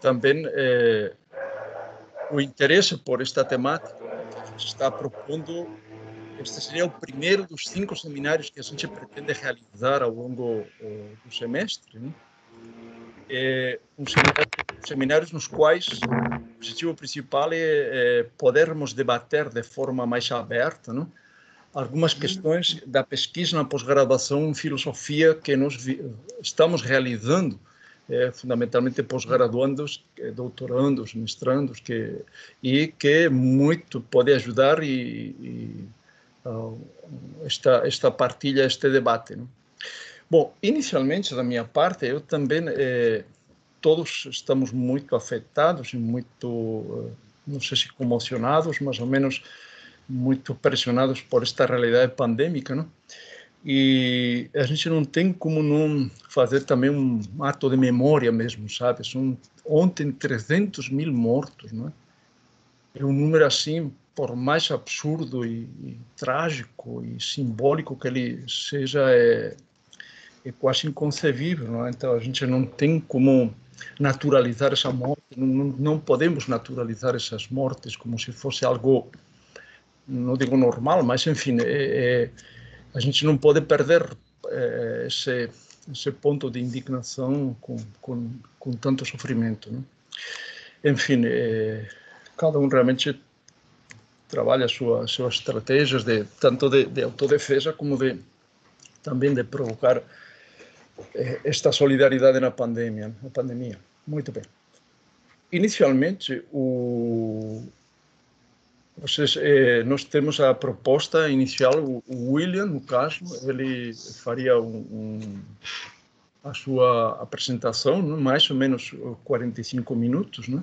também é, o interesse por esta temática está propondo este seria o primeiro dos cinco seminários que a gente pretende realizar ao longo uh, do semestre. Né? É um seminário, seminários nos quais o objetivo principal é, é podermos debater de forma mais aberta né? algumas questões da pesquisa na pós-graduação em filosofia que nós estamos realizando é, fundamentalmente pós-graduandos, é, doutorandos, mestrandos, que, e que muito pode ajudar e, e esta, esta partilha, este debate. Bom, inicialmente, da minha parte, eu também, eh, todos estamos muito afetados e muito, não sei se comocionados, mais ou menos muito pressionados por esta realidade pandêmica, não? E a gente não tem como não fazer também um ato de memória mesmo, sabe? São ontem 300 mil mortos, não é? Um número assim, por mais absurdo e, e trágico e simbólico que ele seja, é, é quase inconcebível, não é? Então a gente não tem como naturalizar essa morte, não, não podemos naturalizar essas mortes como se fosse algo, não digo normal, mas enfim, é, é a gente não pode perder é, esse, esse ponto de indignação com, com, com tanto sofrimento. Né? Enfim, é, cada um realmente trabalha suas suas estratégias de tanto de, de autodefesa como de também de provocar eh, esta solidariedade na pandemia, na pandemia. Muito bem. Inicialmente, o, vocês, eh, nós temos a proposta inicial, o, William, no caso, ele faria um, um, a sua apresentação, né, mais ou menos 45 minutos. Né?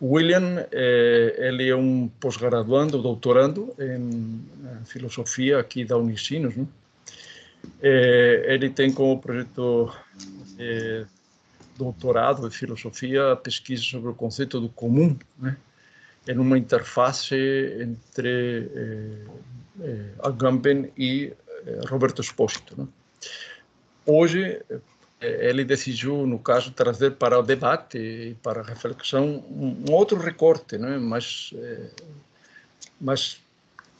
O William, eh, ele é um pós-graduando, doutorando em, em, filosofia aqui da Unicinos. Né? Eh, ele tem como projeto eh, doutorado de filosofia pesquisa sobre o conceito do comum, né? Em uma interface entre eh, eh, Agamben e eh, Roberto Espósito. Né? Hoje, ele decidiu, no caso, trazer para o debate e para a reflexão um, outro recorte, né? mas, mas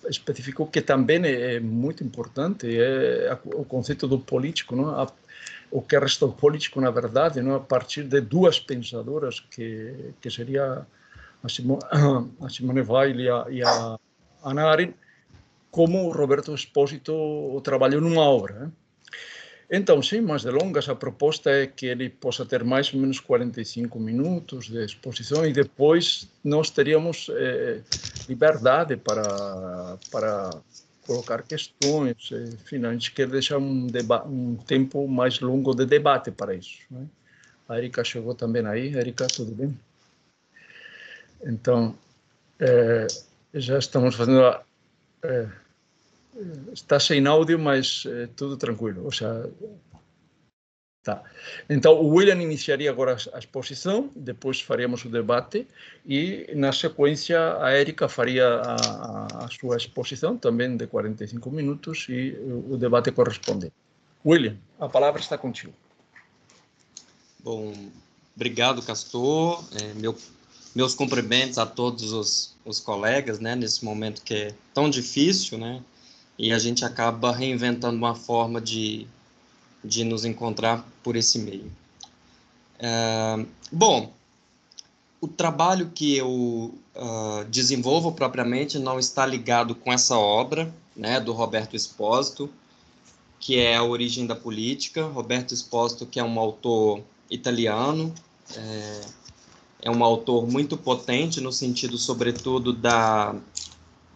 especificou que também é muito importante é o conceito do político, não? A, o que resta do político, na verdade, não? a partir de duas pensadoras que que seria a, Simone, Weil e a, e a Ana Arendt, como o Roberto Espósito trabalhou numa obra. Né? Então, sem mais delongas, a proposta é que ele possa ter mais ou menos 45 minutos de exposição e depois nós teríamos eh, liberdade para, para colocar questões. Enfim, a gente quer deixar um, um tempo mais longo de debate para isso. Né? A Erika chegou também aí. Erika, tudo bem? Então, é, já estamos fazendo. A, é, está sem áudio, mas é, tudo tranquilo. Ou seja, tá. Então, o William iniciaria agora a exposição, depois faríamos o debate e, na sequência, a Erika faria a, a sua exposição, também de 45 minutos, e o debate correspondente. William, a palavra está contigo. Bom, obrigado, Castor. É, meu meus cumprimentos a todos os, os colegas, né, nesse momento que é tão difícil, né, e a gente acaba reinventando uma forma de, de nos encontrar por esse meio. É, bom, o trabalho que eu uh, desenvolvo propriamente não está ligado com essa obra, né, do Roberto Espósito, que é a origem da política. Roberto Espósito, que é um autor italiano, é, é um autor muito potente no sentido, sobretudo, da,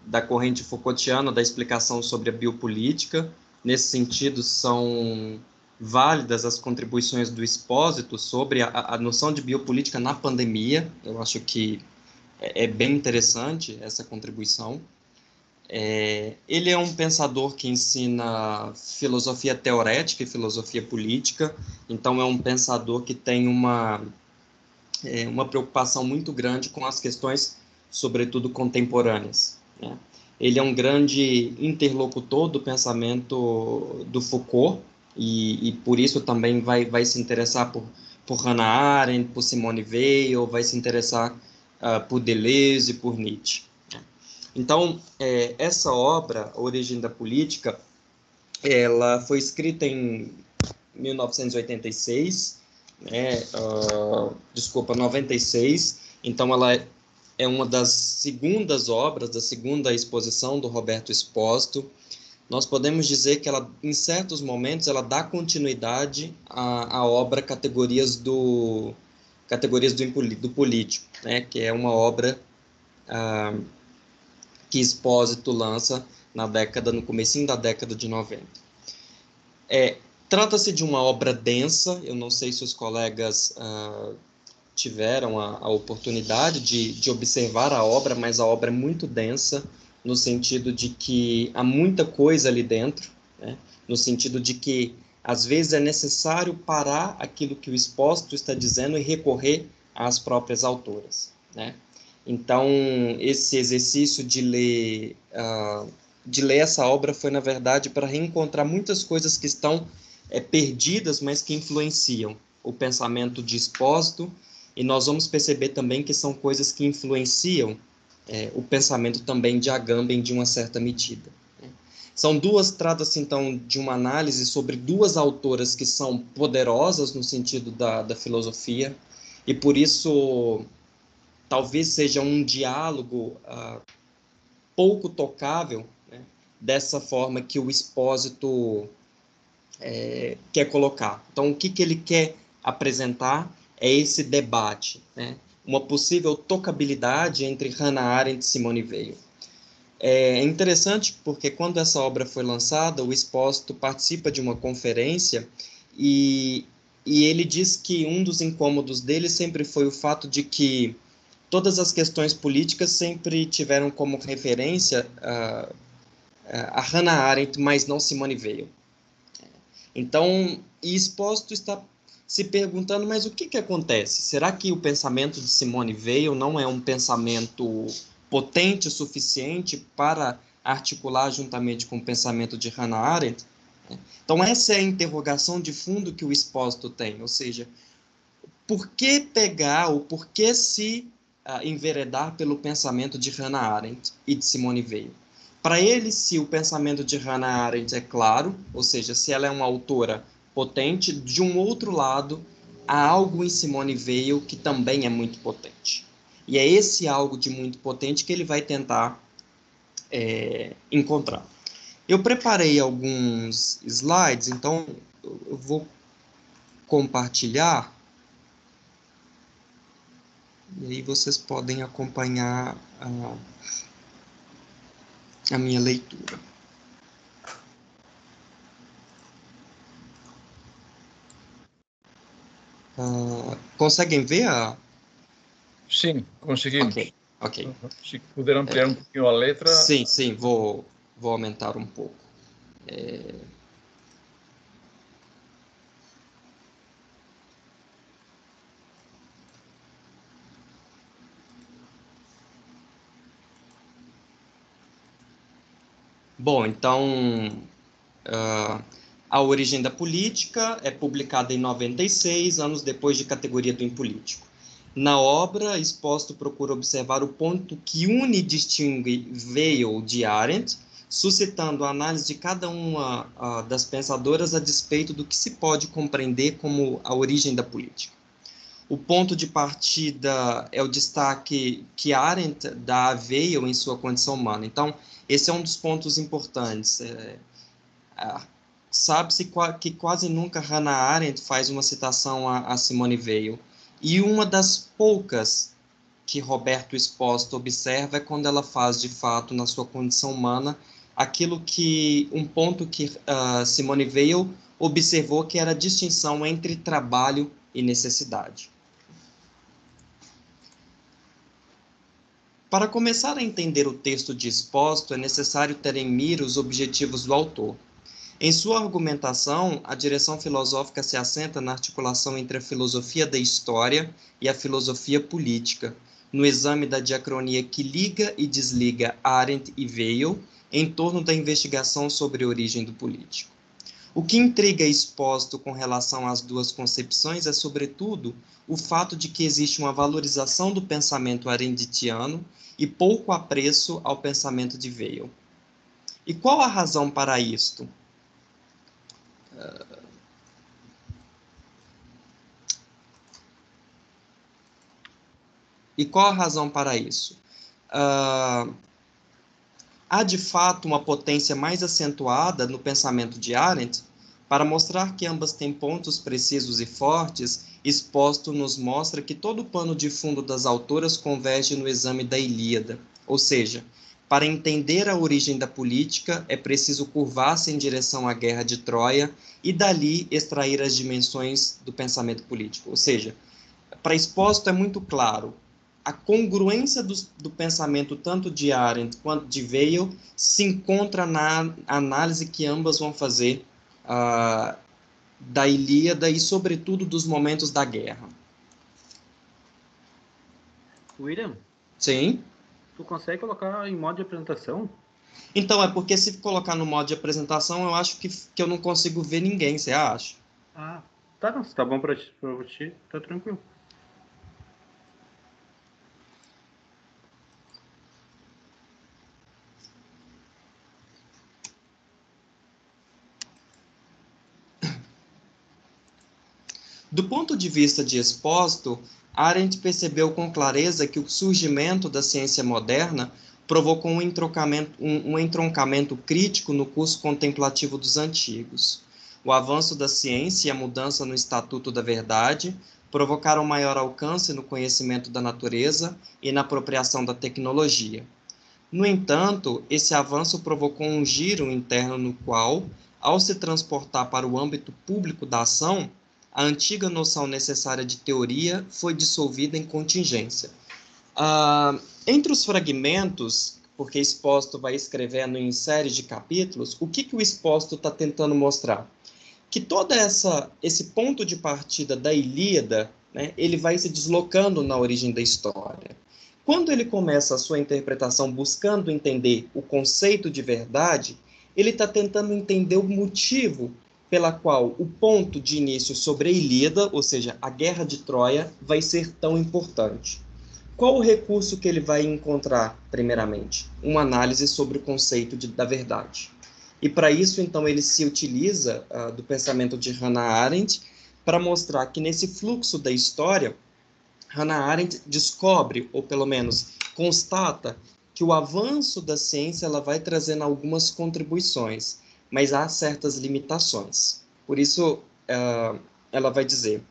da corrente Foucaultiana, da explicação sobre a biopolítica. Nesse sentido, são válidas as contribuições do Expósito sobre a, a noção de biopolítica na pandemia. Eu acho que é, é bem interessante essa contribuição. É, ele é um pensador que ensina filosofia teorética e filosofia política, então é um pensador que tem uma é, uma preocupação muito grande com as questões, sobretudo contemporâneas. Né? Ele é um grande interlocutor do pensamento do Foucault e, e por isso também vai, vai se interessar por, por Hannah Arendt, por Simone Weil, vai se interessar uh, por Deleuze, por Nietzsche. Então, é, essa obra, Origem da Política, ela foi escrita em 1986, né, uh, desculpa, 96, então ela é uma das segundas obras, da segunda exposição do Roberto Espósito, nós podemos dizer que ela, em certos momentos, ela dá continuidade à, à obra Categorias do Categorias do, do Político, né, que é uma obra ah, que Expósito lança na década, no comecinho da década de 90. É, Trata-se de uma obra densa, eu não sei se os colegas ah, tiveram a, a oportunidade de, de observar a obra, mas a obra é muito densa, no sentido de que há muita coisa ali dentro, né? no sentido de que às vezes é necessário parar aquilo que o exposto está dizendo e recorrer às próprias autoras, né? Então esse exercício de ler uh, de ler essa obra foi na verdade para reencontrar muitas coisas que estão é, perdidas, mas que influenciam o pensamento de expósito e nós vamos perceber também que são coisas que influenciam é, o pensamento também de Agamben de uma certa medida. São duas, trata-se então de uma análise sobre duas autoras que são poderosas no sentido da, da filosofia, e por isso talvez seja um diálogo uh, pouco tocável né, dessa forma que o expósito é, quer colocar. Então, o que, que ele quer apresentar é esse debate, né? uma possível tocabilidade entre Hannah Arendt e Simone Weil. É interessante porque quando essa obra foi lançada, o Expósito participa de uma conferência e, e ele diz que um dos incômodos dele sempre foi o fato de que todas as questões políticas sempre tiveram como referência uh, a Hannah Arendt, mas não Simone Weil. Então, e Expósito está se perguntando, mas o que, que acontece? Será que o pensamento de Simone Weil não é um pensamento potente o suficiente para articular juntamente com o pensamento de Hannah Arendt? Então, essa é a interrogação de fundo que o expósito tem, ou seja, por que pegar ou por que se uh, enveredar pelo pensamento de Hannah Arendt e de Simone Weil? Para ele, se o pensamento de Hannah Arendt é claro, ou seja, se ela é uma autora potente, de um outro lado, há algo em Simone Weil que também é muito potente. E é esse algo de muito potente que ele vai tentar é, encontrar. Eu preparei alguns slides, então eu vou compartilhar. E aí vocês podem acompanhar a, a minha leitura. Uh, conseguem ver a... Sim, conseguimos. Ok, ok. Se puder ampliar é, um pouquinho a letra... Sim, sim, vou, vou aumentar um pouco. É... Bom, então... Uh, a Origem da Política é publicada em 96, anos depois de Categoria do Impolítico. Na obra, Exposto procura observar o ponto que une e distingue Weil de Arendt, suscitando a análise de cada uma uh, das pensadoras a despeito do que se pode compreender como a origem da política. O ponto de partida é o destaque que Arendt dá a Weil em sua condição humana. Então, esse é um dos pontos importantes. É, sabe-se que quase nunca Hannah Arendt faz uma citação a, Simone Weil. E uma das poucas que Roberto Exposto observa é quando ela faz, de fato, na sua condição humana, aquilo que um ponto que uh, Simone Weil observou que era a distinção entre trabalho e necessidade. Para começar a entender o texto de Exposto, é necessário ter em mira os objetivos do autor. Em sua argumentação, a direção filosófica se assenta na articulação entre a filosofia da história e a filosofia política, no exame da diacronia que liga e desliga Arendt e Weil em torno da investigação sobre a origem do político. O que intriga exposto com relação às duas concepções é, sobretudo, o fato de que existe uma valorização do pensamento arenditiano e pouco apreço ao pensamento de Weil. E qual a razão para isto? E qual a razão para isso? Uh, há de fato uma potência mais acentuada no pensamento de Arendt para mostrar que ambas têm pontos precisos e fortes, exposto nos mostra que todo o pano de fundo das autoras converge no exame da Ilíada, ou seja, para entender a origem da política, é preciso curvar-se em direção à guerra de Troia e dali extrair as dimensões do pensamento político. Ou seja, para exposto é muito claro, a congruência do, do, pensamento tanto de Arendt quanto de Weil se encontra na análise que ambas vão fazer uh, da Ilíada e, sobretudo, dos momentos da guerra. William? Sim? Tu consegue colocar em modo de apresentação? Então, é porque se colocar no modo de apresentação, eu acho que, que eu não consigo ver ninguém, você acha? Ah, tá, tá bom pra, pra ti, tá tranquilo. Do ponto de vista de Expósito, Arendt percebeu com clareza que o surgimento da ciência moderna provocou um entroncamento, um, um entroncamento crítico no curso contemplativo dos antigos. O avanço da ciência e a mudança no Estatuto da Verdade provocaram maior alcance no conhecimento da natureza e na apropriação da tecnologia. No entanto, esse avanço provocou um giro interno no qual, ao se transportar para o âmbito público da ação, a antiga noção necessária de teoria foi dissolvida em contingência. Uh, entre os fragmentos, porque Exposto vai escrevendo em série de capítulos, o que, que o Exposto está tentando mostrar? Que todo essa, esse ponto de partida da Ilíada, né, ele vai se deslocando na origem da história. Quando ele começa a sua interpretação buscando entender o conceito de verdade, ele está tentando entender o motivo pela qual o ponto de início sobre a Ilíada, ou seja, a guerra de Troia, vai ser tão importante. Qual o recurso que ele vai encontrar, primeiramente? Uma análise sobre o conceito de, da verdade. E para isso, então, ele se utiliza uh, do pensamento de Hannah Arendt para mostrar que nesse fluxo da história, Hannah Arendt descobre, ou pelo menos constata, que o avanço da ciência ela vai trazendo algumas contribuições mas há certas limitações. Por isso, uh, ela vai dizer: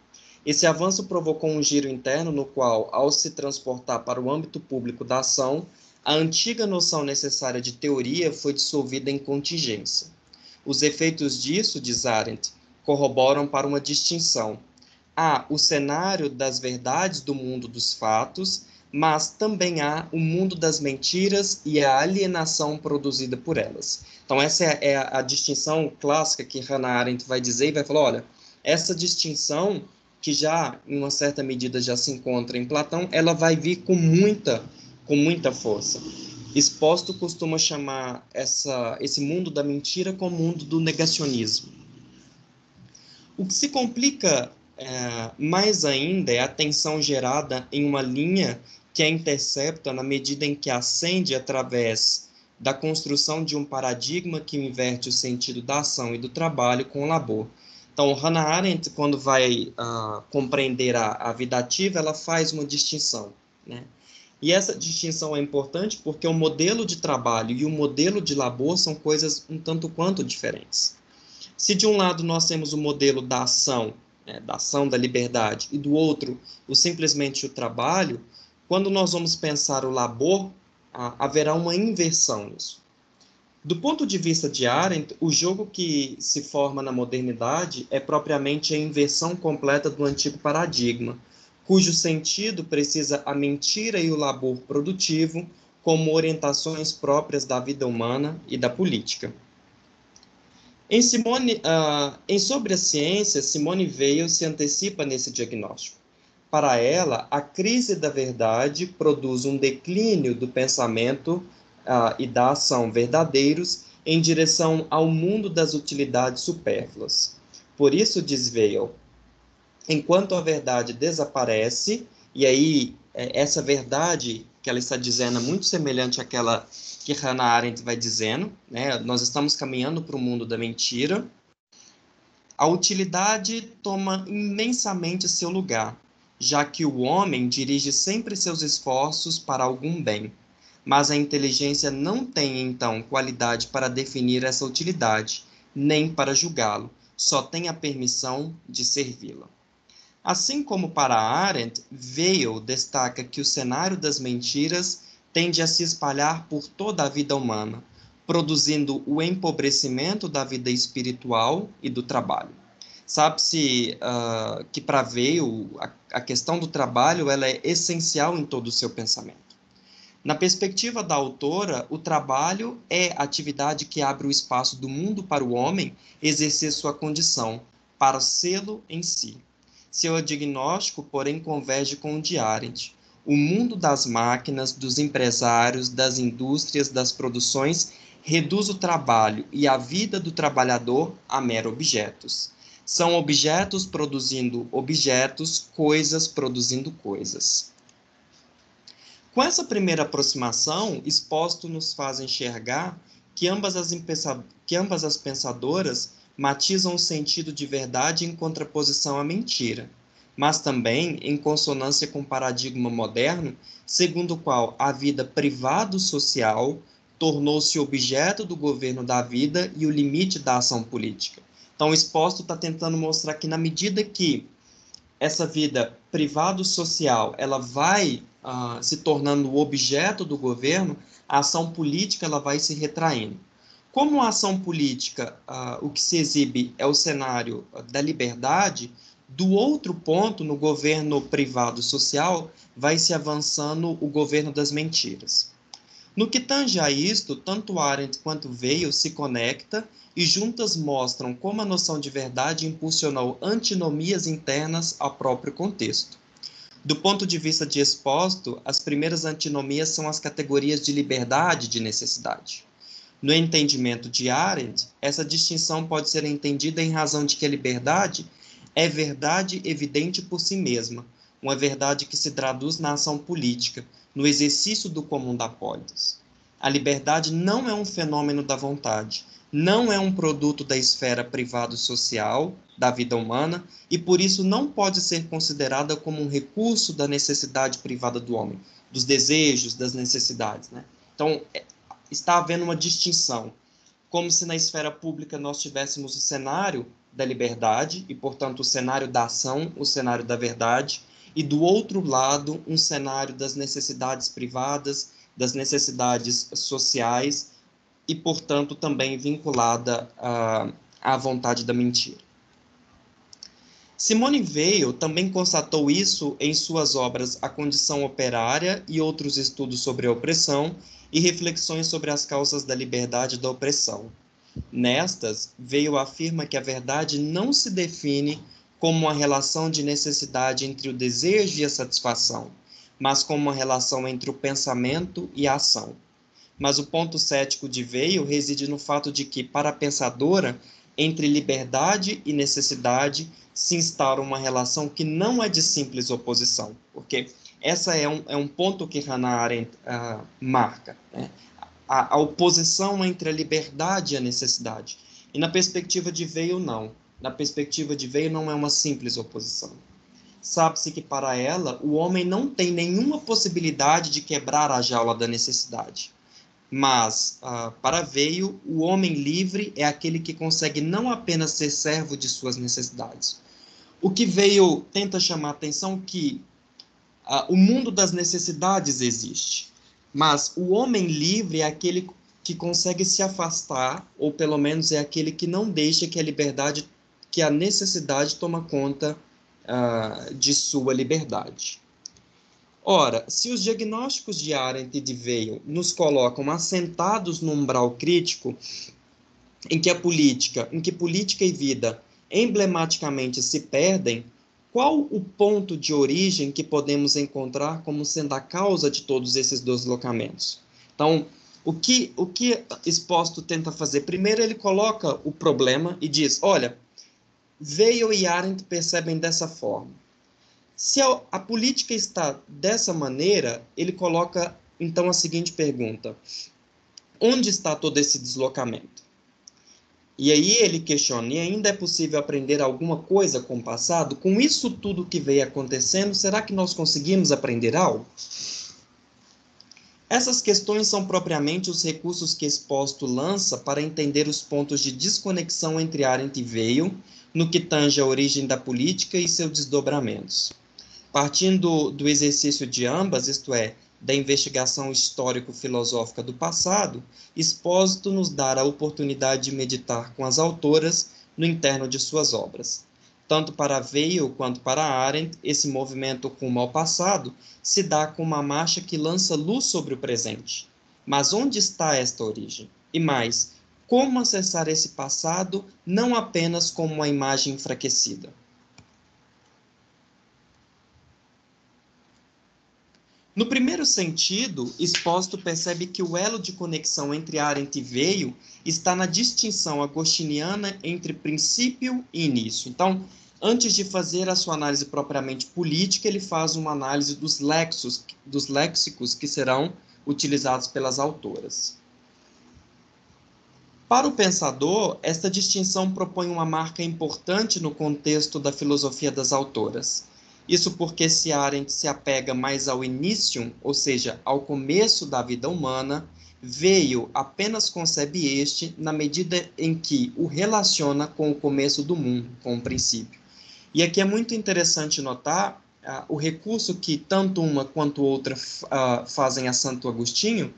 esse avanço provocou um giro interno no qual, ao se transportar para o âmbito público da ação, a antiga noção necessária de teoria foi dissolvida em contingência. Os efeitos disso, diz Arendt, corroboram para uma distinção. Há o cenário das verdades do mundo dos fatos mas também há o mundo das mentiras e a alienação produzida por elas. Então, essa é, é a, a distinção clássica que Hannah Arendt vai dizer e vai falar: olha, essa distinção, que já, em uma certa medida, já se encontra em Platão, ela vai vir com muita, com muita força. Exposto costuma chamar essa, esse mundo da mentira como mundo do negacionismo. O que se complica é, mais ainda é a tensão gerada em uma linha que a intercepta na medida em que ascende através da construção de um paradigma que inverte o sentido da ação e do trabalho com o labor. Então, Hannah Arendt, quando vai uh, compreender a, a, vida ativa, ela faz uma distinção. Né? E essa distinção é importante porque o modelo de trabalho e o modelo de labor são coisas um tanto quanto diferentes. Se de um lado nós temos o modelo da ação, né, da ação da liberdade, e do outro o simplesmente o trabalho, quando nós vamos pensar o labor, haverá uma inversão nisso. Do ponto de vista de Arendt, o jogo que se forma na modernidade é propriamente a inversão completa do antigo paradigma, cujo sentido precisa a mentira e o labor produtivo como orientações próprias da vida humana e da política. Em, Simone, uh, em Sobre a Ciência, Simone Weil se antecipa nesse diagnóstico. Para ela, a crise da verdade produz um declínio do pensamento uh, e da ação verdadeiros em direção ao mundo das utilidades supérfluas. Por isso, diz Veil, enquanto a verdade desaparece, e aí é, essa verdade que ela está dizendo é muito semelhante àquela que Hannah Arendt vai dizendo, né? nós estamos caminhando para o mundo da mentira, a utilidade toma imensamente seu lugar, já que o homem dirige sempre seus esforços para algum bem. Mas a inteligência não tem, então, qualidade para definir essa utilidade, nem para julgá-lo, só tem a permissão de servi-la. Assim como para Arendt, Weil destaca que o cenário das mentiras tende a se espalhar por toda a vida humana, produzindo o empobrecimento da vida espiritual e do trabalho. Sabe-se uh, que para Veio a, a questão do trabalho ela é essencial em todo o seu pensamento. Na perspectiva da autora, o trabalho é a atividade que abre o espaço do mundo para o homem exercer sua condição, para sê-lo em si. Seu diagnóstico, porém, converge com o de Arendt. O mundo das máquinas, dos empresários, das indústrias, das produções reduz o trabalho e a vida do trabalhador a mero objetos. São objetos produzindo objetos, coisas produzindo coisas. Com essa primeira aproximação, exposto nos faz enxergar que ambas as, que ambas as pensadoras matizam o sentido de verdade em contraposição à mentira, mas também em consonância com o paradigma moderno, segundo o qual a vida privado-social tornou-se objeto do governo da vida e o limite da ação política. Então, o exposto está tentando mostrar que, na medida que essa vida privado-social ela vai uh, se tornando o objeto do governo, a ação política ela vai se retraindo. Como a ação política, uh, o que se exibe é o cenário da liberdade, do outro ponto, no governo privado social, vai se avançando o governo das mentiras. No que tange a isto, tanto Arendt quanto Weil se conecta e juntas mostram como a noção de verdade impulsionou antinomias internas ao próprio contexto. Do ponto de vista de exposto, as primeiras antinomias são as categorias de liberdade e de necessidade. No entendimento de Arendt, essa distinção pode ser entendida em razão de que a liberdade é verdade evidente por si mesma, uma verdade que se traduz na ação política, no exercício do comum da polis. A liberdade não é um fenômeno da vontade, não é um produto da esfera privado-social da vida humana e por isso não pode ser considerada como um recurso da necessidade privada do homem, dos desejos, das necessidades. Né? Então, é, está havendo uma distinção, como se na esfera pública nós tivéssemos o cenário da liberdade e, portanto, o cenário da ação, o cenário da verdade, e do outro lado, um cenário das necessidades privadas, das necessidades sociais e, portanto, também vinculada à, à vontade da mentira. Simone Weil também constatou isso em suas obras A Condição Operária e outros estudos sobre a opressão e reflexões sobre as causas da liberdade e da opressão. Nestas, Weil afirma que a verdade não se define como uma relação de necessidade entre o desejo e a satisfação, mas como uma relação entre o pensamento e a ação. Mas o ponto cético de Weil reside no fato de que, para a pensadora, entre liberdade e necessidade se instaura uma relação que não é de simples oposição, porque essa é um, é um ponto que Hannah Arendt uh, marca, né? a, a, oposição entre a liberdade e a necessidade. E na perspectiva de Weil, não. Na perspectiva de Weil, não é uma simples oposição. Sabe-se que para ela, o homem não tem nenhuma possibilidade de quebrar a jaula da necessidade. Mas, uh, para Veio, o homem livre é aquele que consegue não apenas ser servo de suas necessidades, o que veio tenta chamar a atenção que uh, o mundo das necessidades existe, mas o homem livre é aquele que consegue se afastar, ou pelo menos é aquele que não deixa que a liberdade, que a necessidade toma conta uh, de sua liberdade. Ora, se os diagnósticos de Arendt e de Weil nos colocam assentados no umbral crítico, em que a política, em que política e vida emblematicamente se perdem, qual o ponto de origem que podemos encontrar como sendo a causa de todos esses deslocamentos? Então, O que, o que Exposto tenta fazer? Primeiro, ele coloca o problema e diz: olha, Veio e Arendt percebem dessa forma. Se a, a política está dessa maneira, ele coloca então a seguinte pergunta: onde está todo esse deslocamento? E aí ele questiona: e ainda é possível aprender alguma coisa com o passado? Com isso tudo que veio acontecendo, será que nós conseguimos aprender algo? Essas questões são propriamente os recursos que Exposto lança para entender os pontos de desconexão entre Arendt e Veil, no que tange a origem da política e seus desdobramentos. Partindo do exercício de ambas, isto é, da investigação histórico-filosófica do passado, Expósito nos dá a oportunidade de meditar com as autoras no interno de suas obras. Tanto para Weil quanto para Arendt, esse movimento rumo ao passado se dá com uma marcha que lança luz sobre o presente. Mas onde está esta origem? E mais, como acessar esse passado não apenas como uma imagem enfraquecida? No primeiro sentido, Exposto percebe que o elo de conexão entre Arendt e Veio está na distinção agostiniana entre princípio e início. Então, antes de fazer a sua análise propriamente política, ele faz uma análise dos, lexos, dos léxicos que serão utilizados pelas autoras. Para o pensador, esta distinção propõe uma marca importante no contexto da filosofia das autoras. Isso porque se Arendt se apega mais ao início, ou seja, ao começo da vida humana, veio apenas concebe este na medida em que o relaciona com o começo do mundo, com o princípio. E aqui é muito interessante notar uh, o recurso que tanto uma quanto outra uh, fazem a Santo Agostinho,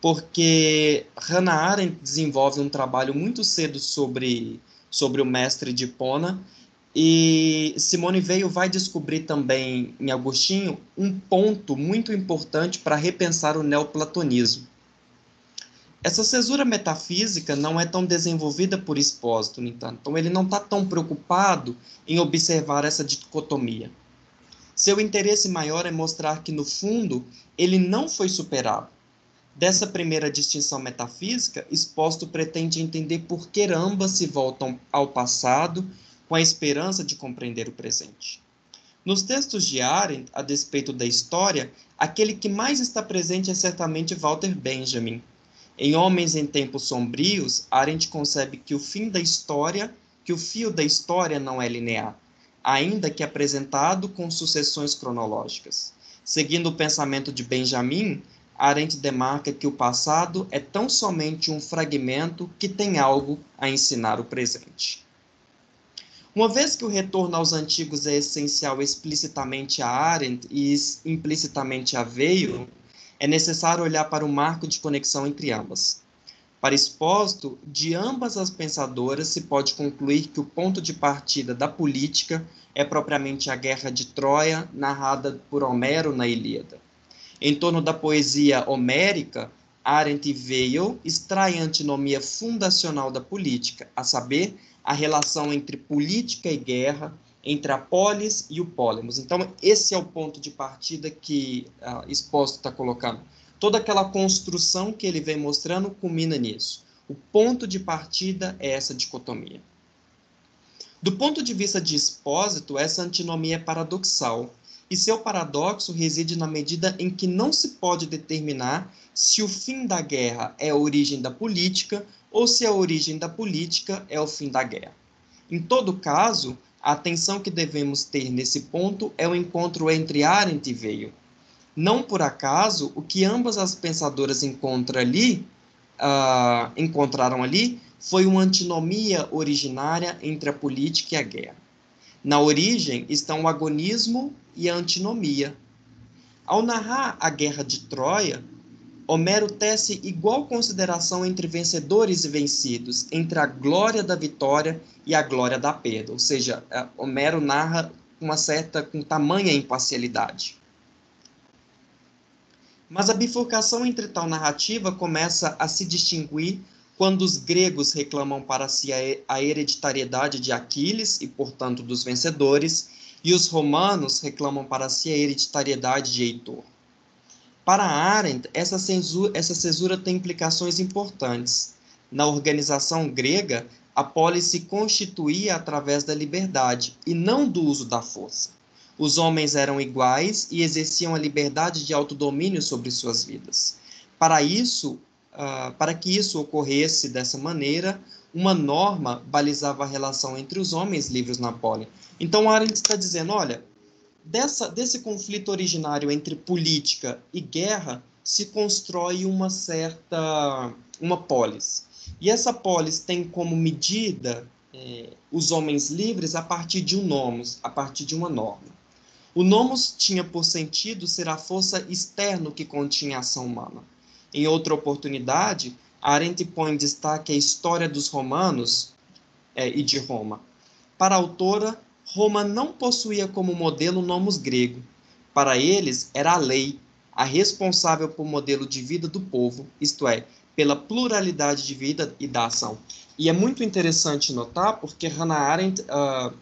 porque Hannah Arendt desenvolve um trabalho muito cedo sobre, sobre o mestre de Hipona, e Simone Veil vai descobrir também em Agostinho um ponto muito importante para repensar o neoplatonismo. Essa cesura metafísica não é tão desenvolvida por Expósito, no entanto. Então, ele não está tão preocupado em observar essa dicotomia. Seu interesse maior é mostrar que, no fundo, ele não foi superado. Dessa primeira distinção metafísica, Expósito pretende entender por que ambas se voltam ao passado com a esperança de compreender o presente. Nos textos de Arendt, a despeito da história, aquele que mais está presente é certamente Walter Benjamin, em Homens em Tempos Sombrios, Arendt concebe que o fim da história, que o fio da história não é linear, ainda que apresentado com sucessões cronológicas. Seguindo o pensamento de Benjamin, Arendt demarca que o passado é tão somente um fragmento que tem algo a ensinar o presente. Uma vez que o retorno aos antigos é essencial explicitamente a Arendt e implicitamente a Veil, é necessário olhar para o marco de conexão entre ambas. Para Expósito, de ambas as pensadoras se pode concluir que o ponto de partida da política é propriamente a Guerra de Troia, narrada por Homero na Ilíada. Em torno da poesia homérica, Arendt Weil extrai a antinomia fundacional da política, a saber, a relação entre política e guerra, entre a polis e o polemos. Então, esse é o ponto de partida que uh, Exposto está colocando. Toda aquela construção que ele vem mostrando culmina nisso. O ponto de partida é essa dicotomia. Do ponto de vista de Expósito, essa antinomia é paradoxal, e seu paradoxo reside na medida em que não se pode determinar se o fim da guerra é a origem da política ou se a origem da política é o fim da guerra. Em todo caso, a atenção que devemos ter nesse ponto é o encontro entre Arendt e Veil. Não por acaso, o que ambas as pensadoras encontram ali, uh, encontraram ali foi uma antinomia originária entre a política e a guerra. Na origem estão o agonismo e a antinomia. Ao narrar a guerra de Troia, Homero tece igual consideração entre vencedores e vencidos, entre a glória da vitória e a glória da perda. Ou seja, é, Homero narra uma certa, com tamanha imparcialidade. Mas a bifurcação entre tal narrativa começa a se distinguir quando os gregos reclamam para si a hereditariedade de Aquiles e, portanto, dos vencedores, e os romanos reclamam para si a hereditariedade de Heitor. Para Arendt, essa censura, essa tem implicações importantes. Na organização grega, a polis se constituía através da liberdade e não do uso da força. Os homens eram iguais e exerciam a liberdade de autodomínio sobre suas vidas. Para isso, uh, para que isso ocorresse dessa maneira, uma norma balizava a relação entre os homens livres na polis. Então, Arendt está dizendo, olha, dessa, desse conflito originário entre política e guerra se constrói uma certa uma polis. E essa polis tem como medida é, os homens livres a partir de um nomos, a partir de uma norma. O nomos tinha por sentido ser a força externa que continha a ação humana. Em outra oportunidade, Arendt põe em destaque a história dos romanos é, e de Roma. Para a autora, Roma não possuía como modelo o nomos grego. Para eles, era a lei, a responsável por modelo de vida do povo, isto é, pela pluralidade de vida e da ação. E é muito interessante notar, porque Hannah Arendt uh,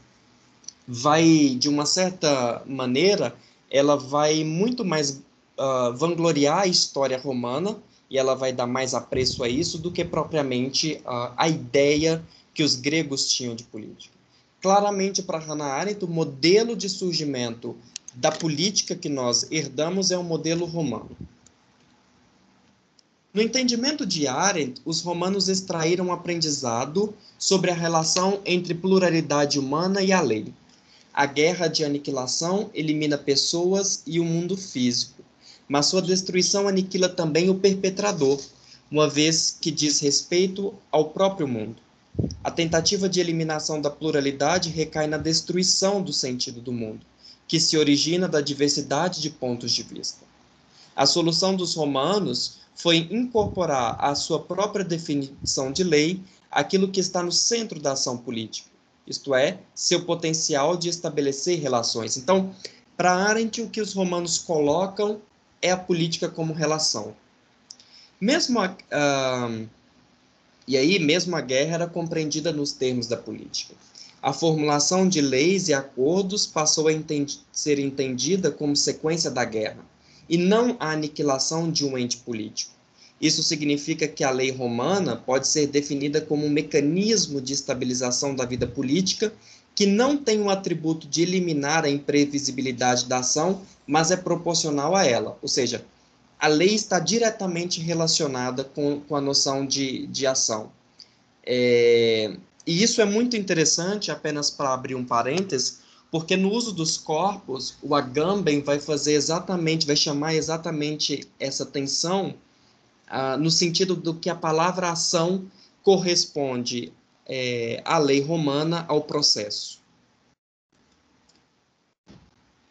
vai, de uma certa maneira, ela vai muito mais uh, vangloriar a história romana e ela vai dar mais apreço a isso do que propriamente uh, a ideia que os gregos tinham de política. Claramente, para Hannah Arendt, o modelo de surgimento da política que nós herdamos é o modelo romano. No entendimento de Arendt, os romanos extraíram um aprendizado sobre a relação entre pluralidade humana e a lei. A guerra de aniquilação elimina pessoas e o mundo físico, mas sua destruição aniquila também o perpetrador, uma vez que diz respeito ao próprio mundo. A tentativa de eliminação da pluralidade recai na destruição do sentido do mundo, que se origina da diversidade de pontos de vista. A solução dos romanos foi incorporar à sua própria definição de lei aquilo que está no centro da ação política, isto é, seu potencial de estabelecer relações. Então, para Arendt, o que os romanos colocam é a política como relação. Mesmo a, uh, e aí, mesmo a guerra era compreendida nos termos da política. A formulação de leis e acordos passou a entendi ser entendida como sequência da guerra, e não a aniquilação de um ente político. Isso significa que a lei romana pode ser definida como um mecanismo de estabilização da vida política que não tem o atributo de eliminar a imprevisibilidade da ação, mas é proporcional a ela, ou seja, a lei está diretamente relacionada com, com a noção de, de ação. É, e isso é muito interessante, apenas para abrir um parênteses, porque no uso dos corpos, o Agamben vai fazer exatamente, vai chamar exatamente essa tensão ah, no sentido do que a palavra ação corresponde é, à lei romana, ao processo.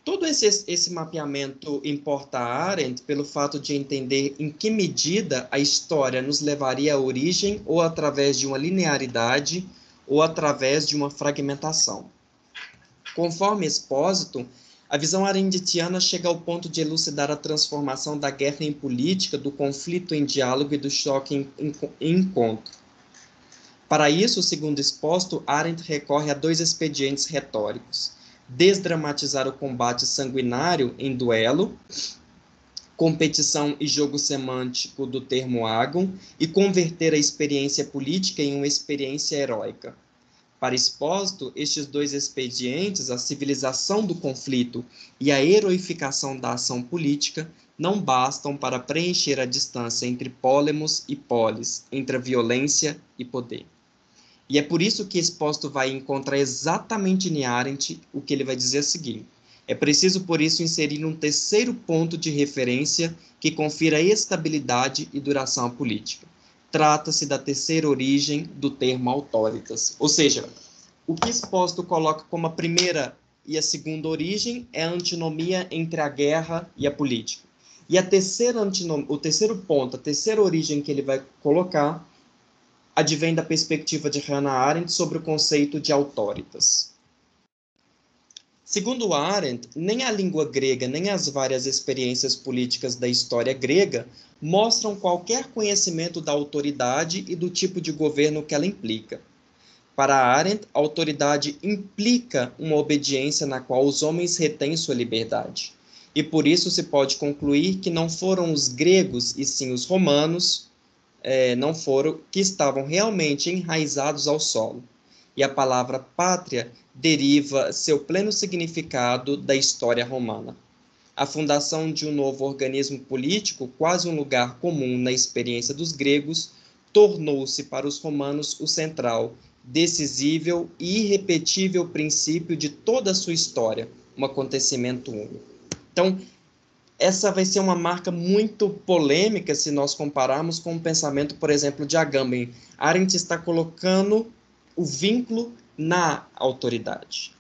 Todo esse, esse mapeamento importa a Arendt pelo fato de entender em que medida a história nos levaria à origem ou através de uma linearidade ou através de uma fragmentação. Conforme Expósito, a visão arendtiana chega ao ponto de elucidar a transformação da guerra em política, do conflito em diálogo e do choque em, em, em encontro. Para isso, segundo exposto, Arendt recorre a dois expedientes retóricos desdramatizar o combate sanguinário em duelo, competição e jogo semântico do termo agon, e converter a experiência política em uma experiência heróica. Para Expósito, estes dois expedientes, a civilização do conflito e a heroificação da ação política, não bastam para preencher a distância entre pólemos e polis, entre a violência e poder. E é por isso que Exposto vai encontrar exatamente em Arendt o que ele vai dizer a seguir. É preciso, por isso, inserir um terceiro ponto de referência que confira estabilidade e duração à política. Trata-se da terceira origem do termo autoritas. Ou seja, o que Exposto coloca como a primeira e a segunda origem é a antinomia entre a guerra e a política. E a terceira antinom... o terceiro ponto, a terceira origem que ele vai colocar advém da perspectiva de Hannah Arendt sobre o conceito de autoritas. Segundo Arendt, nem a língua grega nem as várias experiências políticas da história grega mostram qualquer conhecimento da autoridade e do tipo de governo que ela implica. Para Arendt, a autoridade implica uma obediência na qual os homens retêm sua liberdade. e por isso se pode concluir que não foram os gregos e sim os romanos é, não foram que estavam realmente enraizados ao solo. E a palavra pátria deriva seu pleno significado da história romana. A fundação de um novo organismo político, quase um lugar comum na experiência dos gregos, tornou-se para os romanos o central, decisivo e irrepetível princípio de toda a sua história, um acontecimento único. Então, essa vai ser uma marca muito polêmica se nós compararmos com o pensamento, por exemplo, de Agamben. Arendt está colocando o vínculo na autoridade.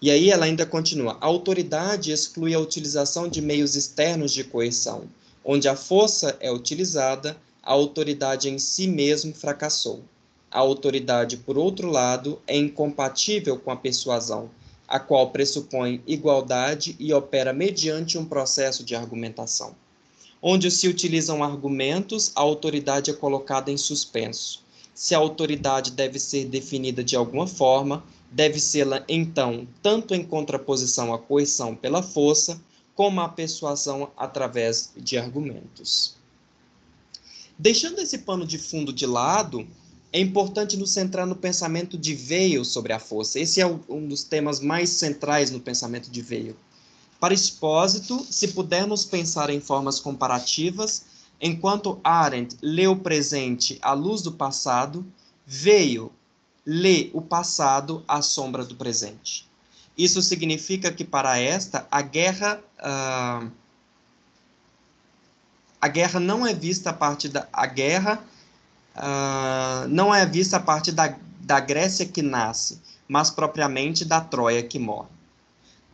E aí ela ainda continua: a autoridade exclui a utilização de meios externos de coerção. Onde a força é utilizada, a autoridade em si mesmo fracassou. A autoridade, por outro lado, é incompatível com a persuasão, a qual pressupõe igualdade e opera mediante um processo de argumentação. Onde se utilizam argumentos, a autoridade é colocada em suspenso. Se a autoridade deve ser definida de alguma forma, deve ser então tanto em contraposição à coerção pela força, como à persuasão através de argumentos. Deixando esse pano de fundo de lado, é importante nos centrar no pensamento de Veil sobre a força. Esse é um dos temas mais centrais no pensamento de Veil. Para expósito, se pudermos pensar em formas comparativas, enquanto Arendt lê o presente à luz do passado, Veil lê o passado à sombra do presente. Isso significa que para esta a guerra uh, a guerra não é vista a partir da a guerra uh, não é vista a partir da, da Grécia que nasce, mas propriamente da Troia que morre.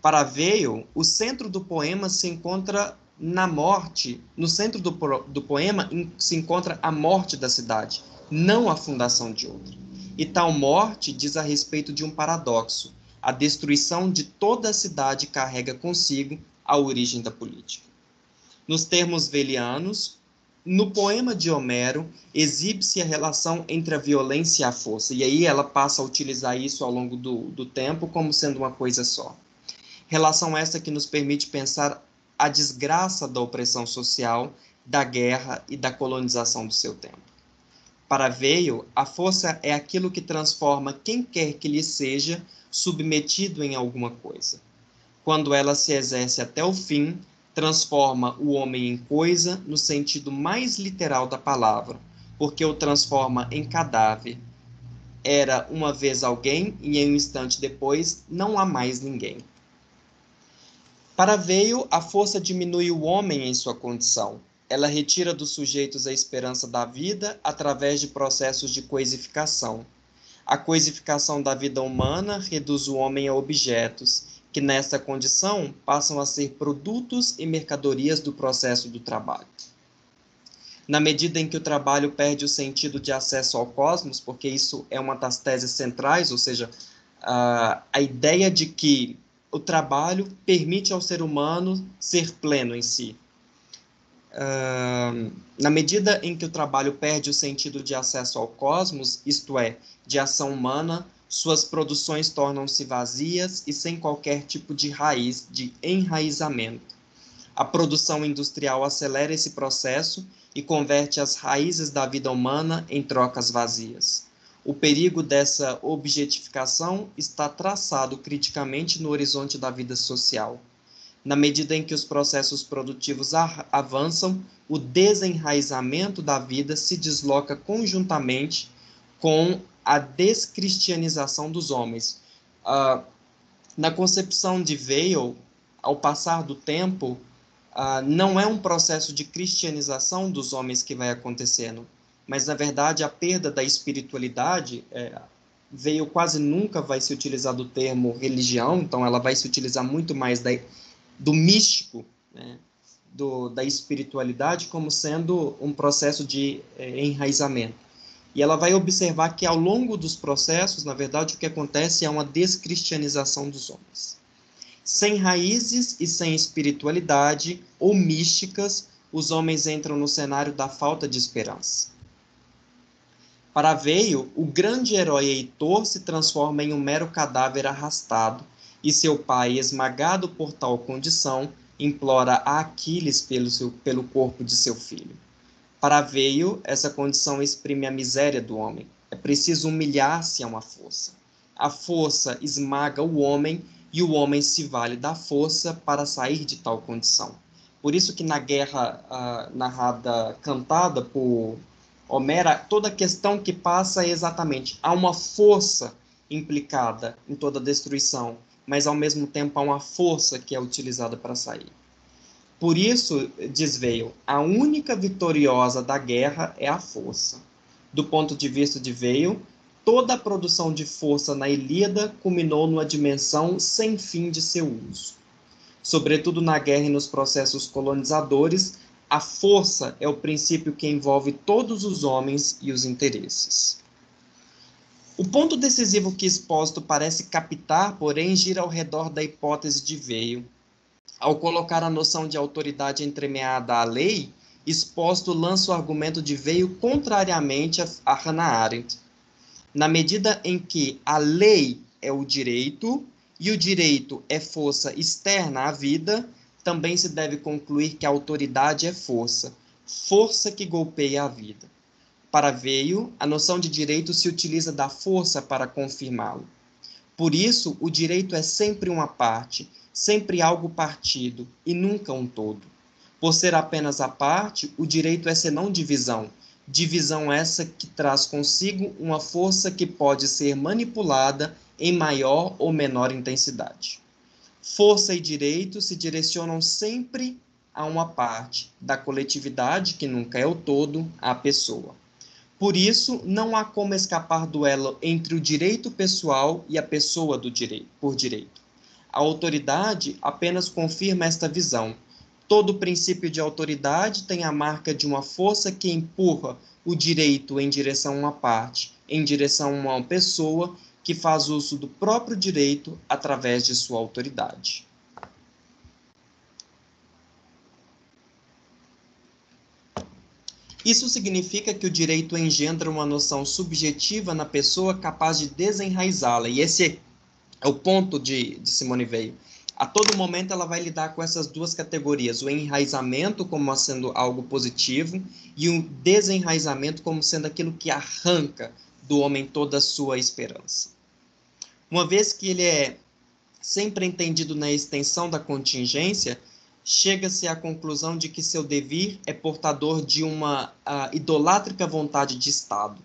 Para Veil, o centro do poema se encontra na morte, no centro do, do poema se encontra a morte da cidade, não a fundação de outra. E tal morte diz a respeito de um paradoxo. A destruição de toda a cidade carrega consigo a origem da política. Nos termos velianos, no poema de Homero, exibe-se a relação entre a violência e a força, e aí ela passa a utilizar isso ao longo do, do tempo como sendo uma coisa só. Relação essa que nos permite pensar a desgraça da opressão social, da guerra e da colonização do seu tempo. Para Veio, a força é aquilo que transforma quem quer que lhe seja submetido em alguma coisa. Quando ela se exerce até o fim, transforma o homem em coisa no sentido mais literal da palavra, porque o transforma em cadáver. Era uma vez alguém e em um instante depois não há mais ninguém. Para Veio, a força diminui o homem em sua condição. Ela retira dos sujeitos a esperança da vida através de processos de coisificação. A coisificação da vida humana reduz o homem a objetos que nessa condição passam a ser produtos e mercadorias do processo do trabalho. Na medida em que o trabalho perde o sentido de acesso ao cosmos, porque isso é uma das teses centrais, ou seja, a, a ideia de que o trabalho permite ao ser humano ser pleno em si. Uh, na medida em que o trabalho perde o sentido de acesso ao cosmos, isto é, de ação humana, suas produções tornam-se vazias e sem qualquer tipo de raiz, de enraizamento. A produção industrial acelera esse processo e converte as raízes da vida humana em trocas vazias. O perigo dessa objetificação está traçado criticamente no horizonte da vida social. Na medida em que os processos produtivos avançam, o desenraizamento da vida se desloca conjuntamente com a descristianização dos homens. Uh, na concepção de Weil, ao passar do tempo, uh, não é um processo de cristianização dos homens que vai acontecendo, mas na verdade a perda da espiritualidade. É, Veio quase nunca vai se utilizar do termo religião, então ela vai se utilizar muito mais da, do místico, né, do, da espiritualidade, como sendo um processo de é, enraizamento. E ela vai observar que ao longo dos processos, na verdade, o que acontece é uma descristianização dos homens. Sem raízes e sem espiritualidade ou místicas, os homens entram no cenário da falta de esperança. Para Veio, o grande herói Heitor se transforma em um mero cadáver arrastado, e seu pai, esmagado por tal condição, implora a Aquiles pelo, seu, pelo corpo de seu filho. Para Veio, essa condição exprime a miséria do homem. É preciso humilhar-se a uma força. A força esmaga o homem e o homem se vale da força para sair de tal condição. Por isso que na guerra uh, narrada, cantada por Homero, toda questão que passa é exatamente há uma força implicada em toda destruição, mas ao mesmo tempo há uma força que é utilizada para sair. Por isso, diz Veil, a única vitoriosa da guerra é a força. Do ponto de vista de Veil, toda a produção de força na Ilíada culminou numa dimensão sem fim de seu uso. Sobretudo na guerra e nos processos colonizadores, a força é o princípio que envolve todos os homens e os interesses. O ponto decisivo que exposto parece captar, porém, gira ao redor da hipótese de Veio. Ao colocar a noção de autoridade entremeada à lei, exposto lança o argumento de Veio contrariamente a Hannah Arendt. Na medida em que a lei é o direito e o direito é força externa à vida, também se deve concluir que a autoridade é força, força que golpeia a vida. Para Veio, a noção de direito se utiliza da força para confirmá-lo. Por isso, o direito é sempre uma parte, sempre algo partido e nunca um todo. Por ser apenas a parte, o direito é senão divisão, divisão essa que traz consigo uma força que pode ser manipulada em maior ou menor intensidade. Força e direito se direcionam sempre a uma parte da coletividade, que nunca é o todo, a pessoa. Por isso, não há como escapar do elo entre o direito pessoal e a pessoa do direito, por direito. A autoridade apenas confirma esta visão. Todo princípio de autoridade tem a marca de uma força que empurra o direito em direção a uma parte, em direção a uma pessoa que faz uso do próprio direito através de sua autoridade. Isso significa que o direito engendra uma noção subjetiva na pessoa capaz de desenraizá-la. E esse é o ponto de, de Simone Veil. A todo momento ela vai lidar com essas duas categorias, o enraizamento como sendo algo positivo e o desenraizamento como sendo aquilo que arranca do homem toda a sua esperança. Uma vez que ele é sempre entendido na extensão da contingência, chega-se à conclusão de que seu devir é portador de uma uh, idolátrica vontade de Estado.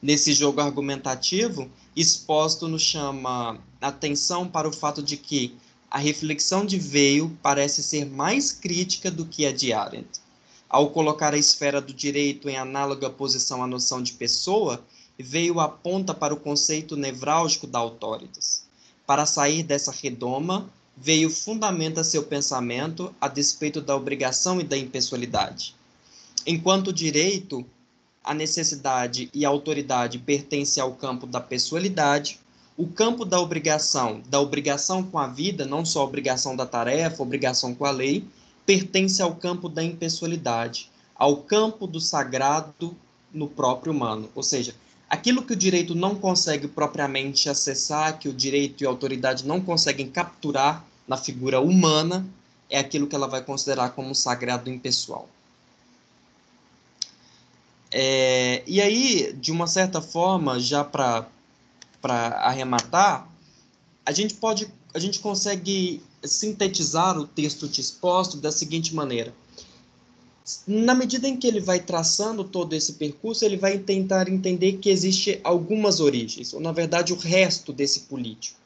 Nesse jogo argumentativo, exposto nos chama atenção para o fato de que a reflexão de Veil parece ser mais crítica do que a de Arendt. Ao colocar a esfera do direito em análoga posição à noção de pessoa, Veil aponta para o conceito nevrálgico da autoritas. Para sair dessa redoma, veio fundamenta seu pensamento a despeito da obrigação e da impessoalidade. Enquanto o direito, a necessidade e a autoridade pertencem ao campo da pessoalidade, o campo da obrigação, da obrigação com a vida, não só obrigação da tarefa, obrigação com a lei, pertence ao campo da impessoalidade, ao campo do sagrado no próprio humano. Ou seja, aquilo que o direito não consegue propriamente acessar, que o direito e a autoridade não conseguem capturar na figura humana, é aquilo que ela vai considerar como sagrado impessoal. É, e aí, de uma certa forma, já para arrematar, a gente pode, a gente consegue sintetizar o texto disposto da seguinte maneira na medida em que ele vai traçando todo esse percurso, ele vai tentar entender que existe algumas origens, ou na verdade o resto desse político.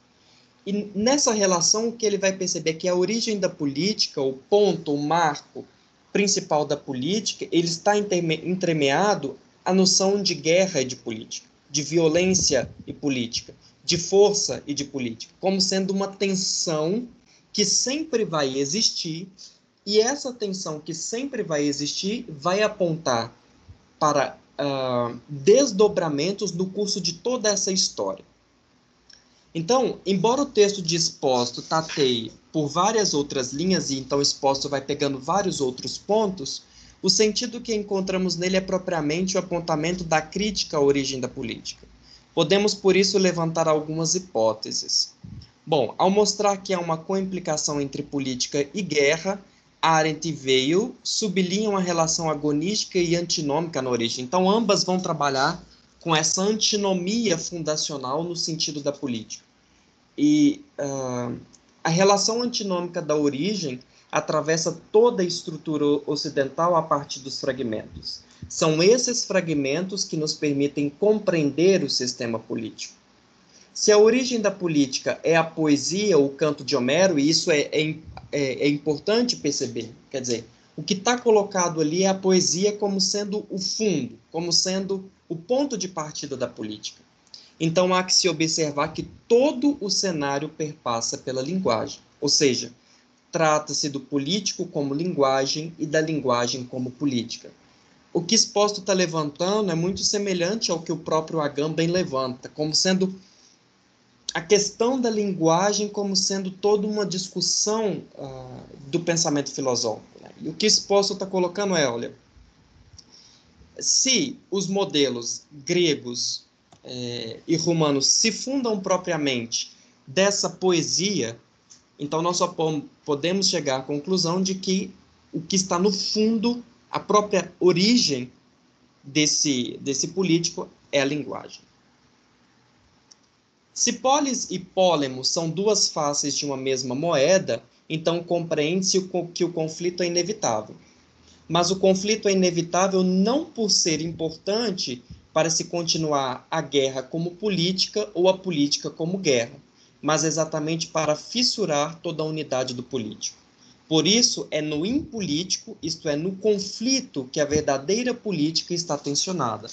E nessa relação o que ele vai perceber é que a origem da política, o ponto, o marco principal da política, ele está entremeado à noção de guerra e de política, de violência e política, de força e de política, como sendo uma tensão que sempre vai existir e essa tensão que sempre vai existir vai apontar para uh, desdobramentos no curso de toda essa história. Então, embora o texto disposto tateie por várias outras linhas, e então exposto vai pegando vários outros pontos, o sentido que encontramos nele é propriamente o apontamento da crítica à origem da política. Podemos, por isso, levantar algumas hipóteses. Bom, ao mostrar que há uma coimplicação entre política e guerra, Arendt e Weil sublinham a relação agonística e antinômica na origem. Então, ambas vão trabalhar com essa antinomia fundacional no sentido da política. E uh, a relação antinômica da origem atravessa toda a estrutura ocidental a partir dos fragmentos. São esses fragmentos que nos permitem compreender o sistema político. Se a origem da política é a poesia, o canto de Homero, e isso é, é, é, é importante perceber, quer dizer, o que está colocado ali é a poesia como sendo o fundo, como sendo o ponto de partida da política. Então há que se observar que todo o cenário perpassa pela linguagem, ou seja, trata-se do político como linguagem e da linguagem como política. O que exposto está levantando é muito semelhante ao que o próprio Agamben levanta, como sendo a questão da linguagem como sendo toda uma discussão uh, do pensamento filosófico. Né? E o que exposto está colocando é, olha, se os modelos gregos eh, e romanos se fundam propriamente dessa poesia, então nós só podemos chegar à conclusão de que o que está no fundo, a própria origem desse, desse político é a linguagem. Se polis e pólemo são duas faces de uma mesma moeda, então compreende-se que o conflito é inevitável. Mas o conflito é inevitável não por ser importante para se continuar a guerra como política ou a política como guerra, mas exatamente para fissurar toda a unidade do político. Por isso, é no impolítico, isto é, no conflito, que a verdadeira política está tensionada.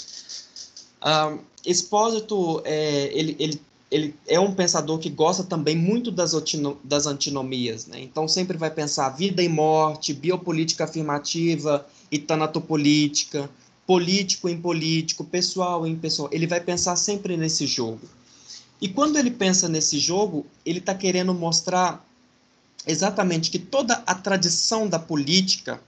Ah, Expósito, é, ele, ele ele é um pensador que gosta também muito das, das antinomias, né? Então sempre vai pensar vida e morte, biopolítica afirmativa e tanatopolítica, político em político, pessoal em pessoal. Ele vai pensar sempre nesse jogo. E quando ele pensa nesse jogo, ele está querendo mostrar exatamente que toda a tradição da política,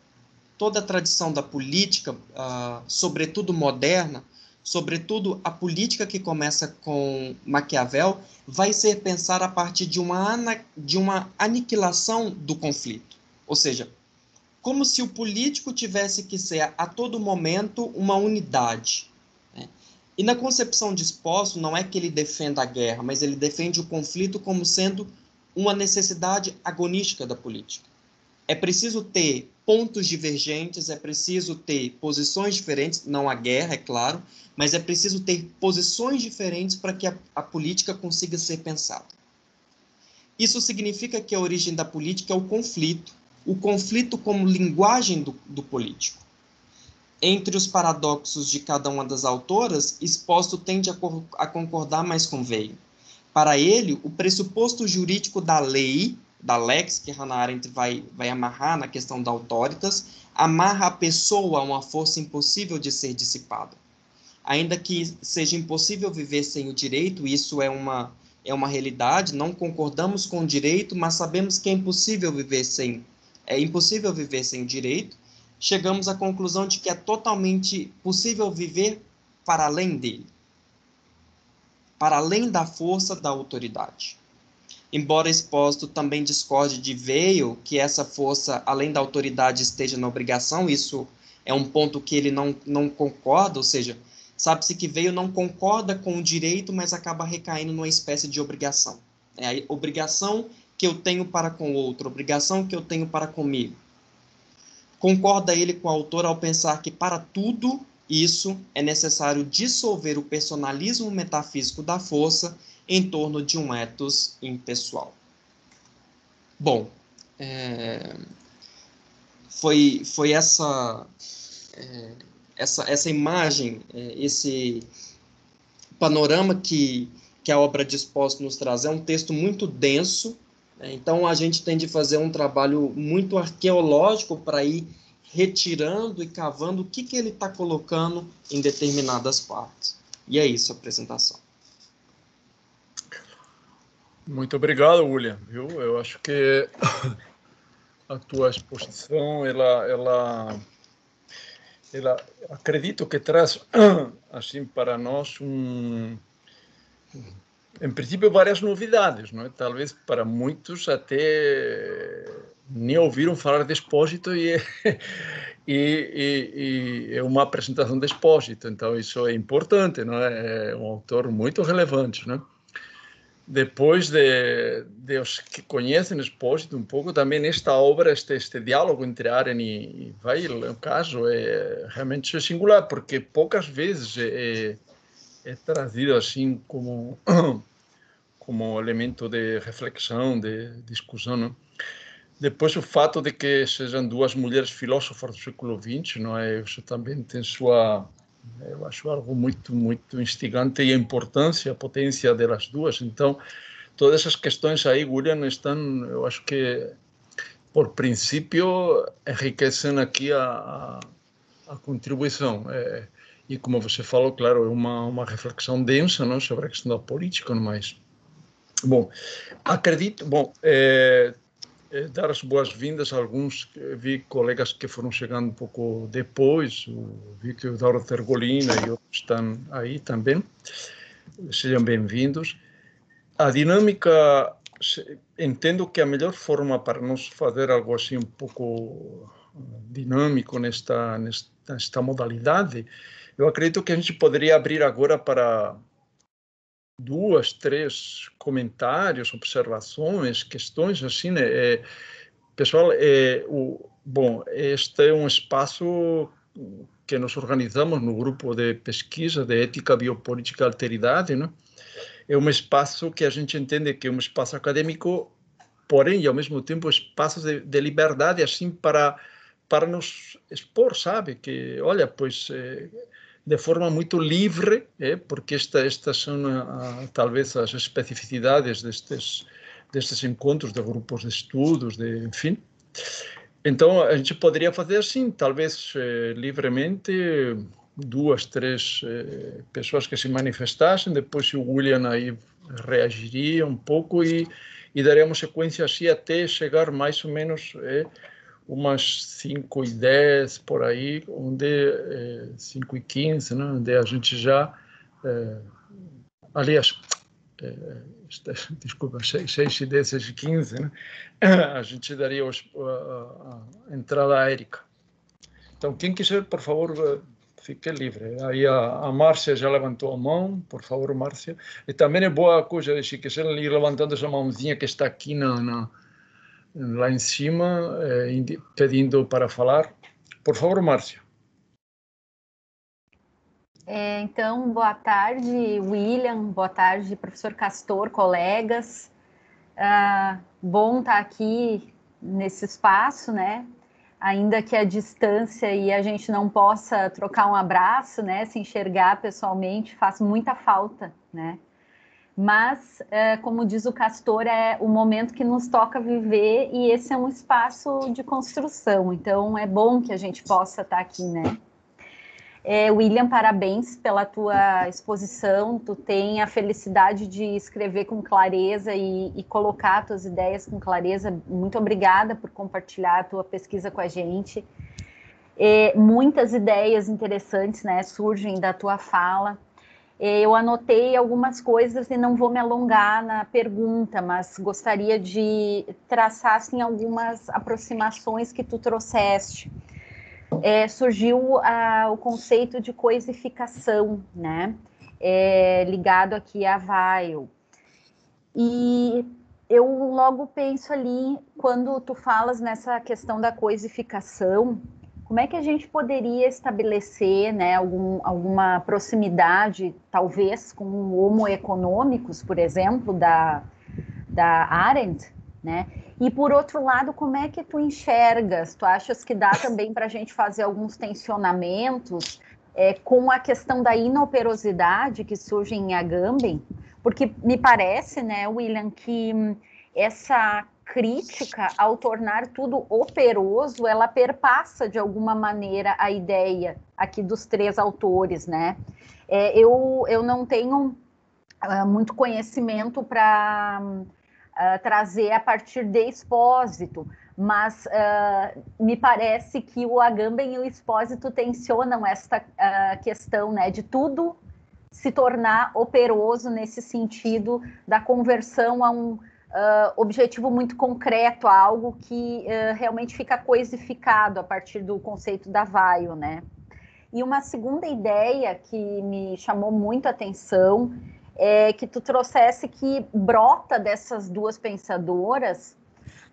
toda a tradição da política, uh, sobretudo moderna, sobretudo a política que começa com Maquiavel, vai ser pensar a partir de uma, de uma aniquilação do conflito. Ou seja, como se o político tivesse que ser a todo momento uma unidade. Né? E na concepção de Esposo, não é que ele defenda a guerra, mas ele defende o conflito como sendo uma necessidade agonística da política. É preciso ter pontos divergentes, é preciso ter posições diferentes, não a guerra, é claro, mas é preciso ter posições diferentes para que a, a política consiga ser pensada. Isso significa que a origem da política é o conflito, o conflito como linguagem do, do político. Entre os paradoxos de cada uma das autoras, Exposto tende a, a concordar mais com Veio. Para ele, o pressuposto jurídico da lei da Lex, que Hannah Arendt vai, vai amarrar na questão da autoritas, amarra a pessoa a uma força impossível de ser dissipada. Ainda que seja impossível viver sem o direito, isso é uma, é uma realidade, não concordamos com o direito, mas sabemos que é impossível viver sem, é impossível viver sem o direito, chegamos à conclusão de que é totalmente possível viver para além dele, para além da força da autoridade. Embora exposto também discorde de Veio que essa força, além da autoridade, esteja na obrigação, isso é um ponto que ele não, não concorda, ou seja, sabe-se que Veio não concorda com o direito, mas acaba recaindo numa espécie de obrigação. É a obrigação que eu tenho para com o outro, obrigação que eu tenho para comigo. Concorda ele com o autor ao pensar que para tudo isso é necessário dissolver o personalismo metafísico da força em torno de um ethos impessoal. Bom, é, foi, foi essa, é, essa, essa imagem, é, esse panorama que, que a obra disposta nos traz. É um texto muito denso? Então a gente tem de fazer um trabalho muito arqueológico para ir retirando e cavando o que, que ele está colocando em determinadas partes. E é isso a apresentação. Muito obrigado, William. Eu acho que a tua exposição, ela, ela, ela, acredito que traz assim para nós um em princípio, várias novidades, não é? Talvez para muitos até nem ouviram falar de Expósito e, e, e, e é uma apresentação de Expósito, então isso é importante, não é? É um autor muito relevante, não é? Depois de, de os que conhecem Expósito um pouco, também esta obra, este, este diálogo entre Aren e Weil, no caso, é realmente singular, porque poucas vezes é, é trazido assim como como elemento de reflexão, de discussão, não? Depois o fato de que sejam duas mulheres filósofas do século XX, não é? Isso também tem sua, eu acho algo muito muito instigante e a importância, a potência delas duas. Então, todas essas questões aí, William, estão, eu acho que por princípio enriquecem aqui a, a, a contribuição. É, e como você falou, claro, é uma uma reflexão densa, não, sobre a questão da política, mas Bom, acredito, bom, é, é, dar as boas-vindas a alguns, vi colegas que foram chegando um pouco depois, vi que o Dauro Tergolina e outros estão aí também, sejam bem-vindos. A dinâmica, entendo que a melhor forma para nós fazer algo assim um pouco dinâmico nesta, nesta modalidade, eu acredito que a gente poderia abrir agora para duas, três comentários, observações, questões assim, né? É, pessoal, é, o, bom, este é um espaço que nós organizamos no grupo de pesquisa de ética biopolítica e alteridade, né? É um espaço que a gente entende que é um espaço acadêmico, porém, e ao mesmo tempo, espaço de, de liberdade, assim, para para nos expor, sabe? Que, olha, pois é, de forma muito livre, é, porque esta, estas são a, a, talvez as especificidades destes, destes encontros de grupos de estudos, de, enfim. Então, a gente poderia fazer assim, talvez eh, livremente, duas, três eh, pessoas que se manifestassem, depois o William aí reagiria um pouco e, e daríamos sequência assim até chegar mais ou menos eh, umas 5 e 10 por aí, onde é, 5 e 15, né, onde a gente já, é, aliás, é, desculpa, 6, 6 e 10, 6 e 15, né, a gente daria os, a, a, entrada à Érica. Então, quem quiser, por favor, fique livre. Aí a, a Márcia já levantou a mão, por favor, Márcia. E também é boa coisa, se quiserem ir levantando essa mãozinha que está aqui na, na lá em cima, eh, pedindo para falar. Por favor, Márcia. É, então, boa tarde, William, boa tarde, professor Castor, colegas. Ah, bom estar aqui nesse espaço, né? Ainda que a distância e a gente não possa trocar um abraço, né? Se enxergar pessoalmente, faz muita falta, né? Mas, é, como diz o Castor, é o momento que nos toca viver e esse é um espaço de construção, então é bom que a gente possa estar aqui, né? É, William, parabéns pela tua exposição, tu tem a felicidade de escrever com clareza e, e colocar tuas ideias com clareza, muito obrigada por compartilhar a tua pesquisa com a gente. É, muitas ideias interessantes né, surgem da tua fala, eu anotei algumas coisas e não vou me alongar na pergunta, mas gostaria de traçar assim, algumas aproximações que tu trouxeste. É, surgiu o conceito de coisificação, né? É, ligado aqui a Weil. E eu logo penso ali, quando tu falas nessa questão da coisificação, como é que a gente poderia estabelecer né, algum, alguma proximidade, talvez, com o Homo econômicos, por exemplo, da, da Arendt, né? E por outro lado, como é que tu enxergas? Tu achas que dá também para a gente fazer alguns tensionamentos é, com a questão da inoperosidade que surge em Agamben? Porque me parece, né, William, que essa crítica, ao tornar tudo operoso, ela perpassa de alguma maneira a ideia aqui dos três autores, né? É, eu, eu não tenho uh, muito conhecimento para uh, ah, trazer a partir de expósito, mas uh, me parece que o Agamben e o expósito tensionam esta questão, né, de tudo se tornar operoso nesse sentido da conversão a um uh, objetivo muito concreto, algo que uh, realmente fica coisificado a partir do conceito da VAIO, né? E uma segunda ideia que me chamou muito a atenção é que tu trouxesse que brota dessas duas pensadoras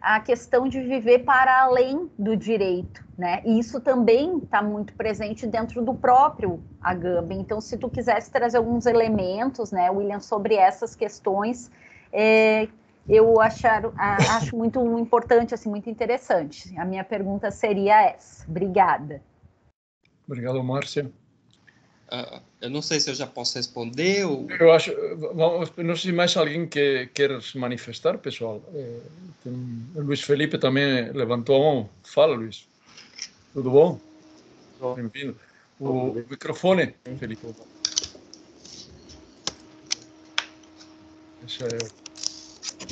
a questão de viver para além do direito, né? E isso também está muito presente dentro do próprio Agamben. Então, se tu quisesse trazer alguns elementos, né, William, sobre essas questões, é, eu achar, acho muito importante, assim, muito interessante. A minha pergunta seria essa. Obrigada. Obrigado, Márcia. Uh, eu não sei se eu já posso responder. Ou... Eu acho, vamos, não sei se mais alguém que quer se manifestar, pessoal. É, tem, Luiz Felipe também levantou a mão. Fala, Luiz. Tudo bom? Bem-vindo. O, o microfone, Felipe. Essa é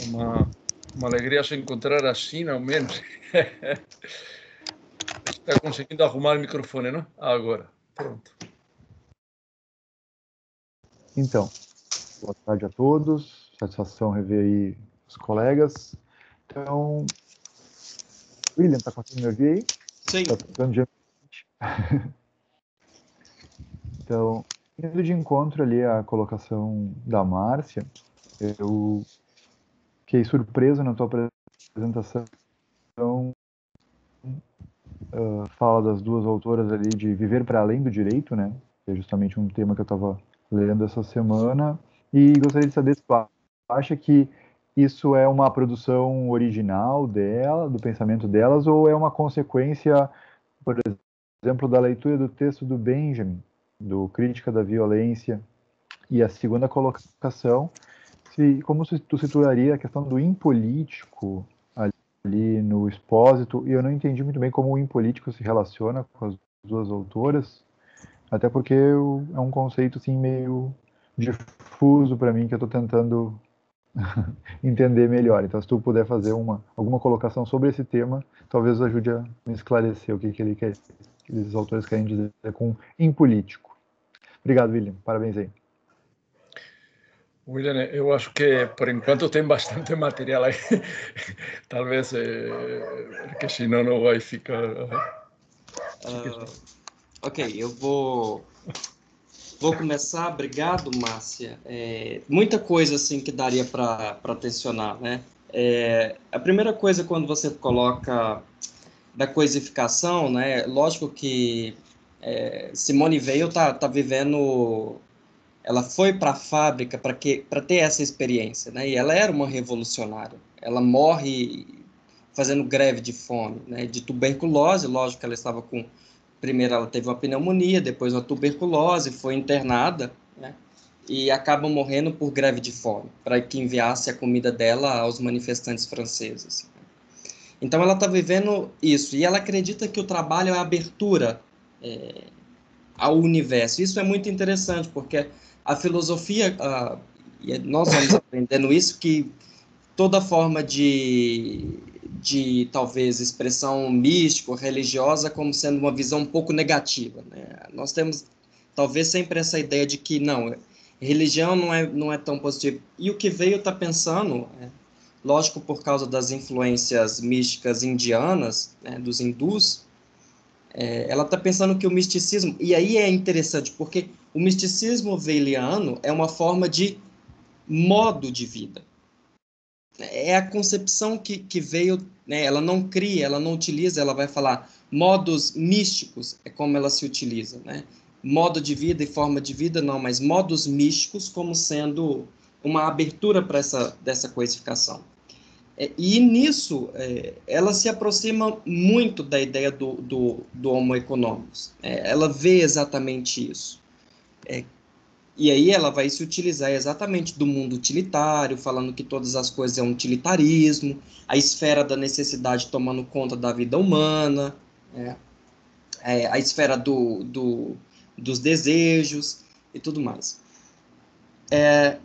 uma, uma alegria se encontrar assim, ao menos. Está conseguindo arrumar o microfone, não? Agora, pronto. Então, boa tarde a todos. Satisfação rever aí os colegas. Então, William, está conseguindo me ouvir aí? Sim. Tá ficando de... então, indo de encontro ali à colocação da Márcia, eu fiquei surpreso na tua apresentação uh, fala das duas autoras ali de viver para além do direito, né? Que é justamente um tema que eu estava lendo essa semana. E gostaria de saber se tu acha que isso é uma produção original dela, do pensamento delas, ou é uma consequência, por exemplo, da leitura do texto do Benjamin, do Crítica da Violência, e a segunda colocação, se, como tu situaria a questão do impolítico ali no expósito, e eu não entendi muito bem como o impolítico se relaciona com as duas autoras, até porque é um conceito assim meio difuso para mim que eu estou tentando entender melhor. Então, se tu puder fazer uma alguma colocação sobre esse tema, talvez ajude a me esclarecer o que, que ele quer, que esses autores querem dizer com impolítico. Obrigado, William. Parabéns aí. William, eu acho que por enquanto tem bastante material aí. Talvez, eh, porque senão não vai ficar. Uh, ok, eu vou vou começar. Obrigado, Márcia. É, muita coisa assim que daria para tensionar, né? É, a primeira coisa quando você coloca da coisificação, né? Lógico que é, Simone Weil tá, tá vivendo ela foi para a fábrica para que para ter essa experiência, né? E ela era uma revolucionária. Ela morre fazendo greve de fome, né? De tuberculose, lógico que ela estava com primeiro ela teve uma pneumonia, depois uma tuberculose, foi internada, né? E acaba morrendo por greve de fome, para que enviasse a comida dela aos manifestantes franceses. Então ela está vivendo isso e ela acredita que o trabalho é a abertura é, ao universo. Isso é muito interessante porque a filosofia, nós vamos aprendendo isso, que toda forma de, de talvez expressão mística religiosa como sendo uma visão um pouco negativa. Né? Nós temos talvez sempre essa ideia de que não, religião não é, não é tão positiva. E o que veio está pensando, é, lógico por causa das influências místicas indianas, né, dos hindus, é, ela está pensando que o misticismo, e aí é interessante, porque o misticismo veiliano é uma forma de modo de vida. É a concepção que, que veio, né, ela não cria, ela não utiliza, ela vai falar modos místicos, é como ela se utiliza, né? Modo de vida e forma de vida, não, mas modos místicos como sendo uma abertura para essa dessa coisificação. É, e nisso, é, ela se aproxima muito da ideia do, do, do Homo econômicos. É, ela vê exatamente isso. É, e aí ela vai se utilizar exatamente do mundo utilitário, falando que todas as coisas é um utilitarismo, a esfera da necessidade tomando conta da vida humana, é, é, a esfera do, do, dos desejos e tudo mais. É,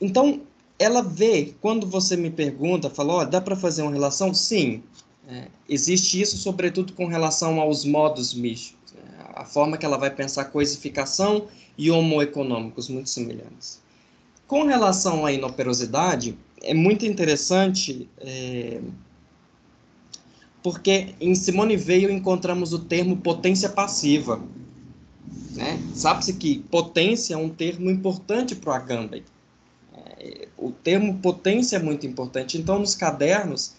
então, ela vê, quando você me pergunta, fala, oh, dá para fazer uma relação? Sim, é, existe isso, sobretudo com relação aos modos místicos. Né? a forma que ela vai pensar coisificação e homoeconômicos muito semelhantes. Com relação à inoperosidade, é muito interessante é, porque em Simone Veil encontramos o termo potência passiva. Né? Sabe-se que potência é um termo importante para o Agamben. É, o termo potência é muito importante. Então, nos cadernos,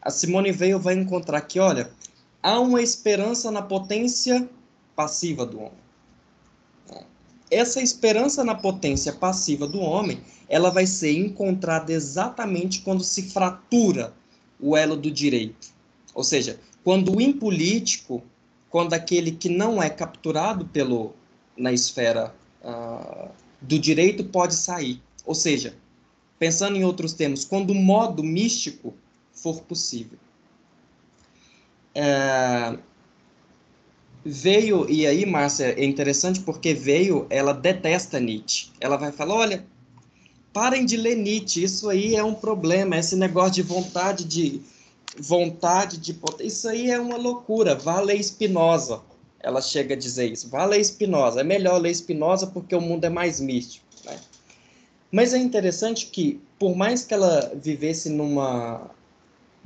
a Simone Veil vai encontrar que, olha, há uma esperança na potência passiva do homem. Essa esperança na potência passiva do homem, ela vai ser encontrada exatamente quando se fratura o elo do direito. Ou seja, quando o impolítico, quando aquele que não é capturado pelo na esfera uh, do direito pode sair. Ou seja, pensando em outros termos, quando o modo místico for possível. É, veio, e aí, Márcia, é interessante porque veio, ela detesta Nietzsche. Ela vai falar: olha, parem de ler Nietzsche, isso aí é um problema, esse negócio de vontade de vontade de isso aí é uma loucura, vá ler Spinoza. Ela chega a dizer isso, vá ler Spinoza, é melhor ler Spinoza porque o mundo é mais místico. Né? Mas é interessante que, por mais que ela vivesse numa,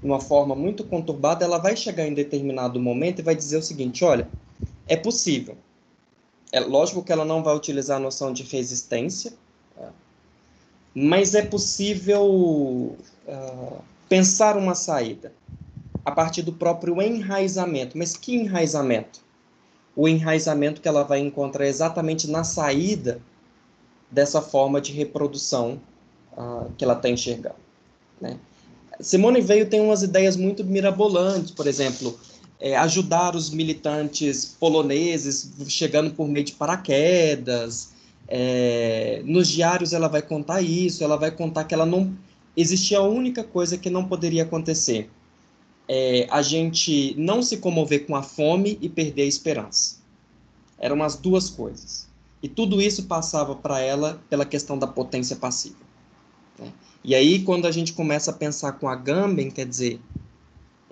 numa forma muito conturbada, ela vai chegar em determinado momento e vai dizer o seguinte: olha, é possível. É lógico que ela não vai utilizar a noção de resistência, tá? mas é possível uh, pensar uma saída a partir do próprio enraizamento. Mas que enraizamento? O enraizamento que ela vai encontrar exatamente na saída dessa forma de reprodução uh, que ela está enxergando. Né? Simone Veil tem umas ideias muito mirabolantes, por exemplo, é, ajudar os militantes poloneses chegando por meio de paraquedas. É, nos diários ela vai contar isso, ela vai contar que ela não existia a única coisa que não poderia acontecer, é, a gente não se comover com a fome e perder a esperança. Eram as duas coisas. E tudo isso passava para ela pela questão da potência passiva. Né? E aí, quando a gente começa a pensar com a Gamben, quer dizer,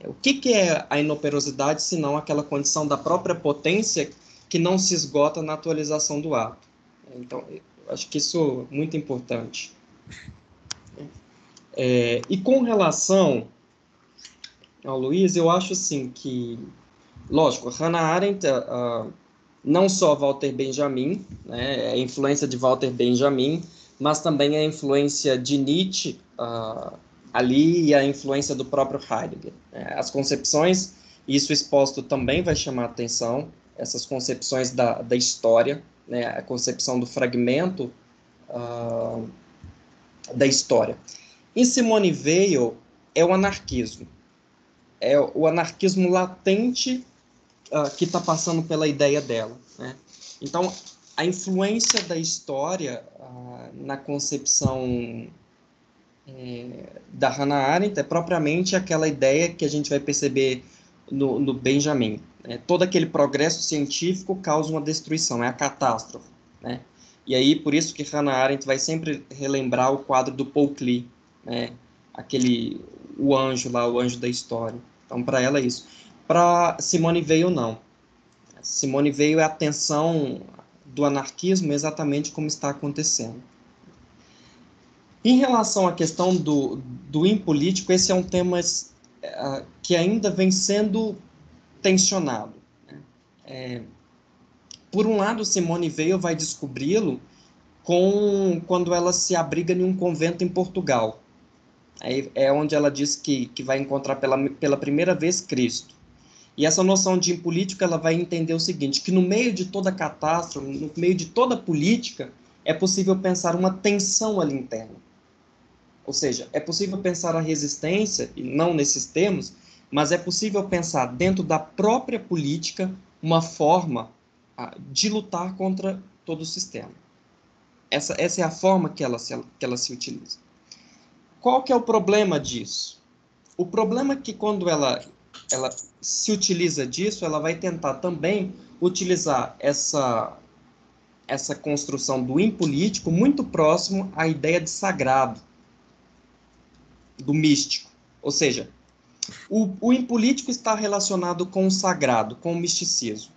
o que, que é a inoperosidade se não aquela condição da própria potência que não se esgota na atualização do ato? Então, acho que isso é muito importante. É, e com relação ao Luiz, eu acho assim que, lógico, Hannah Arendt uh, não só Walter Benjamin, né, é a influência de Walter Benjamin, mas também a influência de Nietzsche uh, ali e a influência do próprio Heidegger. Né. As concepções, isso exposto também vai chamar atenção, essas concepções da, da história, né, a concepção do fragmento uh, da história. Em Simone Weil é o anarquismo. É o anarquismo latente uh, que está passando pela ideia dela. Né? Então, a influência da história uh, na concepção é, da Hannah Arendt é propriamente aquela ideia que a gente vai perceber no, no Benjamin. Né? Todo aquele progresso científico causa uma destruição, é a catástrofe. Né? E aí, por isso que Hannah Arendt vai sempre relembrar o quadro do Paul Klee, né? aquele, o anjo lá, o anjo da história. Então, para ela é isso. Para Simone Veil, não. Simone Veil é a tensão do anarquismo exatamente como está acontecendo. Em relação à questão do, do impolítico, esse é um tema uh, que ainda vem sendo tensionado. Né? É, por um lado, Simone Veil vai descobri-lo com quando ela se abriga em um convento em Portugal. É, é onde ela diz que, que vai encontrar pela, pela primeira vez Cristo. E essa noção de política ela vai entender o seguinte, que no meio de toda catástrofe, no meio de toda política, é possível pensar uma tensão ali interna. Ou seja, é possível pensar a resistência, e não nesses termos, mas é possível pensar dentro da própria política uma forma ah, de lutar contra todo o sistema. Essa, essa é a forma que ela, se, que ela se utiliza. Qual que é o problema disso? O problema é que quando ela ela se utiliza disso, ela vai tentar também utilizar essa essa construção do impolítico muito próximo à ideia de sagrado, do místico. Ou seja, o, o impolítico está relacionado com o sagrado, com o misticismo.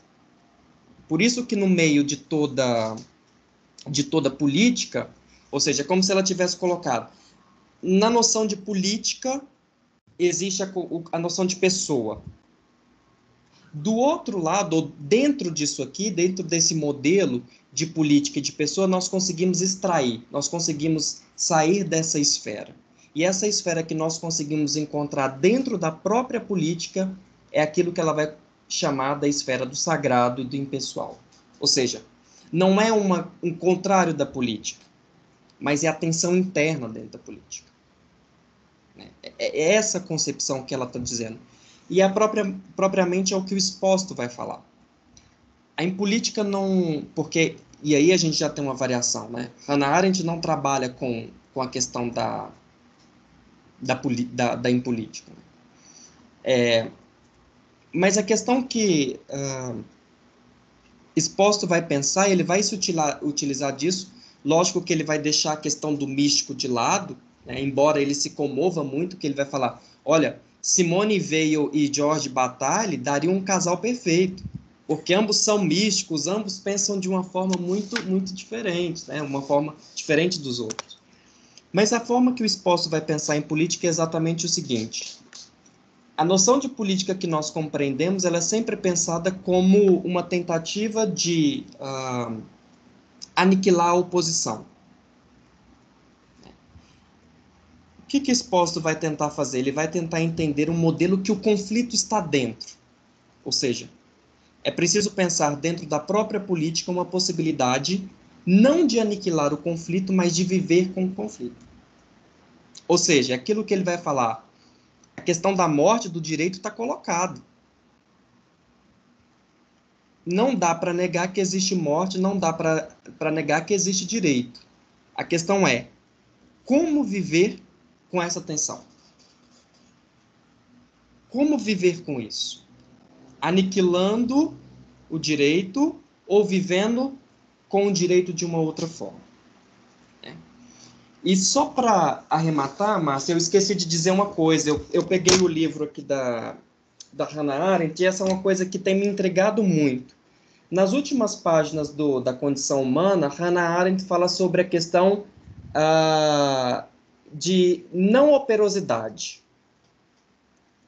Por isso que no meio de toda de toda política, ou seja, como se ela tivesse colocado na noção de política existe a, a noção de pessoa. Do outro lado, dentro disso aqui, dentro desse modelo de política e de pessoa, nós conseguimos extrair, nós conseguimos sair dessa esfera. E essa esfera que nós conseguimos encontrar dentro da própria política é aquilo que ela vai chamar da esfera do sagrado e do impessoal. Ou seja, não é uma, um contrário da política, mas é a tensão interna dentro da política. É, é essa concepção que ela está dizendo. E a própria, propriamente é o que o exposto vai falar. A política não. Porque. E aí a gente já tem uma variação, né? Hannah Arendt não trabalha com, com a questão da, da, da, da impolítica. É, mas a questão que uh, exposto vai pensar, ele vai se utilizar, utilizar disso. Lógico que ele vai deixar a questão do místico de lado, né? embora ele se comova muito, que ele vai falar, olha, Simone Veil e George Bataille dariam um casal perfeito, porque ambos são místicos, ambos pensam de uma forma muito, muito diferente, né? uma forma diferente dos outros. Mas a forma que o exposto vai pensar em política é exatamente o seguinte, a noção de política que nós compreendemos, ela é sempre pensada como uma tentativa de uh, aniquilar a oposição. O que, que Exposto vai tentar fazer? Ele vai tentar entender um modelo que o conflito está dentro. Ou seja, é preciso pensar dentro da própria política uma possibilidade não de aniquilar o conflito, mas de viver com o conflito. Ou seja, aquilo que ele vai falar, a questão da morte do direito está colocado. Não dá para negar que existe morte, não dá para negar que existe direito. A questão é como viver com essa tensão. Como viver com isso? Aniquilando o direito ou vivendo com o direito de uma outra forma. E só para arrematar, Márcia, eu esqueci de dizer uma coisa. Eu, eu peguei o livro aqui da, da Hannah Arendt e essa é uma coisa que tem me entregado muito. Nas últimas páginas do, da condição humana, Hannah Arendt fala sobre a questão ah, de não operosidade.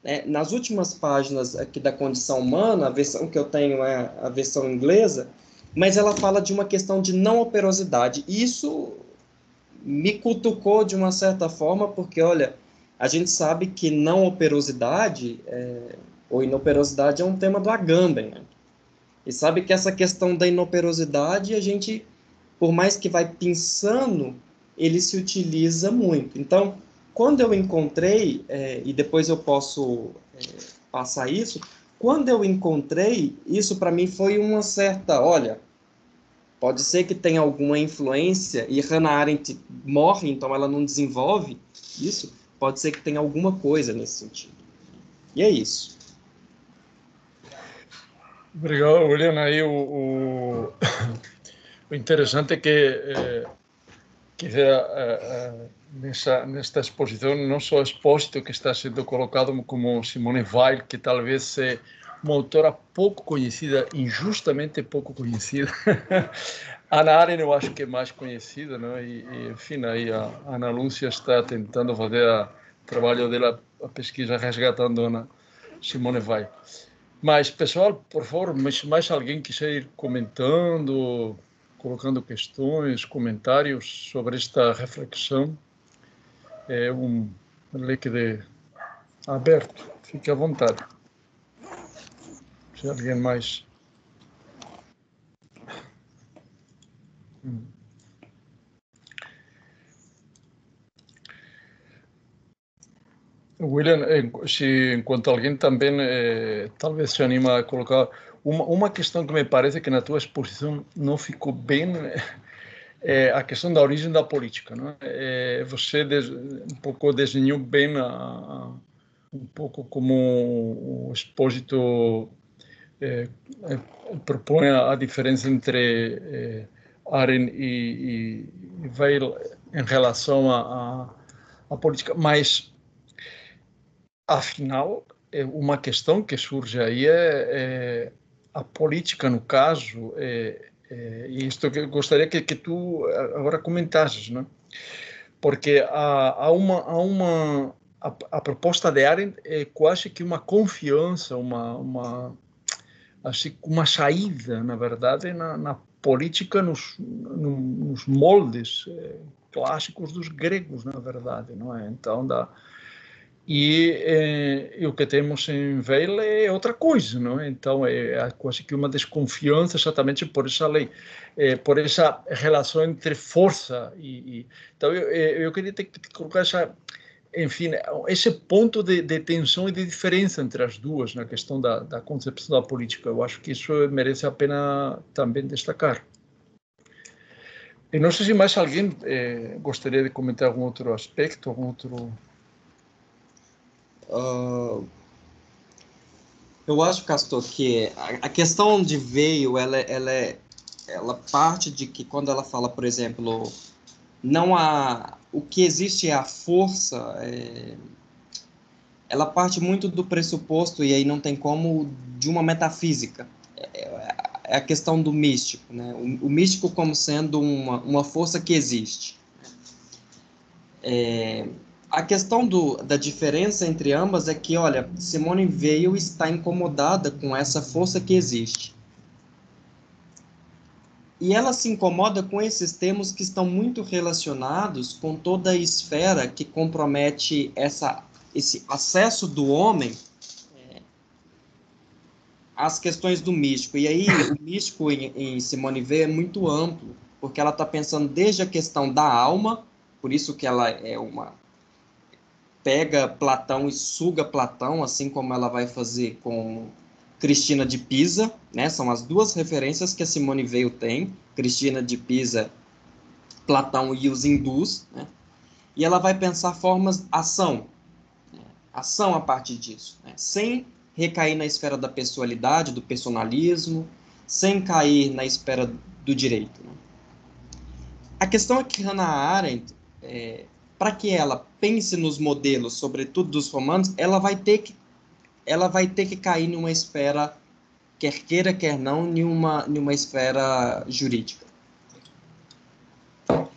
É, nas últimas páginas aqui da condição humana, a versão que eu tenho é a versão inglesa, mas ela fala de uma questão de não operosidade. Isso me cutucou de uma certa forma, porque, olha, a gente sabe que não operosidade é, ou inoperosidade é um tema do Agamben, né? E sabe que essa questão da inoperosidade, a gente, por mais que vai pensando ele se utiliza muito. Então, quando eu encontrei, é, e depois eu posso é, passar isso, quando eu encontrei, isso para mim foi uma certa, olha, pode ser que tenha alguma influência, e Hannah Arendt morre, então ela não desenvolve isso, pode ser que tenha alguma coisa nesse sentido. E é isso. Obrigado, William. Aí o, o, o interessante é que é, quizá uh, nessa, nesta exposição não só exposto que está sendo colocado como Simone Weil, que talvez é uma autora pouco conhecida, injustamente pouco conhecida. Ana Arendt eu acho que é mais conhecida, não? E, e enfim, aí a Ana Lúcia está tentando fazer o trabalho dela, a pesquisa resgatando a Simone Weil. Mas, pessoal, por favor, mais, mais alguém quiser ir comentando, colocando questões, comentários sobre esta reflexão. É um leque de aberto. Fique à vontade. Se alguém mais. Hum. William, se enquanto alguém também eh, talvez se anima a colocar uma, uma questão que me parece que na tua exposição não ficou bem é a questão da origem da política. Não é? Você des, um pouco desenhou bem a, a, um pouco como o expósito é, propõe a, diferença entre é, Aren e, e Weil em relação à política, mas afinal é uma questão que surge aí é, é a política, no caso, é, é, isto que eu gostaria que, que tu agora comentasses, né? porque há, há uma, há uma a, a, proposta de Arendt é quase que uma confiança, uma, uma, assim, uma saída, na verdade, na, na política, nos, nos moldes é, clássicos dos gregos, na verdade, não é? Então, da, e, eh, e, o que temos em Weil é outra coisa, não é? Então é quase que uma desconfiança exatamente por essa lei, é, por essa relação entre força e, e então eu, eu queria ter que colocar essa, enfim, esse ponto de, de, tensão e de diferença entre as duas na questão da, da concepção da política. Eu acho que isso merece a pena também destacar. E não sei se mais alguém eh, gostaria de comentar algum outro aspecto, algum outro Uh, eu acho, Castor, que a, questão de veio, ela, ela, é, ela parte de que quando ela fala, por exemplo, não há o que existe é a força, é, ela parte muito do pressuposto e aí não tem como de uma metafísica. É, é a questão do místico, né? O, o, místico como sendo uma, uma força que existe. É, a questão do, da diferença entre ambas é que, olha, Simone Weil está incomodada com essa força que existe. E ela se incomoda com esses termos que estão muito relacionados com toda a esfera que compromete essa, esse acesso do homem é, às questões do místico. E aí, o místico em, em Simone Weil é muito amplo, porque ela está pensando desde a questão da alma, por isso que ela é uma pega Platão e suga Platão, assim como ela vai fazer com Cristina de Pisa, né? São as duas referências que a Simone Weil tem, Cristina de Pisa, Platão e os hindus, né? E ela vai pensar formas ação, né? ação a partir disso, né? sem recair na esfera da pessoalidade, do personalismo, sem cair na esfera do direito. Né? A questão é que Hannah Arendt é, para que ela pense nos modelos, sobretudo dos romanos, ela vai ter que ela vai ter que cair numa esfera quer queira quer não, numa numa esfera jurídica.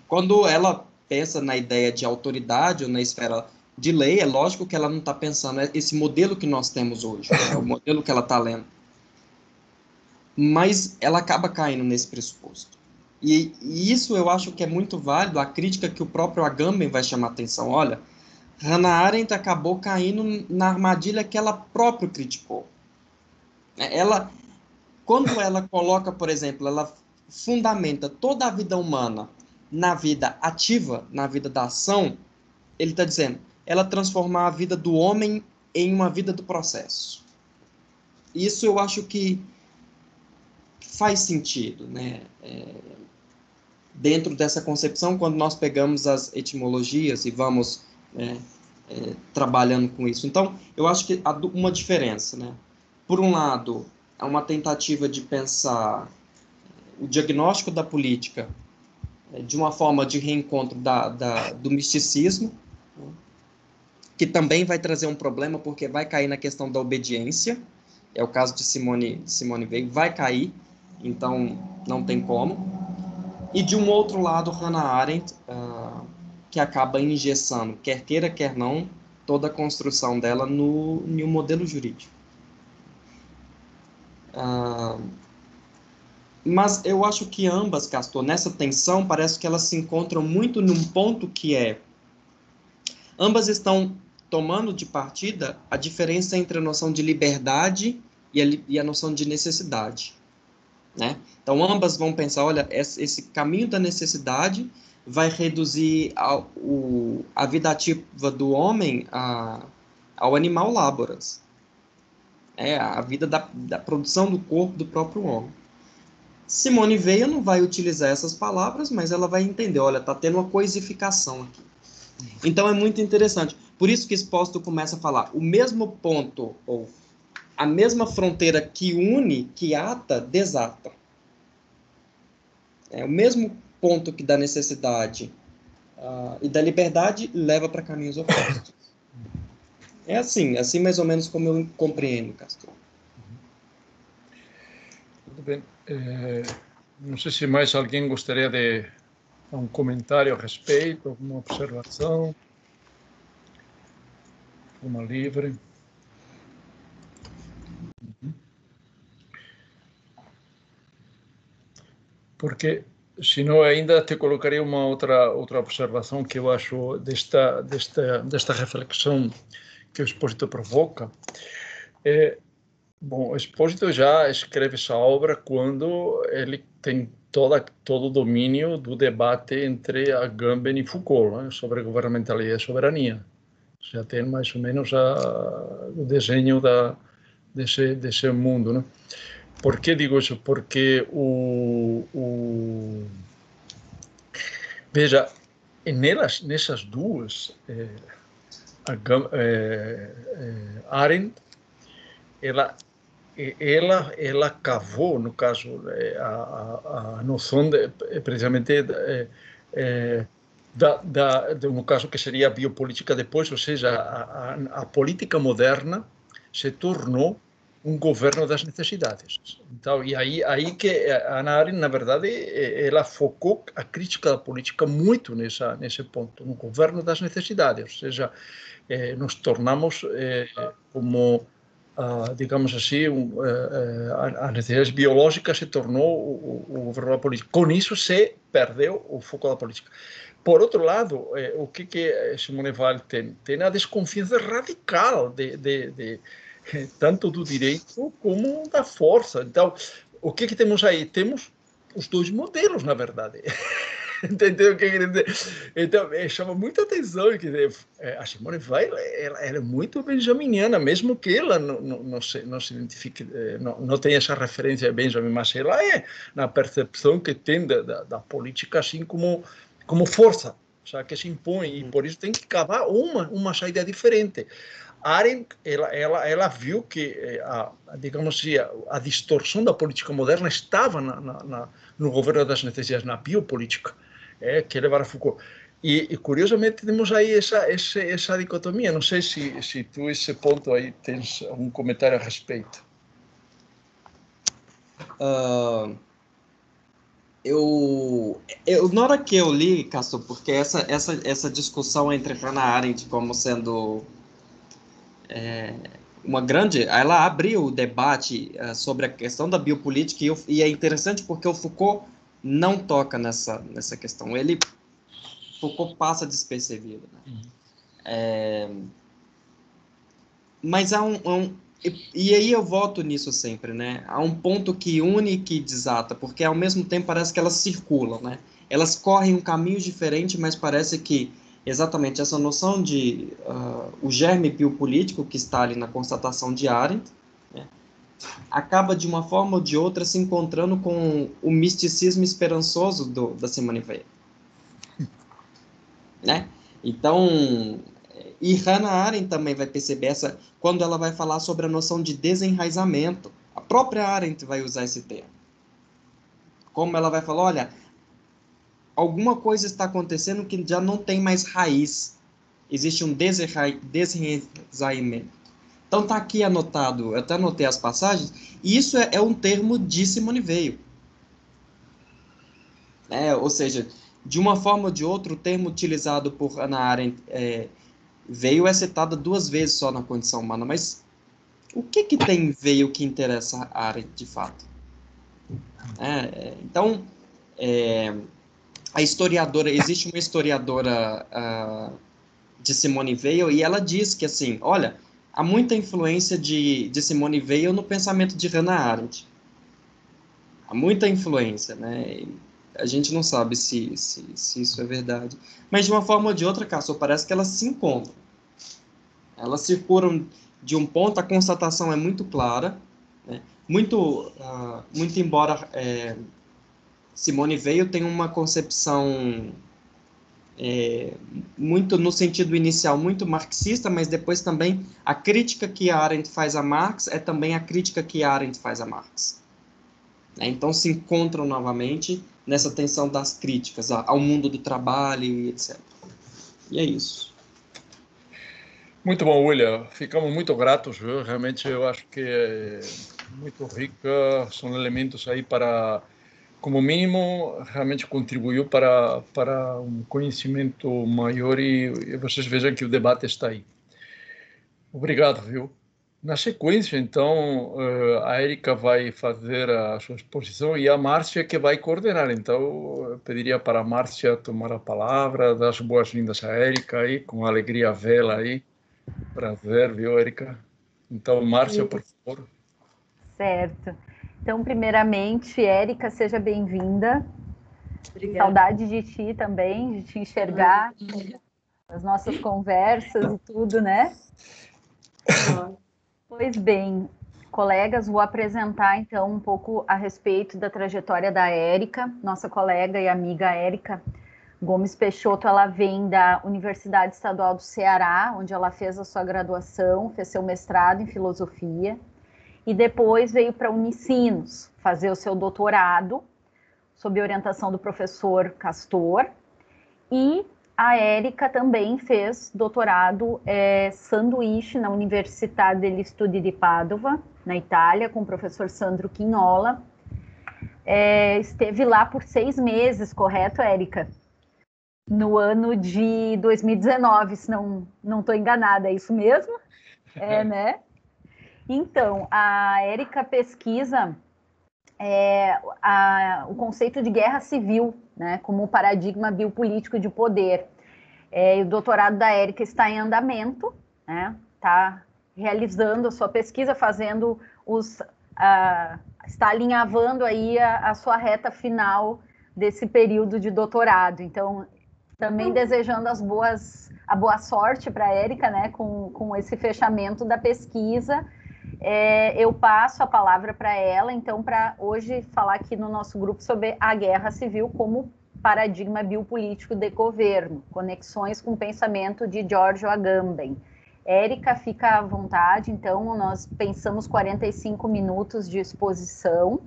Quando ela pensa na ideia de autoridade ou na esfera de lei, é lógico que ela não está pensando esse modelo que nós temos hoje, é o modelo que ela está lendo. Mas ela acaba caindo nesse pressuposto. E, e, isso eu acho que é muito válido, a crítica que o próprio Agamben vai chamar atenção. Olha, Hannah Arendt acabou caindo na armadilha que ela própria criticou. É, ela, quando ela coloca, por exemplo, ela fundamenta toda a vida humana na vida ativa, na vida da ação, ele está dizendo, ela transformar a vida do homem em uma vida do processo. Isso eu acho que faz sentido, né? É, dentro dessa concepção, quando nós pegamos as etimologias e vamos é, é, trabalhando com isso. Então, eu acho que há uma diferença, né? Por um lado, é uma tentativa de pensar o diagnóstico da política é, de uma forma de reencontro da, da, do misticismo, né? que também vai trazer um problema, porque vai cair na questão da obediência, é o caso de Simone, Simone Weil, vai cair, então não tem como. E de um outro lado, Hannah Arendt, uh, que acaba engessando, quer queira, quer não, toda a construção dela no, no modelo jurídico. Uh, mas eu acho que ambas, Castor, nessa tensão, parece que elas se encontram muito num ponto que é. Ambas estão tomando de partida a diferença entre a noção de liberdade e a, e a noção de necessidade. Né? Então, ambas vão pensar, olha, esse caminho da necessidade vai reduzir a, o, a vida ativa do homem a, ao animal laboras. É a vida da, da produção do corpo do próprio homem. Simone Veia não vai utilizar essas palavras, mas ela vai entender, olha, está tendo uma coisificação aqui. Então é muito interessante. Por isso que Exposto começa a falar o mesmo ponto, ou a mesma fronteira que une, que ata, desata. É o mesmo ponto que da necessidade uh, e da liberdade leva para caminhos opostos. É assim, assim mais ou menos como eu compreendo, Castro. Tudo bem. É, não sei se mais alguém gostaria de um comentário a respeito, alguma observação. Uma livre. Uhum. Porque senão ainda te colocaria uma outra outra observação que eu acho desta desta desta reflexão que o Expósito provoca. É, bom, o Expósito já escreve essa obra quando ele tem toda todo o domínio do debate entre Agamben e Foucault né, sobre governamentalidade e soberania. Já tem mais ou menos a, o desenho da desse desse mundo, né? Por que digo isso? Porque o, o... veja, nelas, nessas duas, é, a, é, é, Arendt, ela, ela, ela cavou, no caso, a, a, noção, de, precisamente, é, da, da, de, no caso que seria a biopolítica depois, ou seja, a, a, a política moderna se tornou um governo das necessidades. Então, e aí, aí que a Ana Arendt, na verdade, ela focou a crítica da política muito nessa nesse ponto, no governo das necessidades, ou seja, eh, nos tornamos eh, como, ah, digamos assim, um, eh, a necessidade biológica se tornou o, o, governo da política. Com isso se perdeu o foco da política. Por outro lado, eh, o que que Simone Weil tem? Tem a desconfiança radical de, de, de tanto do direito como da força. Então, o que, que temos aí? Temos os dois modelos, na verdade. Entendeu o que eu queria dizer? Então, é, chama muita atenção que é, a Simone Weil ela, ela, é muito benjaminiana, mesmo que ela não, não, não, se, não se identifique, é, não, não tenha essa referência a Benjamin, mas ela é na percepção que tem da, da, da política assim como, como força, sabe, que se impõe, e por isso tem que cavar uma, uma saída diferente. Arendt ela, ela, ela viu que eh, a, digamos assim, a, a, distorção da política moderna estava na, na, na, no governo das necessidades, na biopolítica, é, que levar a Foucault. E, e, curiosamente temos aí essa, essa, essa dicotomia. Não sei se, se tu esse ponto aí tens algum comentário a respeito. Uh, eu, eu, na hora que eu li, Castro, porque essa, essa, essa discussão entre Hannah Arendt como sendo é, uma grande. Ela abriu o debate uh, sobre a questão da biopolítica e, eu, e, é interessante porque o Foucault não toca nessa, nessa questão. Ele. Foucault passa despercebido. Né? Uhum. É, mas há um, um e, e, aí eu volto nisso sempre, né? Há um ponto que une e que desata, porque ao mesmo tempo parece que elas circulam, né? Elas correm um caminho diferente, mas parece que exatamente essa noção de uh, o germe biopolítico que está ali na constatação de Arendt, né, acaba de uma forma ou de outra se encontrando com o misticismo esperançoso do, da Simone Weil. né? Então, e Hannah Arendt também vai perceber essa quando ela vai falar sobre a noção de desenraizamento. A própria Arendt vai usar esse termo. Como ela vai falar, olha, alguma coisa está acontecendo que já não tem mais raiz. Existe um desenraizamento. Então tá aqui anotado, eu até anotei as passagens, e isso é, é um termo de Simone Veil. É, ou seja, de uma forma ou de outra, o termo utilizado por Hannah Arendt é, veio é citado duas vezes só na condição humana, mas o que que tem veio que interessa a Arendt de fato? É, é então, é, a historiadora, existe uma historiadora uh, de Simone Weil e ela diz que, assim, olha, há muita influência de, de Simone Weil no pensamento de Hannah Arendt. Há muita influência, né? A gente não sabe se, se, se isso é verdade. Mas, de uma forma ou de outra, Cássio, parece que elas se encontram. Elas circulam de um ponto, a constatação é muito clara, né? muito, uh, muito embora... É, Simone Veil tem uma concepção é, muito no sentido inicial muito marxista, mas depois também a crítica que a Arendt faz a Marx é também a crítica que a Arendt faz a Marx. É, então se encontram novamente nessa tensão das críticas ao mundo do trabalho e etc. E é isso. Muito bom, William. Ficamos muito gratos. Viu? Realmente eu acho que muito rica, são elementos aí para, como mínimo, realmente contribuiu para, para um conhecimento maior e, e vocês vejam que o debate está aí. Obrigado, viu? Na sequência, então, eh, a Érica vai fazer a sua exposição e a Márcia que vai coordenar. Então, eu pediria para a Márcia tomar a palavra, dar as boas-vindas à Érica aí, com alegria vê-la aí. Prazer, viu, Érica? Então, Márcia, por favor. Certo. Então, primeiramente, Érica, seja bem-vinda. Saudade de ti também, de te enxergar, as nossas conversas e tudo, né? Pois bem, colegas, vou apresentar então um pouco a respeito da trajetória da Érica, nossa colega e amiga Érica Gomes Peixoto. Ela vem da Universidade Estadual do Ceará, onde ela fez a sua graduação, fez seu mestrado em filosofia e depois veio para Unicinos fazer o seu doutorado sob orientação do professor Castor e a Érica também fez doutorado é, sanduíche na Universidade degli Studi di Padova, na Itália, com o professor Sandro Quignola. É, esteve lá por seis meses, correto, Érica? No ano de 2019, se não estou enganada, é isso mesmo? É, né? Então, a Érica pesquisa é, a, o conceito de guerra civil, né, como paradigma biopolítico de poder. É, o doutorado da Érica está em andamento, né, está realizando a sua pesquisa, fazendo os, uh, está alinhavando aí a, a, sua reta final desse período de doutorado. Então, também uhum. desejando as boas, a boa sorte para a Érica, né, com, com esse fechamento da pesquisa é, eu passo a palavra para ela, então, para hoje falar aqui no nosso grupo sobre a guerra civil como paradigma biopolítico de governo, conexões com o pensamento de Giorgio Agamben. Érica, fica à vontade, então, nós pensamos 45 minutos de exposição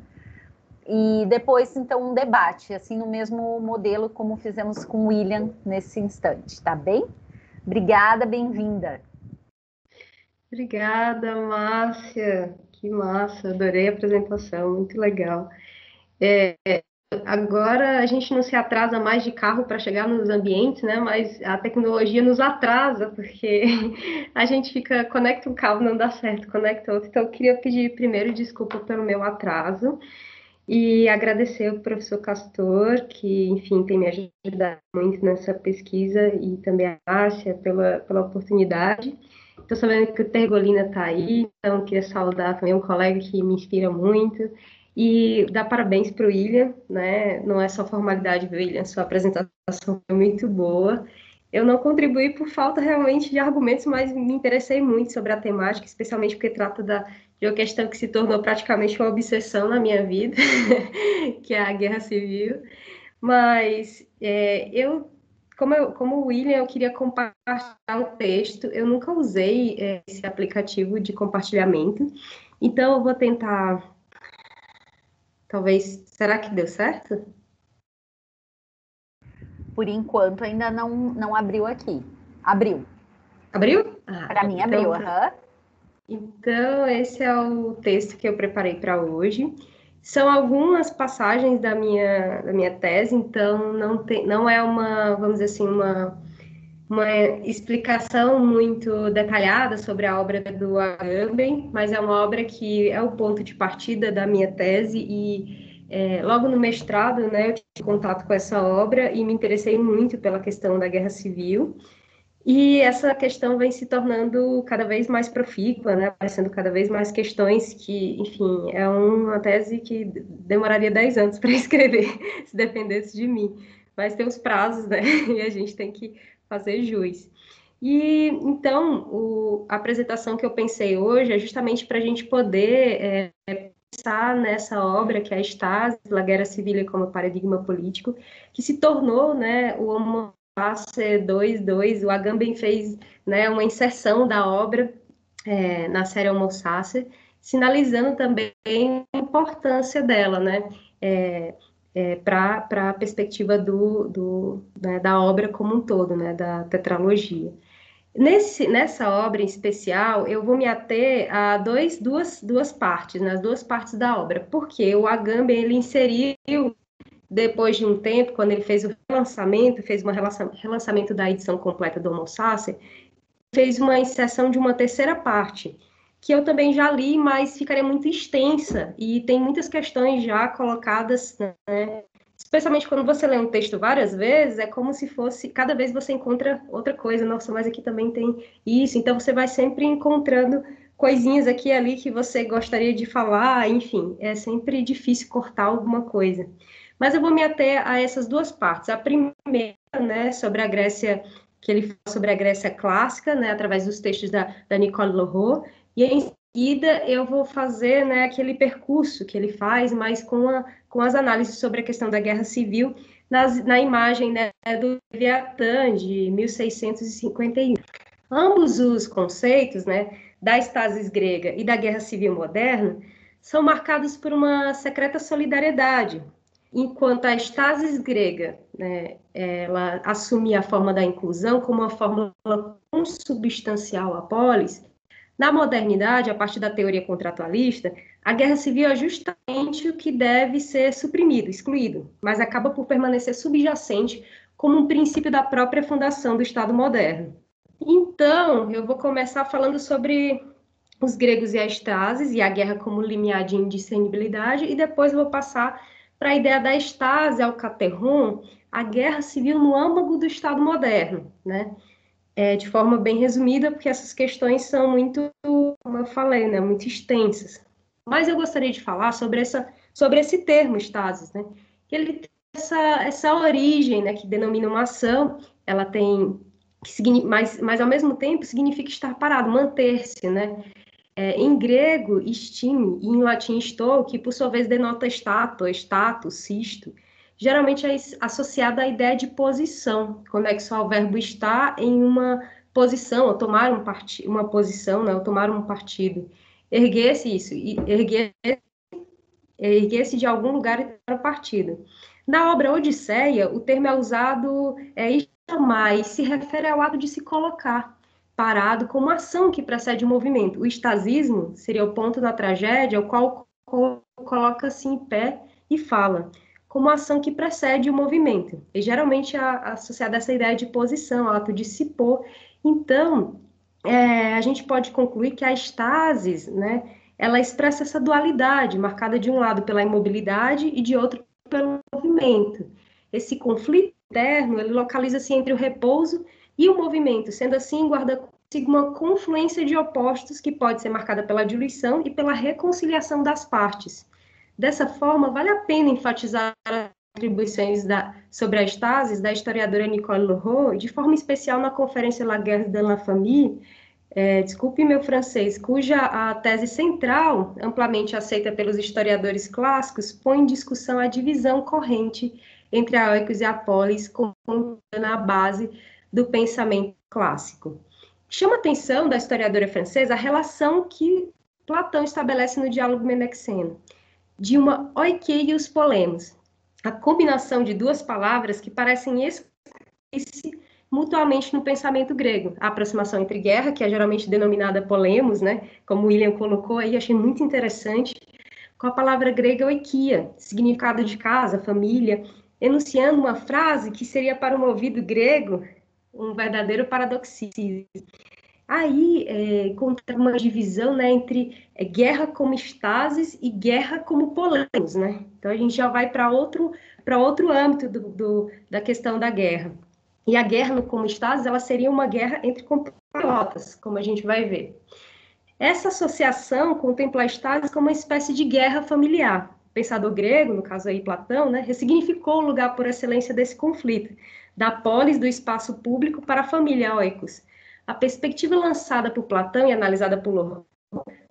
e depois, então, um debate, assim, no mesmo modelo como fizemos com o William nesse instante, tá bem? Obrigada, bem-vinda. Obrigada, Márcia. Que massa, adorei a apresentação, muito legal. É, agora a gente não se atrasa mais de carro para chegar nos ambientes, né? Mas a tecnologia nos atrasa, porque a gente fica, conecta um carro, não dá certo, conecta outro. Então, eu queria pedir primeiro desculpa pelo meu atraso e agradecer ao professor Castor, que, enfim, tem me ajudado muito nessa pesquisa, e também a Márcia pela, pela oportunidade. Estou sabendo que o Tergolina está aí, então queria saudar também um colega que me inspira muito. E dar parabéns para o William, né? Não é só formalidade, William, sua apresentação foi muito boa. Eu não contribuí por falta realmente de argumentos, mas me interessei muito sobre a temática, especialmente porque trata da, de uma questão que se tornou praticamente uma obsessão na minha vida, que é a guerra civil. Mas é, eu como, eu, como o William, eu queria compartilhar o texto. Eu nunca usei é, esse aplicativo de compartilhamento, então eu vou tentar. Talvez. Será que deu certo? Por enquanto, ainda não, não abriu aqui. Abriu. Abriu? Ah, Para mim, abriu. Então, uhum. então, esse é o texto que eu preparei para hoje. São algumas passagens da minha, da minha tese, então não, tem, não é uma, vamos dizer assim, uma, uma explicação muito detalhada sobre a obra do Agamben, mas é uma obra que é o ponto de partida da minha tese e é, logo no mestrado, né, eu tive contato com essa obra e me interessei muito pela questão da guerra civil e essa questão vem se tornando cada vez mais profícua, né? aparecendo cada vez mais questões que, enfim, é uma tese que demoraria 10 anos para escrever, se dependesse de mim. Mas tem os prazos, né? E a gente tem que fazer juiz. E então, o, a apresentação que eu pensei hoje é justamente para a gente poder é, pensar nessa obra que é a Stasi, La Guerra Civile como Paradigma Político, que se tornou né, o passe 2.2, o Agamben fez né, uma inserção da obra é, na série Sacer, sinalizando também a importância dela, né, é, é, para a perspectiva do, do né, da obra como um todo, né, da tetralogia. Nesse, nessa obra em especial, eu vou me ater a dois, duas, duas partes, nas né, duas partes da obra, porque o Agamben ele inseriu, depois de um tempo, quando ele fez o relançamento, fez um relançamento da edição completa do Homo Sacer, fez uma inserção de uma terceira parte, que eu também já li, mas ficaria muito extensa, e tem muitas questões já colocadas né, especialmente quando você lê um texto várias vezes, é como se fosse, cada vez você encontra outra coisa, nossa, mas aqui também tem isso, então você vai sempre encontrando coisinhas aqui e ali que você gostaria de falar, enfim, é sempre difícil cortar alguma coisa. Mas eu vou me ater a essas duas partes. A primeira, né, sobre a Grécia, que ele fala sobre a Grécia clássica, né, através dos textos da, da Nicole Leroux, e em seguida eu vou fazer né, aquele percurso que ele faz, mas com, a, com as análises sobre a questão da guerra civil nas, na imagem né, do Leviatã de 1651. Ambos os conceitos né, da estasis grega e da guerra civil moderna são marcados por uma secreta solidariedade, enquanto a estasis grega né, ela assumia a forma da inclusão como uma fórmula consubstancial à polis, na modernidade, a partir da teoria contratualista, a guerra civil é justamente o que deve ser suprimido, excluído, mas acaba por permanecer subjacente como um princípio da própria fundação do Estado moderno. Então, eu vou começar falando sobre os gregos e as estases e a guerra como limiar de indiscernibilidade, e depois vou passar para a ideia da estase ao caterron, a guerra civil no âmago do Estado moderno, né? é, de forma bem resumida, porque essas questões são muito, como eu falei, né, muito extensas. Mas eu gostaria de falar sobre, essa, sobre esse termo, estasis, né? Ele tem essa, essa origem, né, que denomina uma ação, ela tem, mas, mas ao mesmo tempo significa estar parado, manter-se, né? É, em grego, estime, e em latim estou, que por sua vez denota estátua, status, cisto, geralmente é associada à ideia de posição, conexo ao verbo estar em uma posição, ou tomar um uma posição, né, ou tomar um partido. Erguer-se isso, erguer-se erguer de algum lugar e para o partido. Na obra Odisseia, o termo é usado é, chamar e se refere ao ato de se colocar parado como ação que precede o movimento. O estasismo seria o ponto da tragédia, o qual coloca-se em pé e fala como ação que precede o movimento. E geralmente associada a essa ideia de posição, ato de se pôr. Então, é, a gente pode concluir que a estasis, né, ela expressa essa dualidade, marcada de um lado pela imobilidade e de outro pelo movimento. Esse conflito interno, ele localiza-se entre o repouso e o movimento, sendo assim, guarda consigo uma confluência de opostos que pode ser marcada pela diluição e pela reconciliação das partes. Dessa forma, vale a pena enfatizar as atribuições da, sobre a estasis da historiadora Nicole Leroux, de forma especial na conferência La Guerre de la Famille, é, desculpe meu francês, cuja a tese central, amplamente aceita pelos historiadores clássicos, põe em discussão a divisão corrente entre a Oikos e a Polis, como na base do pensamento clássico. Chama atenção da historiadora francesa a relação que Platão estabelece no diálogo menexeno de uma oikeios polemos, a combinação de duas palavras que parecem excluir-se mutuamente no pensamento grego. A aproximação entre guerra, que é geralmente denominada polemos, né, como William colocou aí, achei muito interessante, com a palavra grega oikia, significado de casa, família, enunciando uma frase que seria para um ouvido grego um verdadeiro paradoxismo. Aí é, encontra uma divisão né, entre é, guerra como estases e guerra como polemos, né? Então a gente já vai para outro para outro âmbito do, do, da questão da guerra. E a guerra como estases ela seria uma guerra entre compatriotas, como a gente vai ver. Essa associação contempla a estases como uma espécie de guerra familiar. O pensador grego, no caso aí Platão, né, ressignificou o lugar por excelência desse conflito, da polis do espaço público para a família oikos a perspectiva lançada por Platão e analisada por Lohan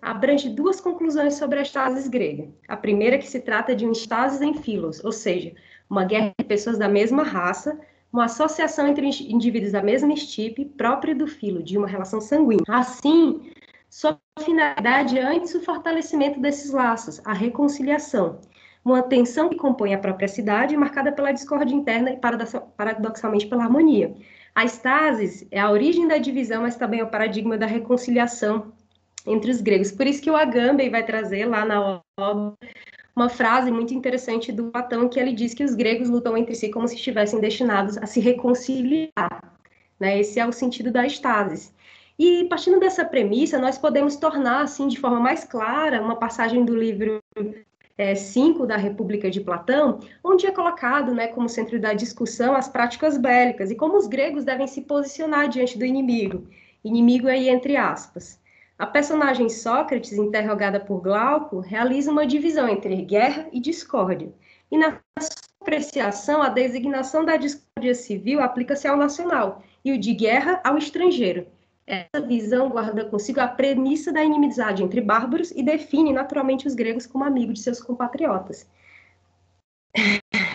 abrange duas conclusões sobre a estasis grega. A primeira é que se trata de um estasis em filos, ou seja, uma guerra de pessoas da mesma raça, uma associação entre indivíduos da mesma estipe, própria do filo, de uma relação sanguínea. Assim, sua finalidade é antes o fortalecimento desses laços, a reconciliação, uma tensão que compõe a própria cidade, marcada pela discórdia interna e paradoxalmente pela harmonia. A estasis é a origem da divisão, mas também é o paradigma da reconciliação entre os gregos. Por isso que o Agamben vai trazer lá na obra uma frase muito interessante do Platão, que ele diz que os gregos lutam entre si como se estivessem destinados a se reconciliar. Né? Esse é o sentido da estasis. E partindo dessa premissa, nós podemos tornar, assim, de forma mais clara, uma passagem do livro 5 é, da República de Platão, onde é colocado né, como centro da discussão as práticas bélicas e como os gregos devem se posicionar diante do inimigo. Inimigo aí entre aspas. A personagem Sócrates, interrogada por Glauco, realiza uma divisão entre guerra e discórdia. E na apreciação, a designação da discórdia civil aplica-se ao nacional e o de guerra ao estrangeiro. Essa visão guarda consigo a premissa da inimizade entre bárbaros e define naturalmente os gregos como amigos de seus compatriotas.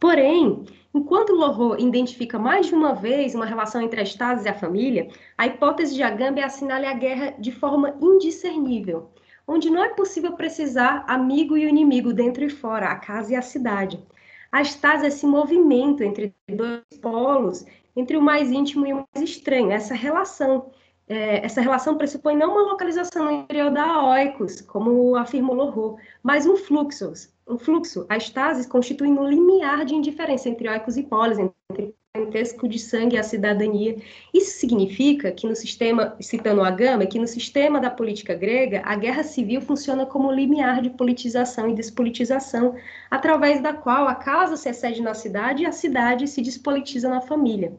Porém, enquanto Lohó identifica mais de uma vez uma relação entre a Estasis e a família, a hipótese de Agamben assinala a guerra de forma indiscernível, onde não é possível precisar amigo e inimigo dentro e fora, a casa e a cidade. A Estasis é esse movimento entre dois polos entre o mais íntimo e o mais estranho. Essa relação, é, essa relação pressupõe não uma localização no interior da oikos, como afirmou Lohô, mas um fluxo. Um fluxo. A estase constitui um limiar de indiferença entre oikos e polis, entre parentesco de sangue a cidadania. Isso significa que no sistema, citando a Gama, que no sistema da política grega, a guerra civil funciona como limiar de politização e despolitização, através da qual a casa se excede na cidade e a cidade se despolitiza na família.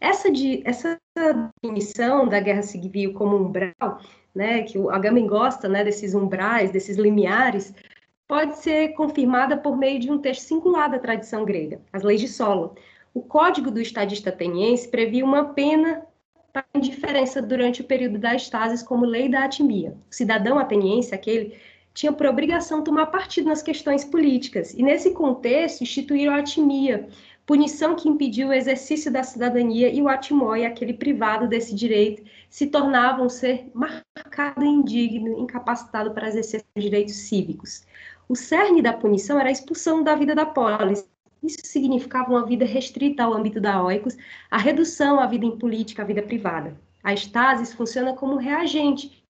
Essa, de, essa definição da guerra civil como umbral, né, que o Agamben gosta né, desses umbrais, desses limiares, pode ser confirmada por meio de um texto singular da tradição grega, as leis de Solon, o Código do Estadista Ateniense previa uma pena para indiferença durante o período da estasis como lei da atimia. O cidadão ateniense, aquele, tinha por obrigação tomar partido nas questões políticas, e nesse contexto instituíram a atimia, punição que impediu o exercício da cidadania e o atimóia, aquele privado desse direito, se tornava um ser marcado, indigno, incapacitado para exercer seus direitos cívicos. O cerne da punição era a expulsão da vida da polis, isso significava uma vida restrita ao âmbito da oikos, a redução à vida em política, à vida privada. A estasis funciona como um reagente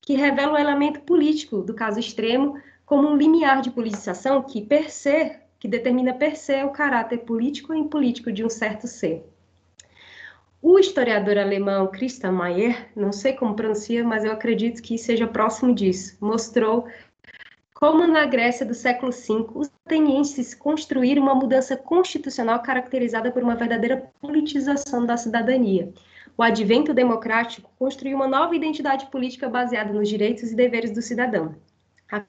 que revela o elemento político do caso extremo como um limiar de politização que per se, que determina per se o caráter político ou impolítico de um certo ser. O historiador alemão Christian Mayer, não sei como pronuncia, mas eu acredito que seja próximo disso, mostrou como na Grécia do século V, os atenienses construíram uma mudança constitucional caracterizada por uma verdadeira politização da cidadania. O advento democrático construiu uma nova identidade política baseada nos direitos e deveres do cidadão. A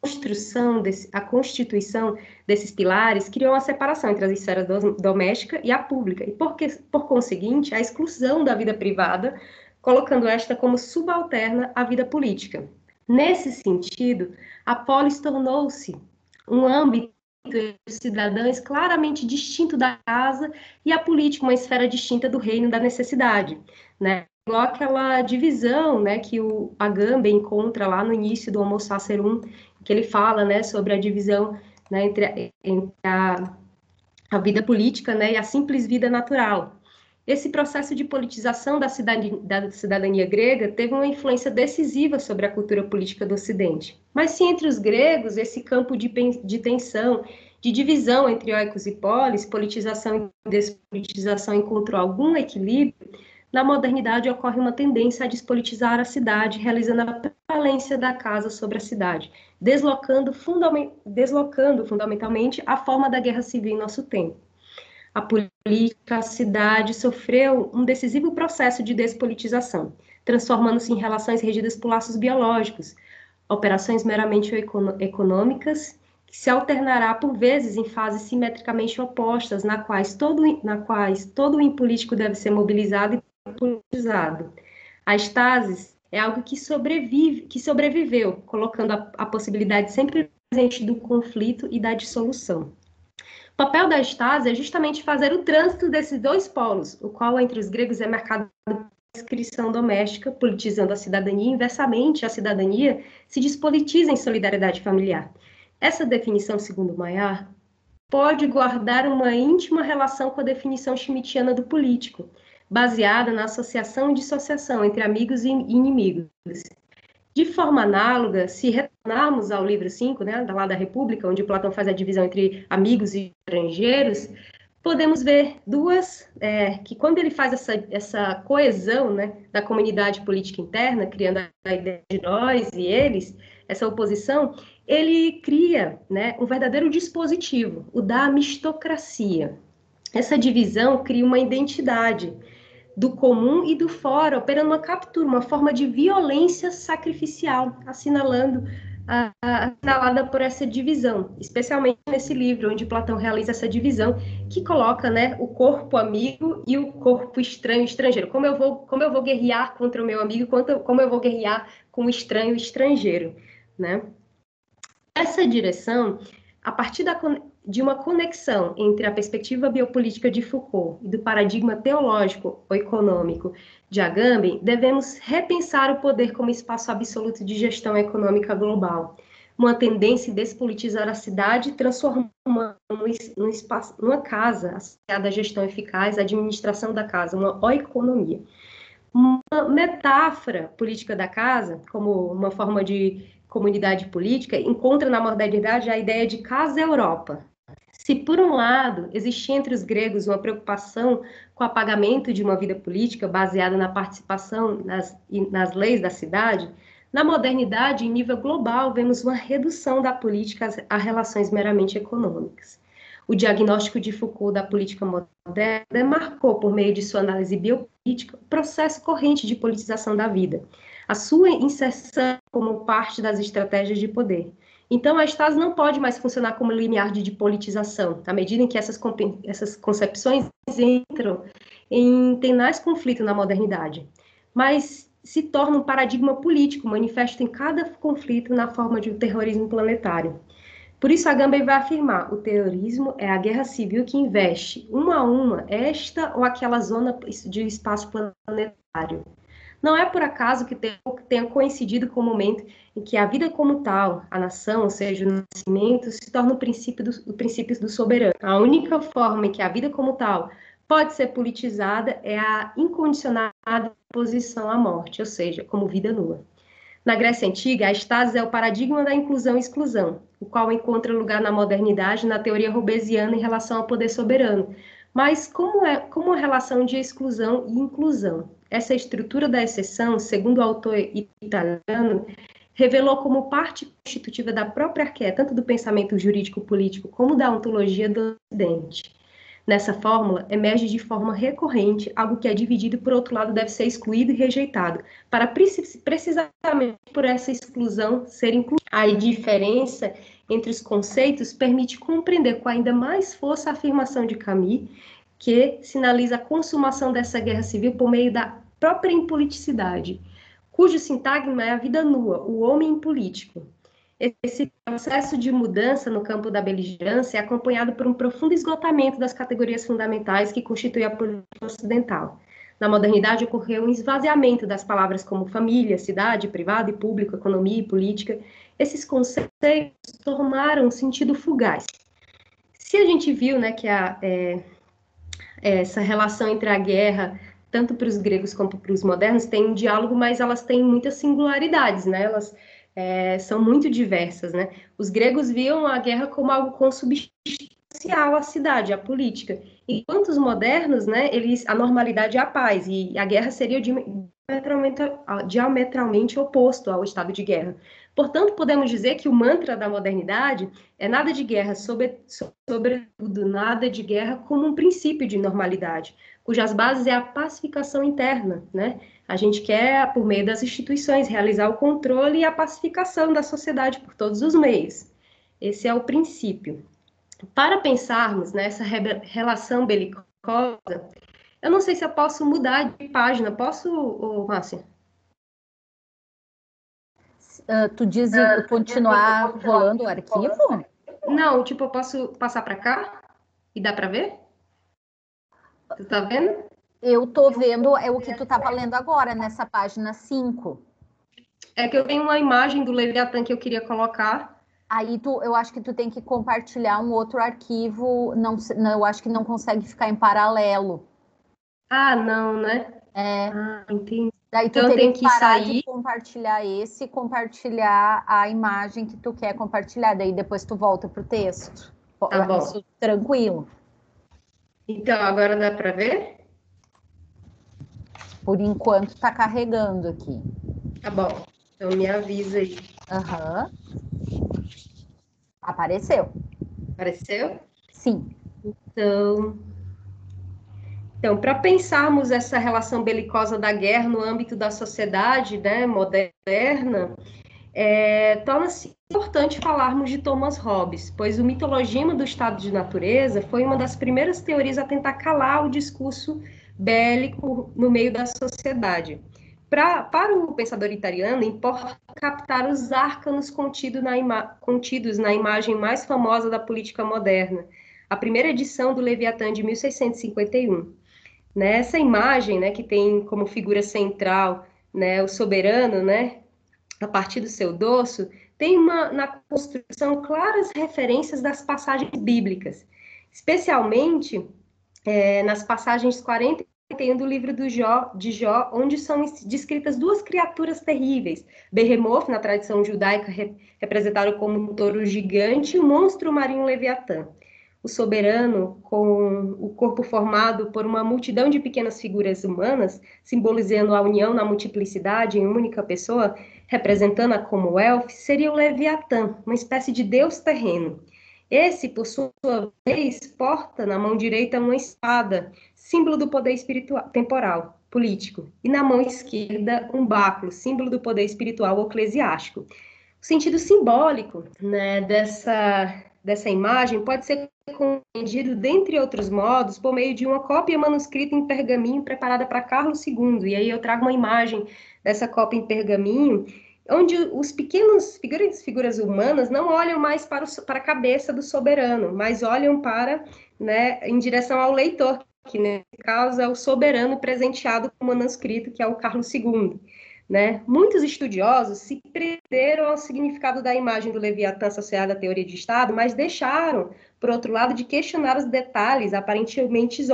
construção, desse, a constituição desses pilares criou uma separação entre a esfera do, doméstica e a pública, e por, que, por conseguinte, a exclusão da vida privada, colocando esta como subalterna à vida política. Nesse sentido, a polis tornou-se um âmbito de cidadãos claramente distinto da casa e a política uma esfera distinta do reino da necessidade, né? Igual aquela divisão, né, que o Agamben encontra lá no início do Homo Sacerum, que ele fala, né, sobre a divisão né, entre, entre a, a vida política, né, e a simples vida natural. Esse processo de politização da cidadania, da cidadania grega teve uma influência decisiva sobre a cultura política do Ocidente. Mas se entre os gregos esse campo de, de tensão, de divisão entre oicos e polis, politização e despolitização encontrou algum equilíbrio, na modernidade ocorre uma tendência a despolitizar a cidade, realizando a prevalência da casa sobre a cidade, deslocando, deslocando fundamentalmente a forma da guerra civil em nosso tempo a política, a cidade sofreu um decisivo processo de despolitização, transformando-se em relações regidas por laços biológicos, operações meramente econômicas, que se alternará por vezes em fases simetricamente opostas, na quais todo, na quais todo o impolítico deve ser mobilizado e politizado. A estasis é algo que sobrevive, que sobreviveu, colocando a, a possibilidade sempre presente do conflito e da dissolução. O papel da estase é justamente fazer o trânsito desses dois polos, o qual entre os gregos é marcado inscrição doméstica, politizando a cidadania, inversamente a cidadania se despolitiza em solidariedade familiar. Essa definição, segundo Maillard, pode guardar uma íntima relação com a definição schmittiana do político, baseada na associação e dissociação entre amigos e inimigos. De forma análoga, se retornarmos ao livro 5, né, da lá da República, onde Platão faz a divisão entre amigos e estrangeiros, podemos ver duas, é, que quando ele faz essa, essa coesão né, da comunidade política interna, criando a ideia de nós e eles, essa oposição, ele cria né, um verdadeiro dispositivo, o da amistocracia. Essa divisão cria uma identidade do comum e do fora, operando uma captura, uma forma de violência sacrificial, assinalando assinalada por essa divisão, especialmente nesse livro onde Platão realiza essa divisão que coloca, né, o corpo amigo e o corpo estranho estrangeiro. Como eu vou, como eu vou guerrear contra o meu amigo, como eu vou guerrear com o estranho estrangeiro, né? Essa direção, a partir da, de uma conexão entre a perspectiva biopolítica de Foucault e do paradigma teológico ou econômico de Agamben, devemos repensar o poder como espaço absoluto de gestão econômica global, uma tendência em despolitizar a cidade, transformando num espaço, numa casa associada à gestão eficaz, à administração da casa, uma oeconomia. Uma metáfora política da casa, como uma forma de comunidade política, encontra na modernidade a ideia de casa-Europa, se, por um lado, existia entre os gregos uma preocupação com o apagamento de uma vida política baseada na participação nas, nas leis da cidade, na modernidade, em nível global, vemos uma redução da política a relações meramente econômicas. O diagnóstico de Foucault da política moderna demarcou, por meio de sua análise biopolítica, o processo corrente de politização da vida, a sua inserção como parte das estratégias de poder, então, a Estado não pode mais funcionar como limiar de, de politização, à medida em que essas, essas concepções entram em tenaz conflito na modernidade, mas se torna um paradigma político, manifesto em cada conflito na forma de um terrorismo planetário. Por isso, Agamben vai afirmar: o terrorismo é a guerra civil que investe, uma a uma, esta ou aquela zona de espaço planetário. Não é por acaso que tenha coincidido com o momento em que a vida como tal, a nação, ou seja, o nascimento, se torna o princípio do, o princípio do soberano. A única forma em que a vida como tal pode ser politizada é a incondicionada posição à morte, ou seja, como vida nua. Na Grécia Antiga, a estase é o paradigma da inclusão e exclusão, o qual encontra lugar na modernidade na teoria robesiana em relação ao poder soberano. Mas como é como a relação de exclusão e inclusão? Essa estrutura da exceção, segundo o autor italiano, revelou como parte constitutiva da própria arqué, tanto do pensamento jurídico-político como da ontologia do Ocidente. Nessa fórmula, emerge de forma recorrente algo que é dividido e, por outro lado, deve ser excluído e rejeitado, para precisamente por essa exclusão ser incluída. A diferença entre os conceitos permite compreender com ainda mais força a afirmação de Camus que sinaliza a consumação dessa guerra civil por meio da própria impoliticidade, cujo sintagma é a vida nua, o homem político. Esse processo de mudança no campo da beligerância é acompanhado por um profundo esgotamento das categorias fundamentais que constituem a política ocidental. Na modernidade, ocorreu um esvaziamento das palavras como família, cidade, privado e público, economia e política. Esses conceitos tomaram sentido fugaz. Se a gente viu né, que a, é, essa relação entre a guerra, tanto para os gregos como para os modernos, tem um diálogo, mas elas têm muitas singularidades, né? Elas é, são muito diversas, né? Os gregos viam a guerra como algo consubstancial à cidade, à política, enquanto os modernos, né? Eles a normalidade é a paz e a guerra seria diametralmente, diametralmente oposto ao estado de guerra. Portanto, podemos dizer que o mantra da modernidade é nada de guerra, sobre, sobretudo nada de guerra como um princípio de normalidade, cujas bases é a pacificação interna, né? A gente quer, por meio das instituições, realizar o controle e a pacificação da sociedade por todos os meios. Esse é o princípio. Para pensarmos nessa relação belicosa, eu não sei se eu posso mudar de página. Posso, Márcia? Uh, tu diz uh, continuar rolando o arquivo? Não, tipo, eu posso passar para cá e dá para ver? Tu tá vendo? Eu tô vendo é o que tu tá lendo agora, nessa página 5. É que eu tenho uma imagem do Leviatã que eu queria colocar, Aí tu, eu acho que tu tem que compartilhar um outro arquivo, não, não, eu acho que não consegue ficar em paralelo. Ah, não, né? É. Ah, entendi. Daí tu Então, tem que que parar sair. de compartilhar esse e compartilhar a imagem que tu quer compartilhar. Daí depois tu volta pro texto. Tá bom. Isso, tranquilo. Então, agora dá para ver? Por enquanto tá carregando aqui. Tá bom. Então, me avisa aí. Aham. Apareceu. Apareceu? Sim. Então, então para pensarmos essa relação belicosa da guerra no âmbito da sociedade né, moderna, é, torna-se importante falarmos de Thomas Hobbes, pois o mitologema do estado de natureza foi uma das primeiras teorias a tentar calar o discurso bélico no meio da sociedade. Pra, para o pensador italiano, importa captar os arcanos contido na contidos na imagem mais famosa da política moderna, a primeira edição do Leviatã de 1651. Nessa imagem, né, que tem como figura central né, o soberano, né, a partir do seu dorso, tem uma, na construção claras referências das passagens bíblicas, especialmente é, nas passagens 40 e 41 do livro do Jó, de Jó, onde são descritas duas criaturas terríveis, Behemoth, na tradição judaica, re, representado como um touro gigante, e o monstro marinho Leviatã o soberano, com o corpo formado por uma multidão de pequenas figuras humanas, simbolizando a união na multiplicidade em uma única pessoa, representando a Commonwealth, seria o Leviatã, uma espécie de deus terreno. Esse, por sua vez, porta na mão direita uma espada, símbolo do poder espiritual, temporal, político, e na mão esquerda um báculo, símbolo do poder espiritual eclesiástico. O sentido simbólico né, dessa, dessa imagem pode ser compreendido, dentre outros modos, por meio de uma cópia manuscrita em pergaminho preparada para Carlos II. E aí eu trago uma imagem dessa cópia em pergaminho, onde os pequenos figuras, figuras humanas não olham mais para, o, para a cabeça do soberano, mas olham para, né, em direção ao leitor, que nesse caso é o soberano presenteado com o manuscrito, que é o Carlos II. Né? Muitos estudiosos se prenderam ao significado da imagem do Leviatã associada à teoria de Estado, mas deixaram, por outro lado, de questionar os detalhes aparentemente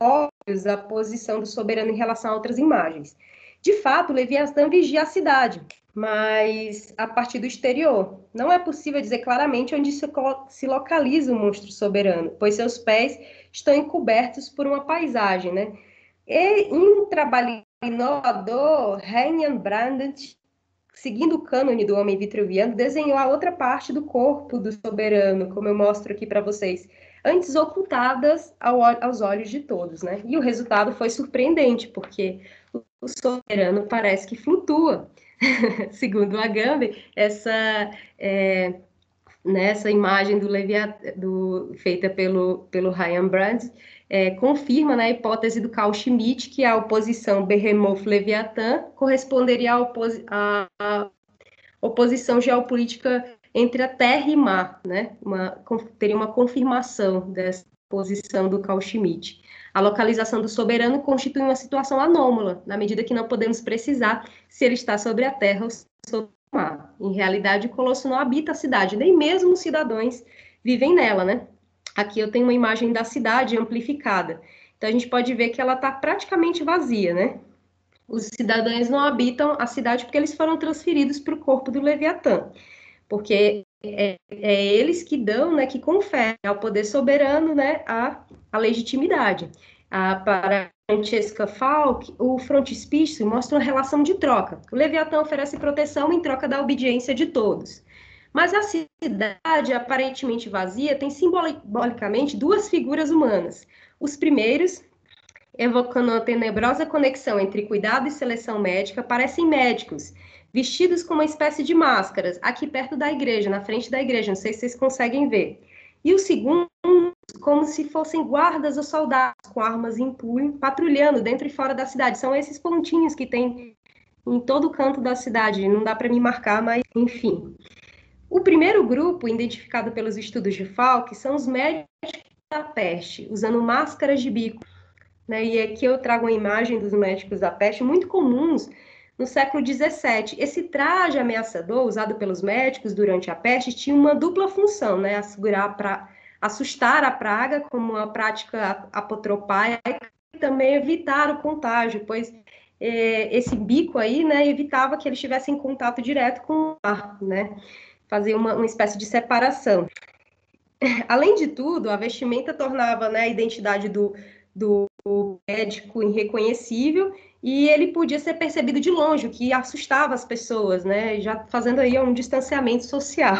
óbvios da posição do soberano em relação a outras imagens. De fato, o Leviatã vigia a cidade, mas a partir do exterior. Não é possível dizer claramente onde se localiza o monstro soberano, pois seus pés estão encobertos por uma paisagem, né? E em um trabalho inovador, Reinian Brandt, seguindo o cânone do homem vitruviano, desenhou a outra parte do corpo do soberano, como eu mostro aqui para vocês, antes ocultadas ao, aos olhos de todos, né? E o resultado foi surpreendente, porque o soberano parece que flutua. Segundo Agamben, essa é, nessa imagem do Leviatã, do, feita pelo, pelo Ryan Brandt, é, confirma né, a hipótese do Carl Schmitt que a oposição Behemoth-Leviatã corresponderia à, à, oposição geopolítica entre a terra e mar, né? Uma, teria uma confirmação dessa posição do Carl Schmitt. A localização do soberano constitui uma situação anômala, na medida que não podemos precisar se ele está sobre a terra ou sobre o mar. Em realidade, o Colosso não habita a cidade, nem mesmo os cidadãos vivem nela, né? Aqui eu tenho uma imagem da cidade amplificada. Então a gente pode ver que ela está praticamente vazia, né? Os cidadãos não habitam a cidade porque eles foram transferidos para o corpo do Leviatã, porque é, é, eles que dão, né, que conferem ao poder soberano, né, a, a legitimidade. Ah, para Francesca Falk, o frontispício mostra uma relação de troca. O Leviatã oferece proteção em troca da obediência de todos. Mas a cidade, aparentemente vazia, tem simbolicamente duas figuras humanas. Os primeiros, evocando uma tenebrosa conexão entre cuidado e seleção médica, parecem médicos, vestidos com uma espécie de máscaras, aqui perto da igreja, na frente da igreja, não sei se vocês conseguem ver. E o segundo, como se fossem guardas ou soldados com armas em punho, patrulhando dentro e fora da cidade. São esses pontinhos que tem em todo canto da cidade, não dá para me marcar, mas enfim. O primeiro grupo, identificado pelos estudos de Falk, são os médicos da peste, usando máscaras de bico. Né? E aqui eu trago uma imagem dos médicos da peste, muito comuns no século XVII. Esse traje ameaçador usado pelos médicos durante a peste tinha uma dupla função, né? Assegurar para assustar a praga como uma prática apotropaica e também evitar o contágio, pois é, esse bico aí, né, evitava que eles estivessem em contato direto com o ar, né? Fazer uma, uma espécie de separação. Além de tudo, a vestimenta tornava né, a identidade do, do médico irreconhecível e ele podia ser percebido de longe, o que assustava as pessoas, né? Já fazendo aí um distanciamento social.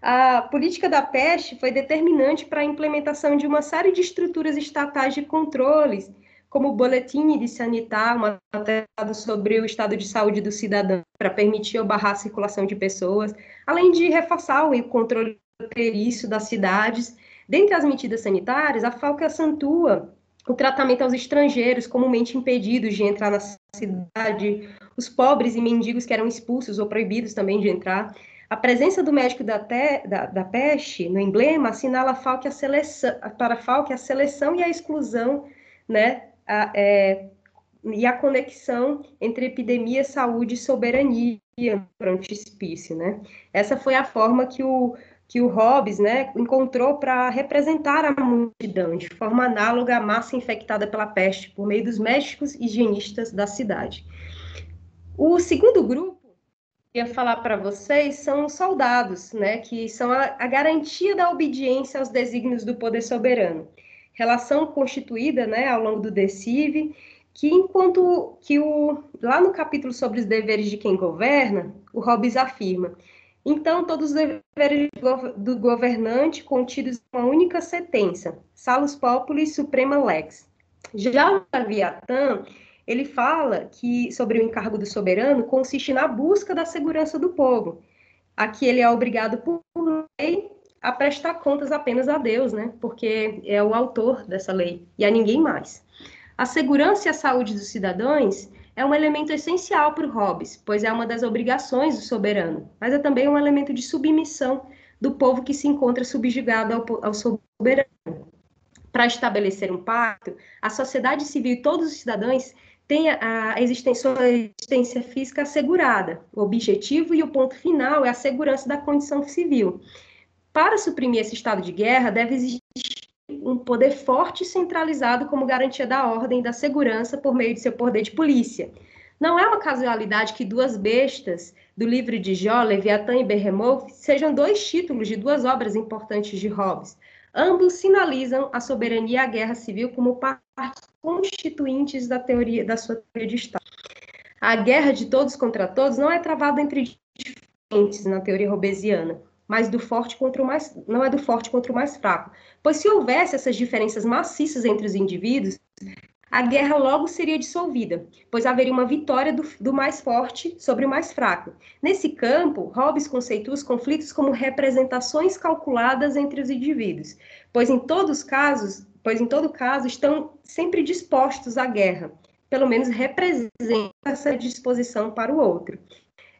A política da peste foi determinante para a implementação de uma série de estruturas estatais de controles, como Boletim de Sanitar, um atestado sobre o estado de saúde do cidadão, para permitir ou barrar a circulação de pessoas, além de reforçar o controle fronteiriço das cidades. Dentre as medidas sanitárias, a FAO acentua o tratamento aos estrangeiros comumente impedidos de entrar na cidade, os pobres e mendigos que eram expulsos ou proibidos também de entrar. A presença do médico da, te, da, da peste no emblema assinala a FAO a seleção, para a FAO a seleção e a exclusão, né, a, é, e a conexão entre epidemia, saúde e soberania frontispício, né? Essa foi a forma que o que o Hobbes né, encontrou para representar a multidão de forma análoga à massa infectada pela peste por meio dos médicos higienistas da cidade. O segundo grupo que eu ia falar para vocês são os soldados, né, que são a, a garantia da obediência aos desígnios do poder soberano. Relação constituída né, ao longo do Decive, que enquanto que o, lá no capítulo sobre os deveres de quem governa, o Hobbes afirma então, todos os deveres do governante contidos em uma única sentença, salus populi suprema lex. Já o Leviatã, ele fala que sobre o encargo do soberano consiste na busca da segurança do povo. Aqui ele é obrigado por lei a prestar contas apenas a Deus, né? Porque é o autor dessa lei e a ninguém mais. A segurança e a saúde dos cidadãos é um elemento essencial para o Hobbes, pois é uma das obrigações do soberano, mas é também um elemento de submissão do povo que se encontra subjugado ao, ao soberano. Para estabelecer um pacto, a sociedade civil e todos os cidadãos têm a existência, sua existência física assegurada. O objetivo e o ponto final é a segurança da condição civil. Para suprimir esse estado de guerra, deve existir um poder forte e centralizado como garantia da ordem e da segurança por meio de seu poder de polícia. Não é uma casualidade que duas bestas do livro de Jó, Leviatã e Behemoth, sejam dois títulos de duas obras importantes de Hobbes. Ambos sinalizam a soberania e a guerra civil como partes constituintes da teoria da sua teoria de Estado. A guerra de todos contra todos não é travada entre diferentes na teoria hobbesiana mas do forte contra o mais não é do forte contra o mais fraco. Pois se houvesse essas diferenças maciças entre os indivíduos, a guerra logo seria dissolvida, pois haveria uma vitória do, do, mais forte sobre o mais fraco. Nesse campo, Hobbes conceitua os conflitos como representações calculadas entre os indivíduos, pois em todos os casos, pois em todo caso estão sempre dispostos à guerra, pelo menos representam essa disposição para o outro.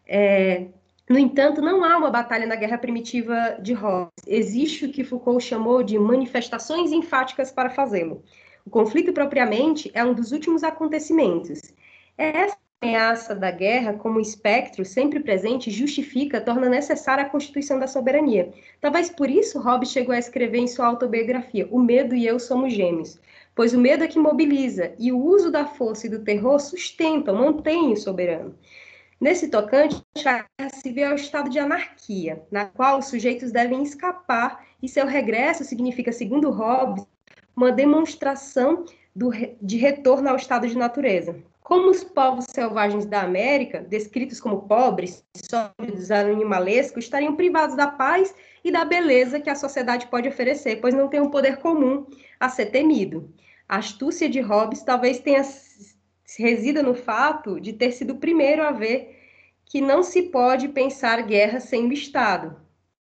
É, no entanto, não há uma batalha na guerra primitiva de Hobbes. Existe o que Foucault chamou de manifestações enfáticas para fazê-lo. O conflito propriamente é um dos últimos acontecimentos. Essa ameaça da guerra, como espectro sempre presente, justifica, torna necessária a constituição da soberania. Talvez por isso Hobbes chegou a escrever em sua autobiografia: O medo e eu somos gêmeos. Pois o medo é que mobiliza, e o uso da força e do terror sustentam, mantém o soberano. Nesse tocante, a guerra civil é o estado de anarquia, na qual os sujeitos devem escapar, e seu regresso significa, segundo Hobbes, uma demonstração do, de retorno ao estado de natureza. Como os povos selvagens da América, descritos como pobres, sólidos, animalescos, estariam privados da paz e da beleza que a sociedade pode oferecer, pois não tem um poder comum a ser temido. A astúcia de Hobbes talvez tenha resida no fato de ter sido o primeiro a ver que não se pode pensar guerra sem o Estado.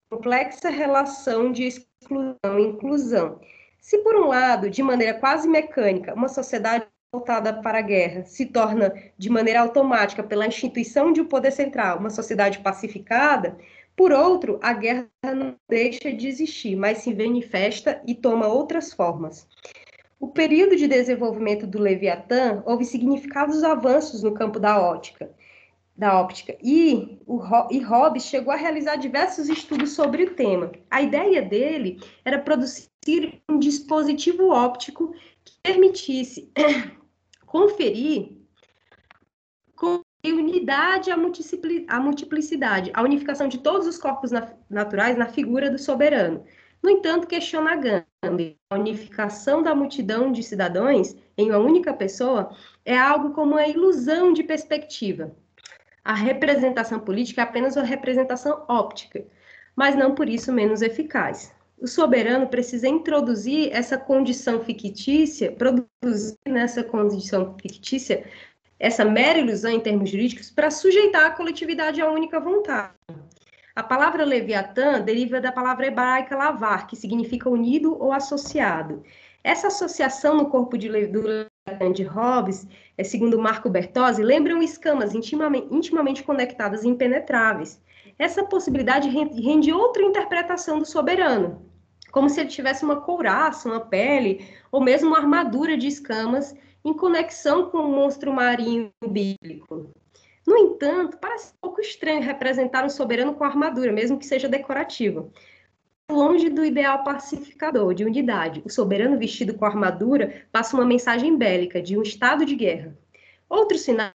Complexa relação de exclusão e inclusão. Se, por um lado, de maneira quase mecânica, uma sociedade voltada para a guerra se torna, de maneira automática, pela instituição de um poder central, uma sociedade pacificada, por outro, a guerra não deixa de existir, mas se manifesta e toma outras formas. O período de desenvolvimento do Leviatã houve significados avanços no campo da ótica, da óptica, e, o, e Hobbes chegou a realizar diversos estudos sobre o tema. A ideia dele era produzir um dispositivo óptico que permitisse conferir com unidade à multiplicidade, a unificação de todos os corpos naturais na figura do soberano. No entanto, questiona Gandhi, a unificação da multidão de cidadãos em uma única pessoa é algo como uma ilusão de perspectiva. A representação política é apenas uma representação óptica, mas não por isso menos eficaz. O soberano precisa introduzir essa condição fictícia, produzir nessa condição fictícia essa mera ilusão em termos jurídicos para sujeitar a coletividade à única vontade. A palavra Leviatã deriva da palavra hebraica lavar, que significa unido ou associado. Essa associação no corpo de, do Leviatã de Hobbes, é, segundo Marco Bertozzi, lembram escamas intimamente, intimamente conectadas e impenetráveis. Essa possibilidade rende outra interpretação do soberano, como se ele tivesse uma couraça, uma pele, ou mesmo uma armadura de escamas em conexão com o monstro marinho bíblico. No entanto, parece um pouco estranho representar um soberano com armadura, mesmo que seja decorativa. Longe do ideal pacificador, de unidade, o soberano vestido com armadura passa uma mensagem bélica de um estado de guerra. Outros sinais,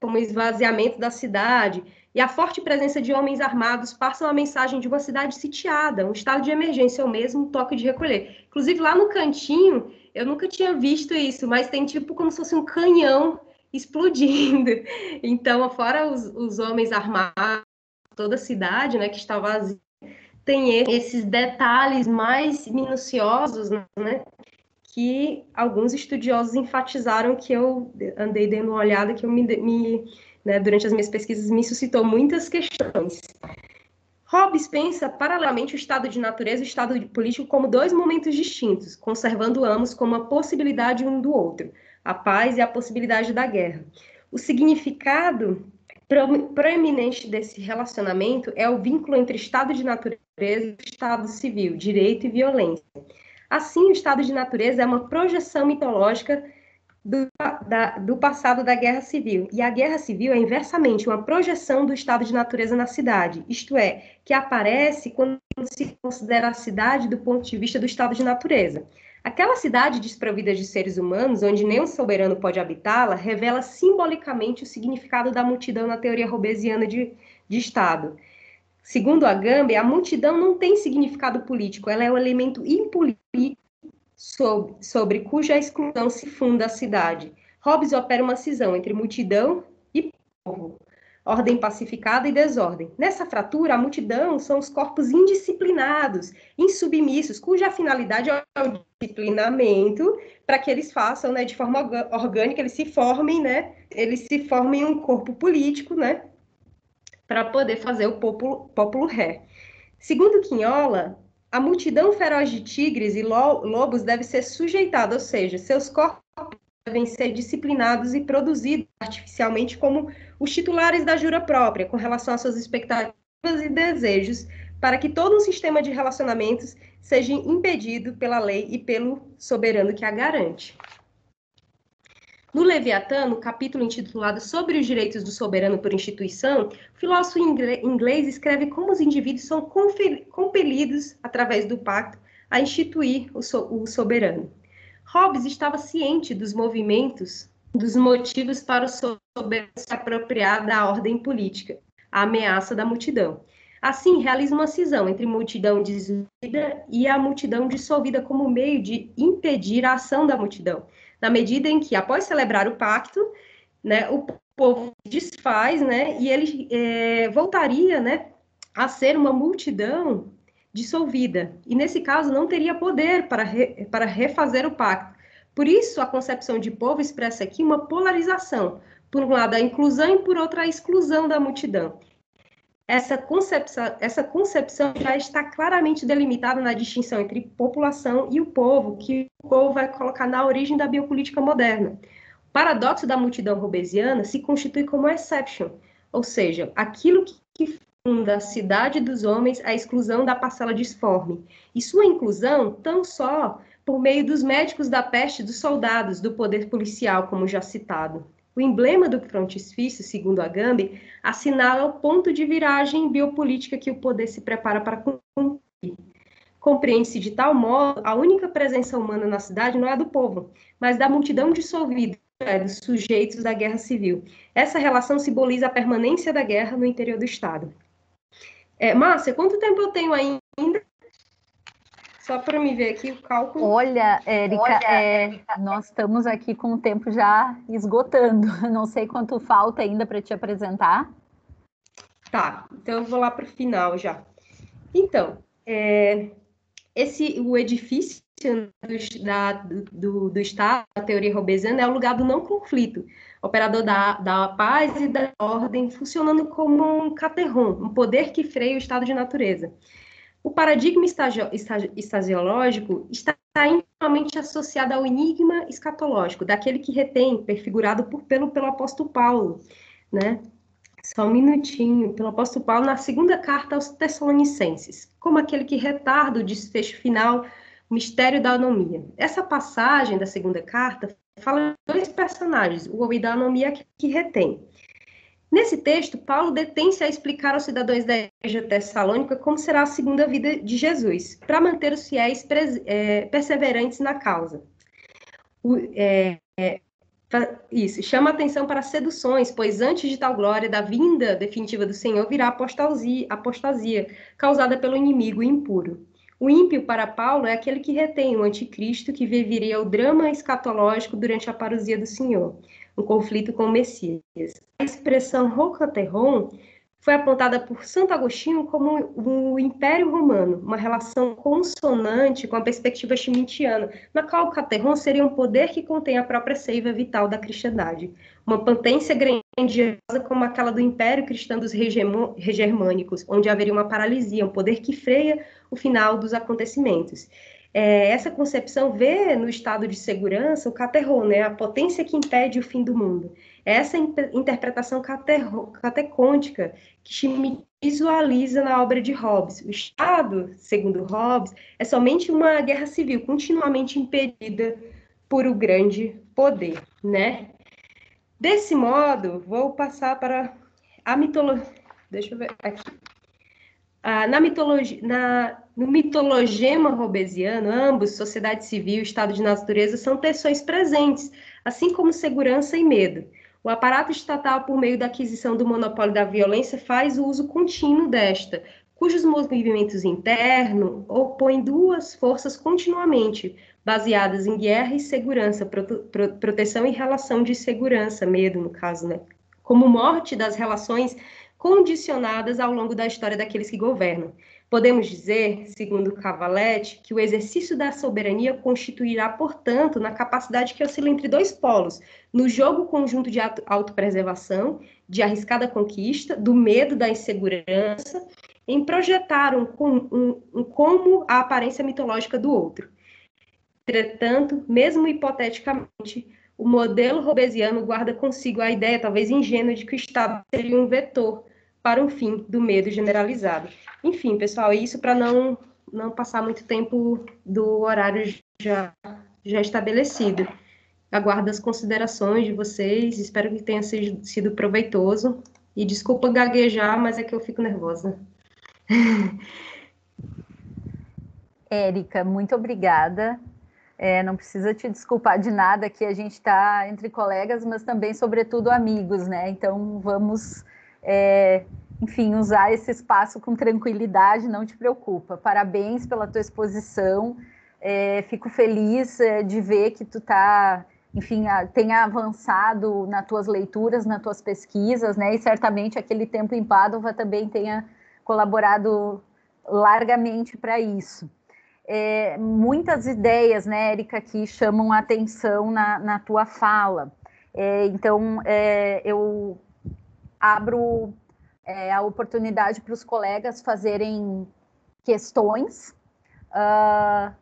como o esvaziamento da cidade e a forte presença de homens armados, passam a mensagem de uma cidade sitiada, um estado de emergência ou mesmo um toque de recolher. Inclusive, lá no cantinho, eu nunca tinha visto isso, mas tem tipo como se fosse um canhão explodindo. Então, fora os, os homens armados, toda a cidade, né, que está vazia, tem esses detalhes mais minuciosos, né, que alguns estudiosos enfatizaram que eu andei dando uma olhada, que eu me, me né, durante as minhas pesquisas me suscitou muitas questões. Hobbes pensa paralelamente o estado de natureza e o estado político como dois momentos distintos, conservando ambos como a possibilidade um do outro, a paz e a possibilidade da guerra. O significado proeminente desse relacionamento é o vínculo entre estado de natureza e estado civil, direito e violência. Assim, o estado de natureza é uma projeção mitológica do, da, do passado da guerra civil. E a guerra civil é inversamente uma projeção do estado de natureza na cidade, isto é, que aparece quando se considera a cidade do ponto de vista do estado de natureza. Aquela cidade desprovida de seres humanos, onde nenhum soberano pode habitá-la, revela simbolicamente o significado da multidão na teoria robesiana de, de Estado. Segundo a Gambia, a multidão não tem significado político, ela é um elemento impolítico sobre, sobre cuja exclusão se funda a cidade. Hobbes opera uma cisão entre multidão e povo, ordem pacificada e desordem. Nessa fratura, a multidão são os corpos indisciplinados, insubmissos, cuja finalidade é o disciplinamento para que eles façam, né, de forma orgânica, eles se formem, né, eles se formem um corpo político, né, para poder fazer o populo, populo ré. Segundo Quinhola, a multidão feroz de tigres e lobos deve ser sujeitada, ou seja, seus corpos devem ser disciplinados e produzidos artificialmente como os titulares da jura própria, com relação às suas expectativas e desejos, para que todo um sistema de relacionamentos seja impedido pela lei e pelo soberano que a garante. No Leviatã, no capítulo intitulado Sobre os Direitos do Soberano por Instituição, o filósofo inglês escreve como os indivíduos são compelidos, através do pacto, a instituir o, so o soberano. Hobbes estava ciente dos movimentos, dos motivos para o soberano se apropriar da ordem política, a ameaça da multidão. Assim, realiza uma cisão entre multidão dissolvida e a multidão dissolvida como meio de impedir a ação da multidão, na medida em que, após celebrar o pacto, né, o povo desfaz, né, e ele é, voltaria, né, a ser uma multidão dissolvida. E nesse caso não teria poder para, re, para refazer o pacto. Por isso, a concepção de povo expressa aqui uma polarização. Por um lado, a inclusão e por outro, a exclusão da multidão essa concepção, essa concepção já está claramente delimitada na distinção entre população e o povo, que o povo vai colocar na origem da biopolítica moderna. O paradoxo da multidão robesiana se constitui como exception, ou seja, aquilo que funda a cidade dos homens à exclusão da parcela disforme. E sua inclusão tão só por meio dos médicos da peste, dos soldados, do poder policial, como já citado. O emblema do frontispício, segundo a Gambi, assinala o ponto de viragem biopolítica que o poder se prepara para cumprir. Compreende-se de tal modo a única presença humana na cidade não é a do povo, mas da multidão dissolvida, é, dos sujeitos da guerra civil. Essa relação simboliza a permanência da guerra no interior do Estado. É, Márcia, quanto tempo eu tenho ainda? Só para me ver aqui o cálculo. Olha, Érica, é, nós estamos aqui com o tempo já esgotando. Não sei quanto falta ainda para te apresentar. Tá, então eu vou lá para o final já. Então, é, esse o edifício do, da, do, do Estado, a teoria robesiana, é o lugar do não conflito, operador da, da paz e da ordem, funcionando como um caterron, um poder que freia o estado de natureza. O paradigma estasiológico está intimamente associado ao enigma escatológico, daquele que retém, perfigurado por, pelo, pelo apóstolo Paulo, né? Só um minutinho, pelo apóstolo Paulo na segunda carta aos Tessalonicenses, como aquele que retarda o desfecho final, o mistério da anomia. Essa passagem da segunda carta fala dois personagens, o homem da anomia que retém. Nesse texto, Paulo detém-se a explicar aos cidadãos da igreja tessalônica como será a segunda vida de Jesus, para manter os fiéis é, perseverantes na causa. O, é, é, isso, chama atenção para seduções, pois antes de tal glória da vinda definitiva do Senhor virá apostasia, apostasia causada pelo inimigo impuro. O ímpio para Paulo é aquele que retém o anticristo que viveria o drama escatológico durante a parousia do Senhor um conflito com o Messias. A expressão rocaterron foi apontada por Santo Agostinho como o Império Romano, uma relação consonante com a perspectiva schmittiana, na qual o caterron seria um poder que contém a própria seiva vital da cristandade, uma potência grandiosa como aquela do Império Cristão dos Regermânicos, onde haveria uma paralisia, um poder que freia o final dos acontecimentos é, essa concepção vê no estado de segurança o caterro, né, a potência que impede o fim do mundo. Essa interpretação catecôntica que Schmitt visualiza na obra de Hobbes. O Estado, segundo Hobbes, é somente uma guerra civil continuamente impedida por o grande poder, né? Desse modo, vou passar para a mitologia. Deixa eu ver aqui. Ah, na mitologia, na, no mitologema robesiano, ambos, sociedade civil e estado de natureza, são tensões presentes, assim como segurança e medo. O aparato estatal, por meio da aquisição do monopólio da violência, faz o uso contínuo desta, cujos movimentos internos opõem duas forças continuamente, baseadas em guerra e segurança, prote proteção e relação de segurança, medo, no caso, né? Como morte das relações condicionadas ao longo da história daqueles que governam. Podemos dizer, segundo Cavaletti, que o exercício da soberania constituirá, portanto, na capacidade que oscila entre dois polos, no jogo conjunto de autopreservação, de arriscada conquista, do medo da insegurança, em projetar um, um, um como a aparência mitológica do outro. Entretanto, mesmo hipoteticamente, o modelo robesiano guarda consigo a ideia, talvez ingênua, de que o Estado seria um vetor para o fim do medo generalizado. Enfim, pessoal, isso para não, não passar muito tempo do horário já, já estabelecido. Aguardo as considerações de vocês, espero que tenha sido, sido proveitoso. E desculpa gaguejar, mas é que eu fico nervosa. Érica, muito obrigada. É, não precisa te desculpar de nada, que a gente está entre colegas, mas também, sobretudo, amigos, né? Então, vamos é, enfim, usar esse espaço com tranquilidade, não te preocupa. Parabéns pela tua exposição. É, fico feliz é, de ver que tu tá, enfim, a, tenha avançado nas tuas leituras, nas tuas pesquisas, né? E certamente aquele tempo em Padova também tenha colaborado largamente para isso. É, muitas ideias, né, Érica, que chamam a atenção na, na tua fala. É, então, é, eu abro é, a oportunidade para os colegas fazerem questões. Uh,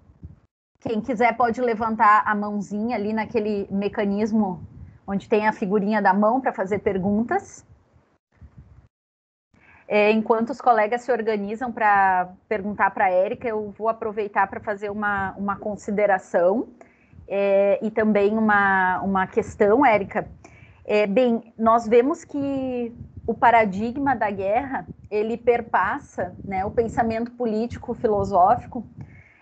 quem quiser pode levantar a mãozinha ali naquele mecanismo onde tem a figurinha da mão para fazer perguntas. É, enquanto os colegas se organizam para perguntar para a Érica, eu vou aproveitar para fazer uma, uma consideração é, e também uma, uma questão, Érica. É, bem, nós vemos que o paradigma da guerra ele perpassa né, o pensamento político filosófico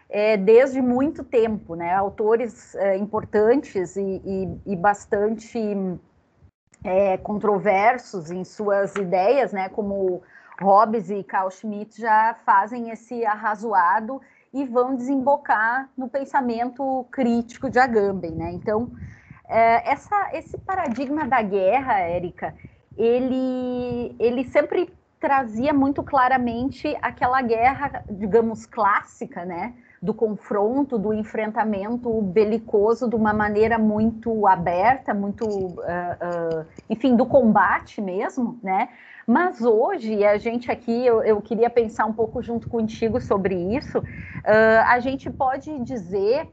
é, desde muito tempo, né? Autores é, importantes e, e, e bastante é, controversos em suas ideias, né? Como Hobbes e Carl Schmitt já fazem esse arrazoado e vão desembocar no pensamento crítico de Agamben, né? Então, essa, esse paradigma da guerra, Érica, ele, ele sempre trazia muito claramente aquela guerra, digamos, clássica, né? Do confronto, do enfrentamento belicoso de uma maneira muito aberta, muito, uh, uh, enfim, do combate mesmo, né? Mas hoje, a gente aqui, eu, eu queria pensar um pouco junto contigo sobre isso, uh, a gente pode dizer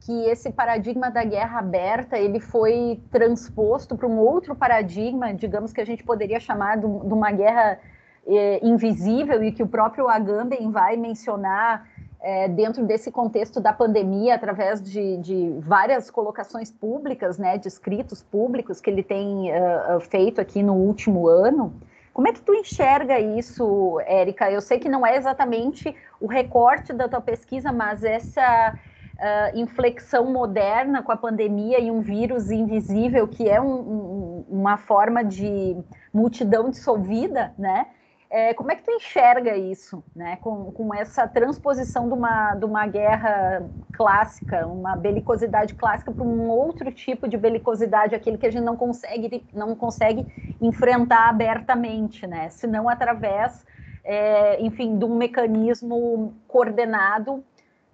que esse paradigma da guerra aberta ele foi transposto para um outro paradigma, digamos que a gente poderia chamar de, de uma guerra eh, invisível e que o próprio Agamben vai mencionar eh, dentro desse contexto da pandemia através de, de, várias colocações públicas, né, de escritos públicos que ele tem uh, feito aqui no último ano. Como é que tu enxerga isso, Érica? Eu sei que não é exatamente o recorte da tua pesquisa, mas essa uh, inflexão moderna com a pandemia e um vírus invisível que é um, um, uma forma de multidão dissolvida, né? É, como é que tu enxerga isso, né? Com, com essa transposição de uma, de uma guerra clássica, uma belicosidade clássica para um outro tipo de belicosidade, aquele que a gente não consegue, não consegue enfrentar abertamente, né? Senão através, é, enfim, de um mecanismo coordenado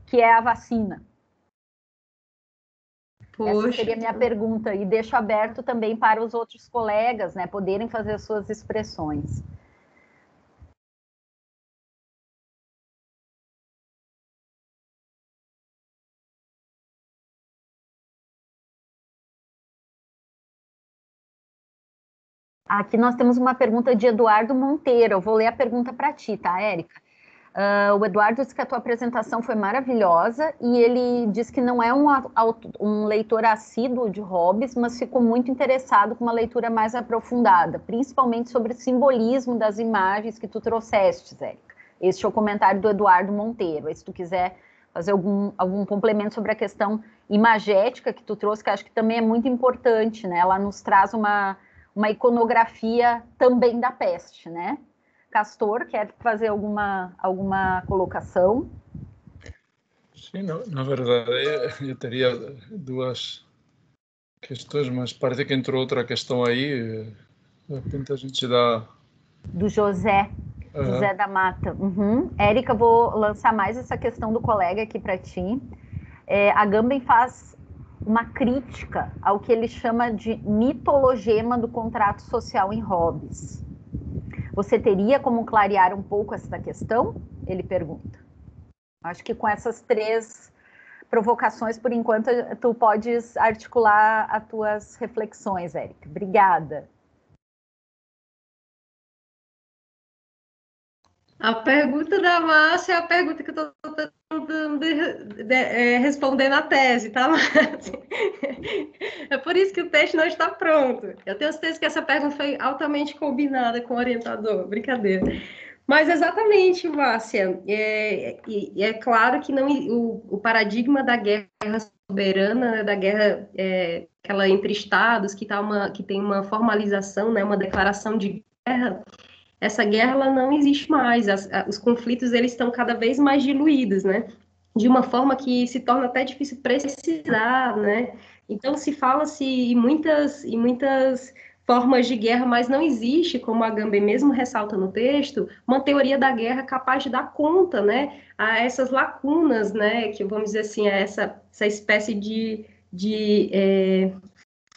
que é a vacina, Poxa. Essa seria a minha pergunta, e deixo aberto também para os outros colegas, né, poderem fazer as suas expressões. Aqui nós temos uma pergunta de Eduardo Monteiro. Eu vou ler a pergunta para ti, tá, Érica? Uh, o Eduardo disse que a tua apresentação foi maravilhosa e ele diz que não é um, um, leitor assíduo de Hobbes, mas ficou muito interessado com uma leitura mais aprofundada, principalmente sobre o simbolismo das imagens que tu trouxeste, Zé. Este é o comentário do Eduardo Monteiro. Se tu quiser fazer algum, algum complemento sobre a questão imagética que tu trouxe, que acho que também é muito importante, né? Ela nos traz uma, uma iconografia também da peste, né? Castor, quer fazer alguma, alguma colocação? Sim, na, na verdade, eu teria duas questões, mas parece que entrou outra questão aí. De repente a gente dá. Do José. Uhum. José da Mata. Uhum. Érica, vou lançar mais essa questão do colega aqui para ti. É, a Gamben faz uma crítica ao que ele chama de mitologema do contrato social em Hobbes. Você teria como clarear um pouco essa questão? Ele pergunta. Acho que com essas três provocações, por enquanto, tu podes articular as tuas reflexões, Érica. Obrigada. A pergunta da Márcia é a pergunta que eu estou tentando é, responder na tese, tá, Márcia? É por isso que o teste não está pronto. Eu tenho certeza que essa pergunta foi altamente combinada com o orientador, brincadeira. Mas exatamente, Márcia, é, é, é claro que não, o, o, paradigma da guerra soberana, né, da guerra é, aquela entre estados, que, tá uma, que tem uma formalização, né, uma declaração de guerra, essa guerra ela não existe mais, as, os conflitos eles estão cada vez mais diluídos, né? De uma forma que se torna até difícil precisar, né? Então se fala-se em muitas, em muitas formas de guerra, mas não existe, como a Gambe mesmo ressalta no texto, uma teoria da guerra capaz de dar conta, né, a essas lacunas, né, que vamos dizer assim, a essa, essa espécie de, de é,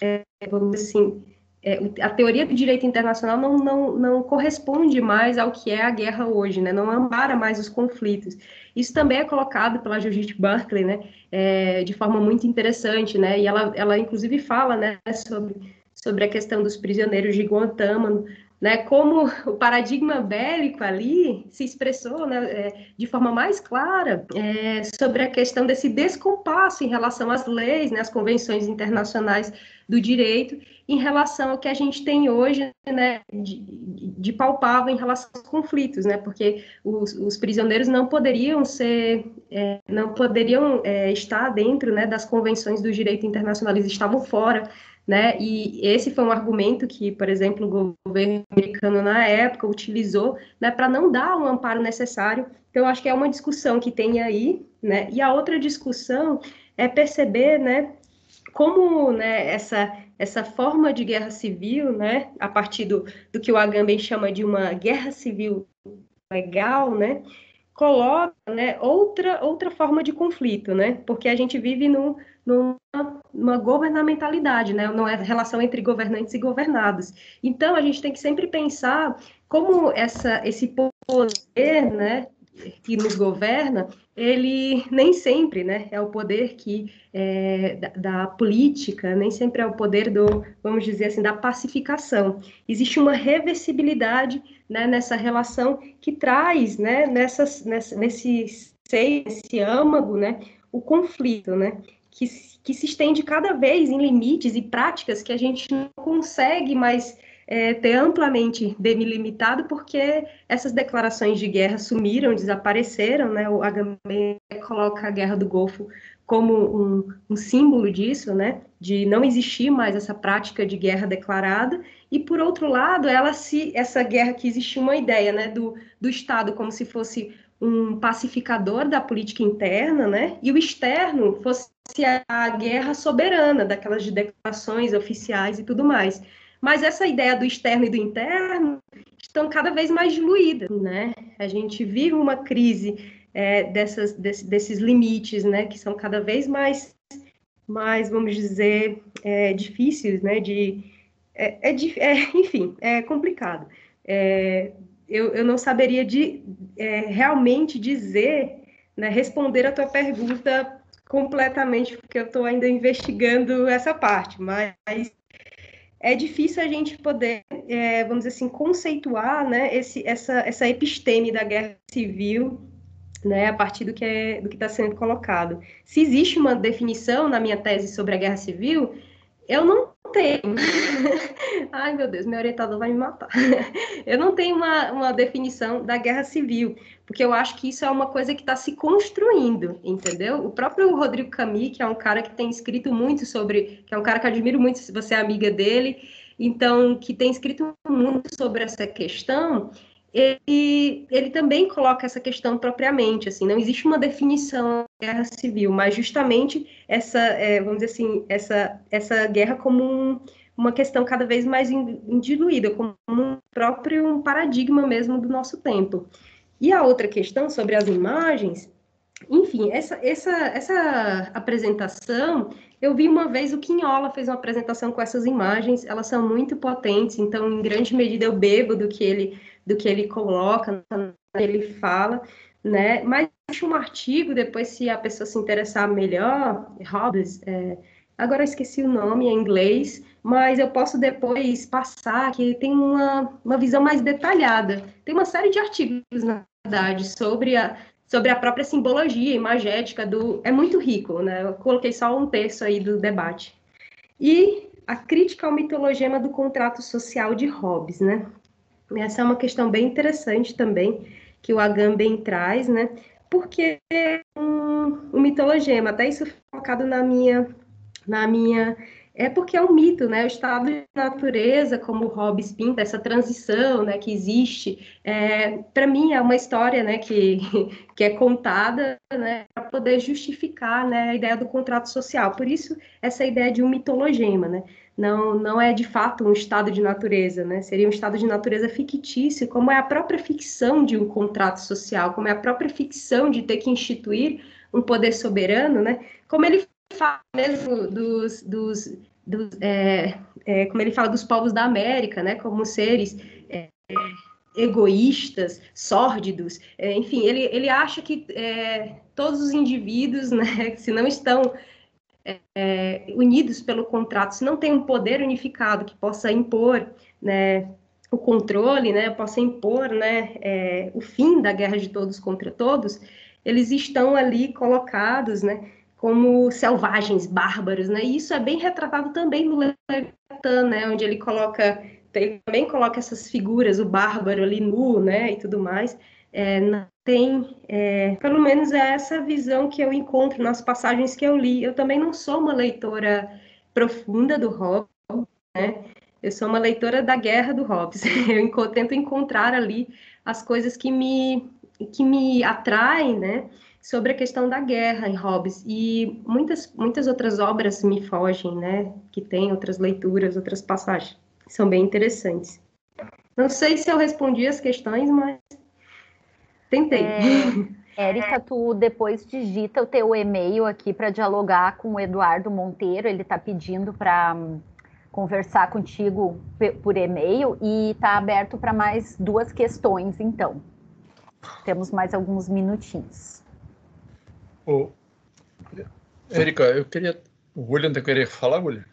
é, vamos dizer assim, é, a teoria do direito internacional não, não, não corresponde mais ao que é a guerra hoje, né? não ampara mais os conflitos. Isso também é colocado pela Judith Barclay, né? É, de forma muito interessante, né? e ela, ela inclusive fala né, sobre, sobre a questão dos prisioneiros de Guantánamo, né, como o paradigma bélico ali se expressou né, é, de forma mais clara é, sobre a questão desse descompasso em relação às leis, né, às convenções internacionais do direito, em relação ao que a gente tem hoje né, de, de palpável em relação aos conflitos, né, porque os, os prisioneiros não poderiam ser, é, não poderiam é, estar dentro né, das convenções do direito internacional, eles estavam fora né? E esse foi um argumento que, por exemplo, o governo americano na época utilizou, né, para não dar o um amparo necessário. Então, acho que é uma discussão que tem aí, né? E a outra discussão é perceber, né, como, né, essa essa forma de guerra civil, né, a partir do, do que o Agamben chama de uma guerra civil legal, né, coloca, né, outra outra forma de conflito, né? Porque a gente vive no, numa, numa governamentalidade, né? Não é relação entre governantes e governados. Então a gente tem que sempre pensar como essa esse poder, né, que nos governa, ele nem sempre, né, é o poder que é, da, da, política, nem sempre é o poder do, vamos dizer assim, da pacificação. Existe uma reversibilidade, né, nessa relação que traz, né, nessas, nessa, nesse nesse âmago, né, o conflito, né que, que se estende cada vez em limites e práticas que a gente não consegue mais é, ter amplamente delimitado, porque essas declarações de guerra sumiram, desapareceram, né? O Agamben coloca a Guerra do Golfo como um, um, símbolo disso, né? De não existir mais essa prática de guerra declarada, e por outro lado, ela se essa guerra que existia uma ideia, né? Do, do Estado como se fosse um pacificador da política interna, né? E o externo fosse a guerra soberana, daquelas de declarações oficiais e tudo mais. Mas essa ideia do externo e do interno estão cada vez mais diluídas, né? A gente vive uma crise é, dessas, desse, desses limites, né? Que são cada vez mais, mais vamos dizer, é, difíceis, né? De, é, é, é enfim, é complicado. É, eu, eu não saberia de, é, realmente dizer, né, responder a tua pergunta completamente, porque eu estou ainda investigando essa parte, mas é difícil a gente poder, é, vamos dizer assim, conceituar né, esse, essa, essa episteme da guerra civil né, a partir do que é, está sendo colocado. Se existe uma definição na minha tese sobre a guerra civil, eu não tenho. Ai, meu Deus, meu orientador vai me matar. eu não tenho uma, uma definição da guerra civil, porque eu acho que isso é uma coisa que está se construindo, entendeu? O próprio Rodrigo Camus, que é um cara que tem escrito muito sobre, que é um cara que admiro muito, se você é amiga dele, então, que tem escrito muito sobre essa questão, ele, ele também coloca essa questão propriamente, assim, não existe uma definição de guerra civil, mas justamente essa, é, vamos dizer assim, essa, essa guerra como um, uma questão cada vez mais diluída, como um próprio um paradigma mesmo do nosso tempo. E a outra questão sobre as imagens, enfim, essa, essa, essa apresentação, eu vi uma vez o Quinhola fez uma apresentação com essas imagens, elas são muito potentes, então, em grande medida, eu bebo do que ele do que ele coloca, ele fala, né? Mas um artigo, depois, se a pessoa se interessar melhor, Hobbes, é, agora eu esqueci o nome em inglês, mas eu posso depois passar, que tem uma, uma visão mais detalhada. Tem uma série de artigos, na verdade, sobre a, sobre a própria simbologia imagética do... É muito rico, né? Eu coloquei só um terço aí do debate. E a crítica ao mitologema do contrato social de Hobbes, né? Essa é uma questão bem interessante também, que o Agamben traz, né? Porque um, um mitologema, até isso focado na minha, na minha é porque é um mito, né? O estado de natureza, como o Hobbes pinta, essa transição, né, que existe, é, para mim é uma história, né, que, que é contada, né, para poder justificar, né, a ideia do contrato social. Por isso essa ideia de um mitologema, né? Não, não é de fato um estado de natureza, né? Seria um estado de natureza fictício, como é a própria ficção de um contrato social, como é a própria ficção de ter que instituir um poder soberano, né? Como ele fala mesmo dos, dos, dos é, é, como ele fala dos povos da América, né? Como seres é, egoístas, sórdidos, é, enfim, ele, ele acha que é, todos os indivíduos, né? Se não estão é, unidos pelo contrato, se não tem um poder unificado que possa impor né, o controle, né, possa impor, né, é, o fim da guerra de todos contra todos, eles estão ali colocados, né, como selvagens, bárbaros, né, e isso é bem retratado também no Leviatã, né, onde ele coloca, ele também coloca essas figuras, o bárbaro ali nu, né, e tudo mais, é, tem, é, pelo menos é essa visão que eu encontro nas passagens que eu li. Eu também não sou uma leitora profunda do Hobbes, né? Eu sou uma leitora da Guerra do Hobbes. Eu tento encontrar ali as coisas que me que me atraem, né? Sobre a questão da guerra em Hobbes e muitas muitas outras obras me fogem, né? Que tem outras leituras, outras passagens são bem interessantes. Não sei se eu respondi as questões, mas Tentei. É, Érica, tu depois digita o teu e-mail aqui para dialogar com o Eduardo Monteiro. Ele está pedindo para um, conversar contigo por e-mail e está aberto para mais duas questões, então. Temos mais alguns minutinhos. Oh, Érica, eu queria. O William te querer falar, William?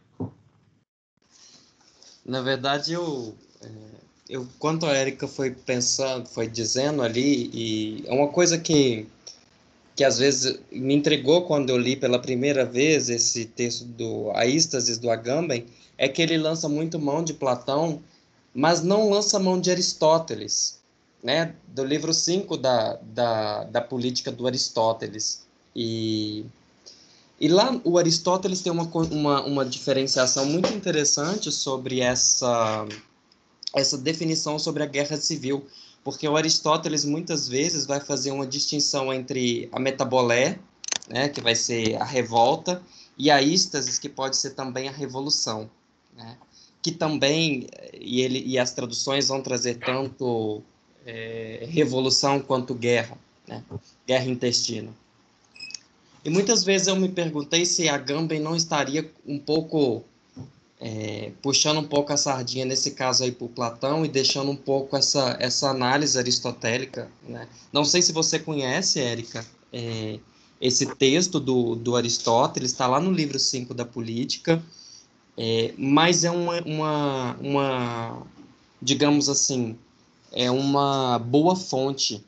Na verdade, eu. É eu, quanto a Érica foi pensando, foi dizendo ali, e é uma coisa que, que às vezes me entregou quando eu li pela primeira vez esse texto do A Ístasis do Agamben, é que ele lança muito mão de Platão, mas não lança mão de Aristóteles, né? Do livro 5 da, da, da Política do Aristóteles. E, e lá o Aristóteles tem uma, uma, uma diferenciação muito interessante sobre essa essa definição sobre a guerra civil, porque o Aristóteles muitas vezes vai fazer uma distinção entre a metabolé, né, que vai ser a revolta, e a ístasis, que pode ser também a revolução, né, que também, e, ele, e as traduções vão trazer tanto é, revolução quanto guerra, né, guerra intestina. E muitas vezes eu me perguntei se a Agamben não estaria um pouco é, puxando um pouco a sardinha nesse caso aí para Platão e deixando um pouco essa, essa análise aristotélica. Né? Não sei se você conhece, Érica, é, esse texto do, do Aristóteles, está lá no livro 5 da Política, é, mas é uma, uma, uma, digamos assim, é uma boa fonte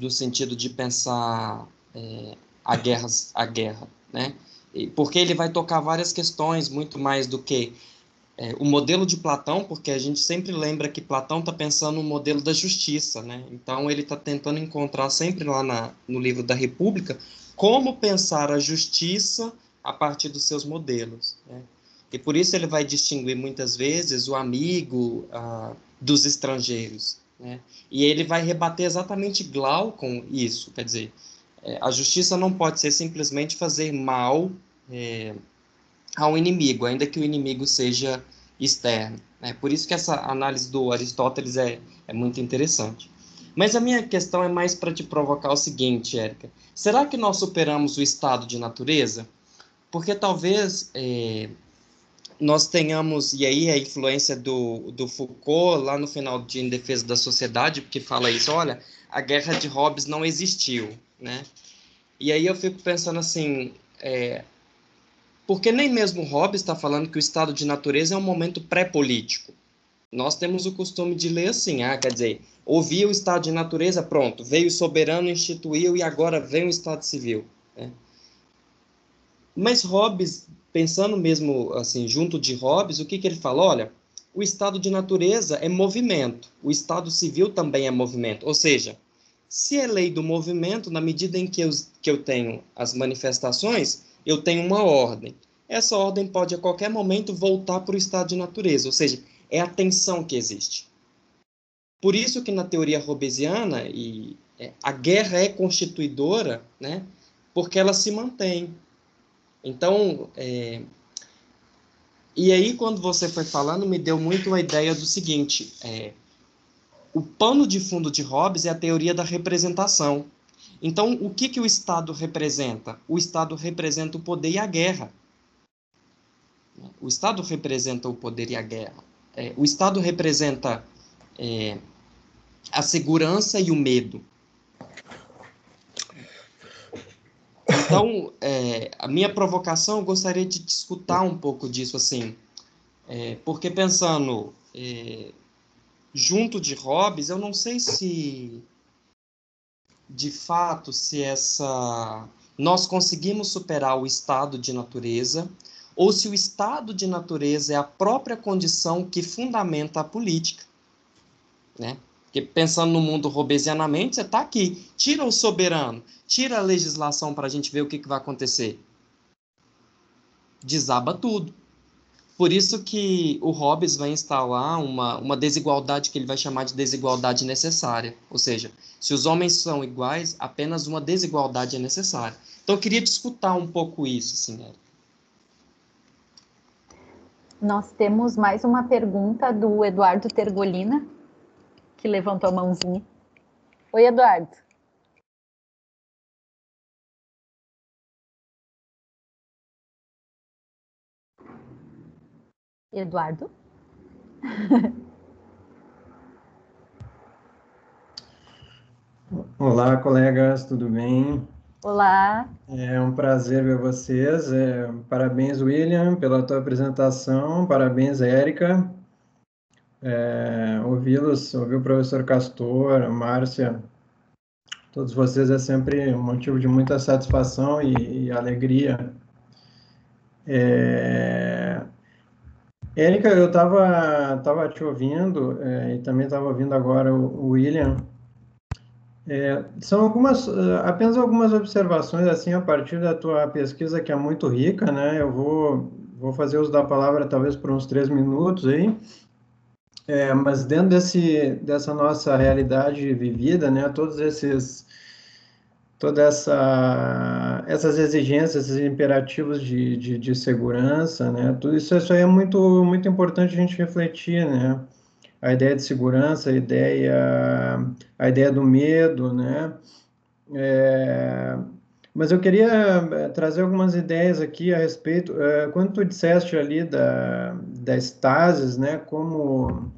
no sentido de pensar é, a, guerra, a guerra, né? Porque ele vai tocar várias questões, muito mais do que é, o modelo de Platão, porque a gente sempre lembra que Platão está pensando no modelo da justiça, né? Então ele está tentando encontrar sempre lá na, no livro da República como pensar a justiça a partir dos seus modelos. Né? E por isso ele vai distinguir muitas vezes o amigo ah, dos estrangeiros. Né? E ele vai rebater exatamente Glaucon isso, quer dizer, é, a justiça não pode ser simplesmente fazer mal é, ao inimigo, ainda que o inimigo seja externo. Né? Por isso que essa análise do Aristóteles é, é muito interessante. Mas a minha questão é mais para te provocar o seguinte, Érica. Será que nós superamos o estado de natureza? Porque talvez é, nós tenhamos, e aí a influência do, do Foucault, lá no final de Em Defesa da Sociedade, que fala isso, olha, a guerra de Hobbes não existiu, né? E aí eu fico pensando assim, é, porque nem mesmo Hobbes está falando que o estado de natureza é um momento pré-político. Nós temos o costume de ler assim, ah, quer dizer, ouviu o estado de natureza, pronto, veio o soberano, instituiu e agora vem o estado civil. Né? Mas Hobbes, pensando mesmo assim, junto de Hobbes, o que, que ele fala? Olha, o estado de natureza é movimento, o estado civil também é movimento. Ou seja, se é lei do movimento, na medida em que eu, que eu tenho as manifestações, eu tenho uma ordem. Essa ordem pode a qualquer momento voltar para o estado de natureza, ou seja, é a tensão que existe. Por isso que na teoria robesiana e é, a guerra é constituidora, né? Porque ela se mantém. Então, é, e aí quando você foi falando, me deu muito a ideia do seguinte: é, o pano de fundo de Hobbes é a teoria da representação. Então, o que, que o Estado representa? O Estado representa o poder e a guerra. O Estado representa o poder e a guerra. É, o Estado representa é, a segurança e o medo. Então, é, a minha provocação, eu gostaria de discutir um pouco disso, assim, é, porque pensando, é, junto de Hobbes, eu não sei se de fato se essa nós conseguimos superar o estado de natureza ou se o estado de natureza é a própria condição que fundamenta a política, né? Porque pensando no mundo robesianamente, você está aqui, tira o soberano, tira a legislação para a gente ver o que, que vai acontecer. Desaba tudo. Por isso que o Hobbes vai instalar uma, uma desigualdade que ele vai chamar de desigualdade necessária. Ou seja, se os homens são iguais, apenas uma desigualdade é necessária. Então eu queria discutir um pouco isso, assim, Érica. Nós temos mais uma pergunta do Eduardo Tergolina, que levantou a mãozinha. Oi, Eduardo. Eduardo? Olá, colegas, tudo bem? Olá. É um prazer ver vocês. É, parabéns, William, pela tua apresentação. Parabéns, Érica. É, Ouvi-los, ouvir o professor Castor, a Márcia, todos vocês é sempre um motivo de muita satisfação e, e alegria. É, Érica, eu estava tava te ouvindo é, e também estava ouvindo agora o, o William. É, são algumas, apenas algumas observações assim a partir da tua pesquisa que é muito rica, né? Eu vou, vou fazer uso da palavra talvez por uns três minutos aí. É, mas dentro desse, dessa nossa realidade vivida, né? Todos esses toda essa essas exigências, esses imperativos de, de, de, segurança, né? Tudo isso, isso aí é muito muito importante a gente refletir, né? A ideia de segurança, a ideia a ideia do medo, né? É, mas eu queria eh, trazer algumas ideias aqui a respeito. Eh, quando tu disseste ali da, da estasis, né? Como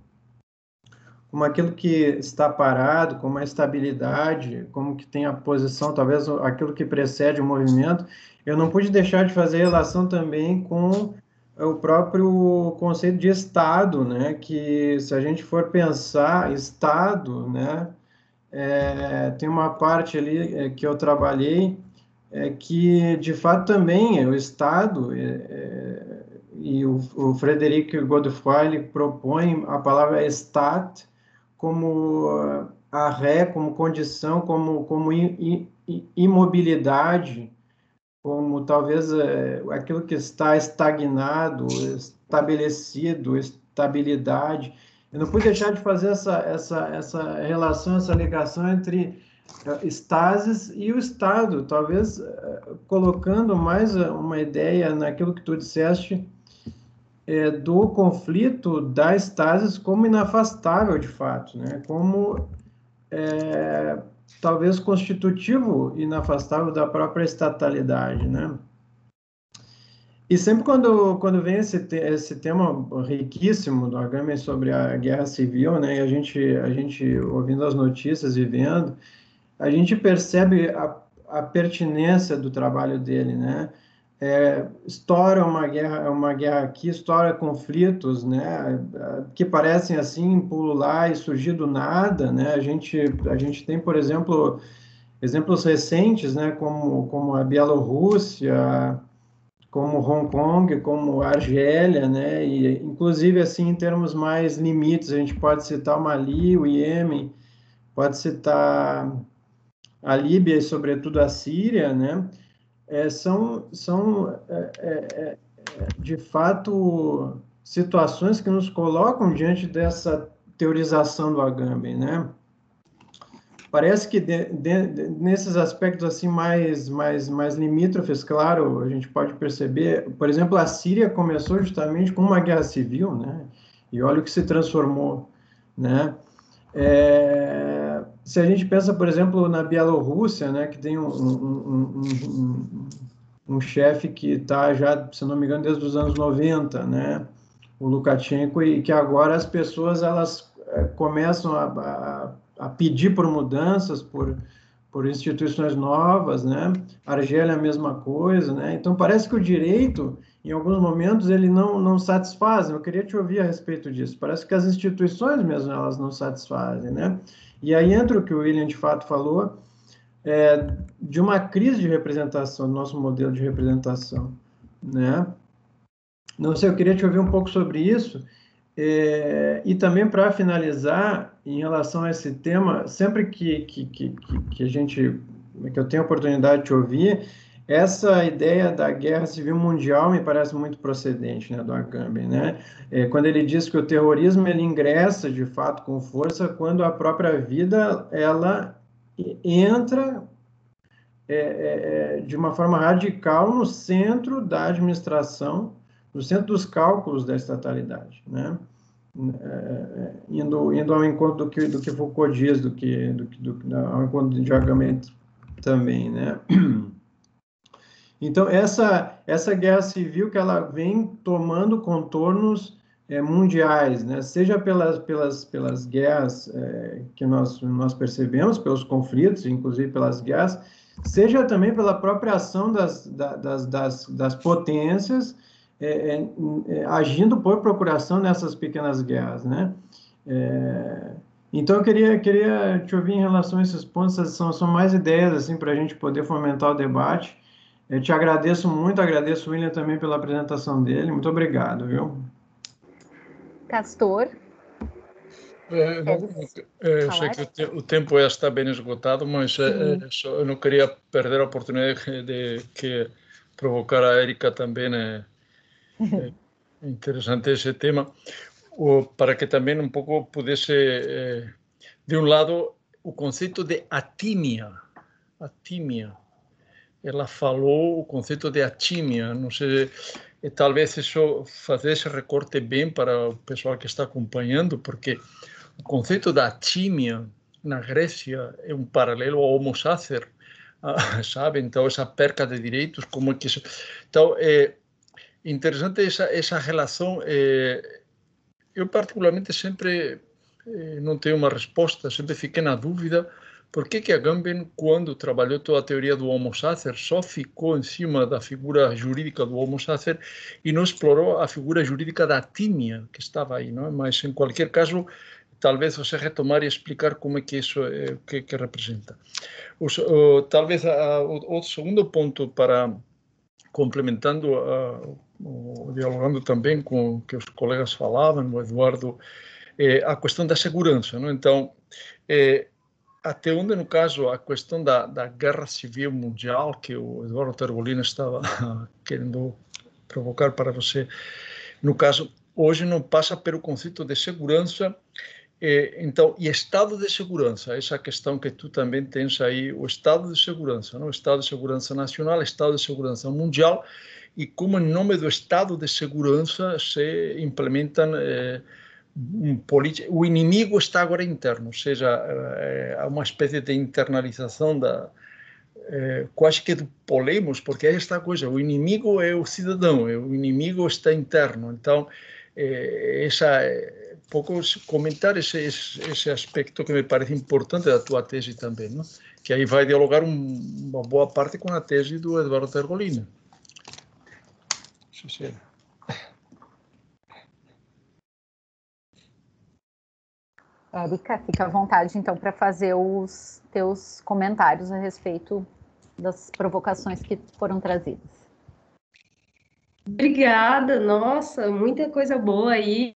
como aquilo que está parado, como a estabilidade, como que tem a posição, talvez aquilo que precede o movimento, eu não pude deixar de fazer relação também com o próprio conceito de Estado, né? Que se a gente for pensar Estado, né? É, tem uma parte ali é, que eu trabalhei é, que de fato também o Estado é, é, e o, o Frederic Godefroy propõe a palavra Stat como a ré, como condição, como, como imobilidade, como talvez é, aquilo que está estagnado, estabelecido, estabilidade. Eu não pude deixar de fazer essa, essa, essa relação, essa ligação entre eh, estases e o Estado, talvez eh, colocando mais uma ideia naquilo que tu disseste, é, do conflito da estasis como inafastável, de fato, né? como é, talvez constitutivo inafastável da própria estatalidade. Né? E sempre quando, quando vem esse, te, esse tema riquíssimo do Agamben sobre a guerra civil, né, e a gente, a gente ouvindo as notícias e vendo, a gente percebe a, a pertinência do trabalho dele, né? É, estoura uma guerra, uma guerra aqui, estoura conflitos, né, que parecem assim pulular e surgir do nada, né? A gente a gente tem, por exemplo, exemplos recentes, né, como como a Bielorrússia, como Hong Kong, como Argélia, né? E inclusive assim em termos mais limites, a gente pode citar o Mali, o Iêmen, pode citar a Líbia e sobretudo a Síria, né? É, são, são é, é, é, de fato, situações que nos colocam diante dessa teorização do Agamben, né? Parece que de, de, de, nesses aspectos assim mais, mais, mais limítrofes, claro, a gente pode perceber, por exemplo, a Síria começou justamente com uma guerra civil, né? E olha o que se transformou, né? É, se a gente pensa, por exemplo, na Bielorrússia, né, que tem um, um, um, um chefe que está já, se não me engano, desde os anos 90, né, o Lukashenko, e que agora as pessoas elas é, começam a, a, a, pedir por mudanças, por, por instituições novas, né? Argélia a mesma coisa, né? Então parece que o direito, em alguns momentos, ele não não satisfaz. Eu queria te ouvir a respeito disso. Parece que as instituições mesmo elas não satisfazem, né? E aí entra o que o William de fato falou é, de uma crise de representação, do nosso modelo de representação, né? Não sei, eu queria te ouvir um pouco sobre isso. É, e também para finalizar, em relação a esse tema, sempre que, que, que, que a gente, que eu tenho a oportunidade de te ouvir, essa ideia da guerra civil mundial me parece muito procedente, né, do Agamben, né? É, quando ele diz que o terrorismo ele ingressa de fato com força quando a própria vida ela entra é, é, é de uma forma radical no centro da administração no centro dos cálculos da estatalidade, né? É, é, indo, indo ao encontro do que, do que Foucault diz, do que, do, do, ao encontro de Agamben também, né? Então, essa, essa guerra civil que ela vem tomando contornos é, mundiais, né? seja pelas, pelas, pelas guerras é, que nós, nós percebemos, pelos conflitos, inclusive pelas guerras, seja também pela própria ação das, das, das, das potências é, agindo por procuração nessas pequenas guerras, né? Então, eu queria, queria te ouvir em relação a esses pontos, são, são mais ideias, assim, para a gente poder fomentar o debate. Eu te agradeço muito, agradeço o William também pela apresentação dele, muito obrigado, viu? Castor. É, não, é, sei que o, te, o, tempo já está bem esgotado, mas é, só, eu não queria perder a oportunidade de que provocar a Erika também né, é interessante esse tema, o, para que também um pouco pudesse, eh, de um lado, o conceito de atímia. Atímia. Ela falou o conceito de atímia. Não sei, e talvez isso fazer esse recorte bem para o pessoal que está acompanhando, porque o conceito da atímia na Grécia é um paralelo ao homo sacer, sabe? Então, essa perca de direitos, como é que isso... Então, é, interessante essa, essa relação. É, eu, particularmente, sempre é, não tenho uma resposta, sempre fiquei na dúvida por que, que Agamben, quando trabalhou toda a teoria do Homo sacer, só ficou em cima da figura jurídica do Homo sacer e não explorou a figura jurídica da tímia que estava aí, não? Mas, em qualquer caso, talvez você retomar e explicar como é que isso é, que, que representa. O, o, talvez a, o, o segundo ponto para complementando a, dialogando também com o que os colegas falavam, o Eduardo, é, a questão da segurança. Não? Então, é, até onde, no caso, a questão da, da guerra civil mundial, que o Eduardo Tergolina estava querendo provocar para você, no caso, hoje não passa pelo conceito de segurança é, então, e estado de segurança, essa questão que tu também tens aí, o estado de segurança, não? o estado de segurança nacional, estado de segurança mundial, e como em nome do estado de segurança se implementam eh, o inimigo está agora interno, ou seja, eh, há uma espécie de internalização da eh, quase que do polemos, porque é esta coisa, o inimigo é o cidadão, o inimigo está interno, então eh, essa pouco comentar esse, esse aspecto que me parece importante da tua tese também, não? que aí vai dialogar um, uma boa parte com a tese do Eduardo Tergolina. Sim. Érica, fica à vontade então para fazer os teus comentários a respeito das provocações que foram trazidas. Obrigada, nossa, muita coisa boa aí.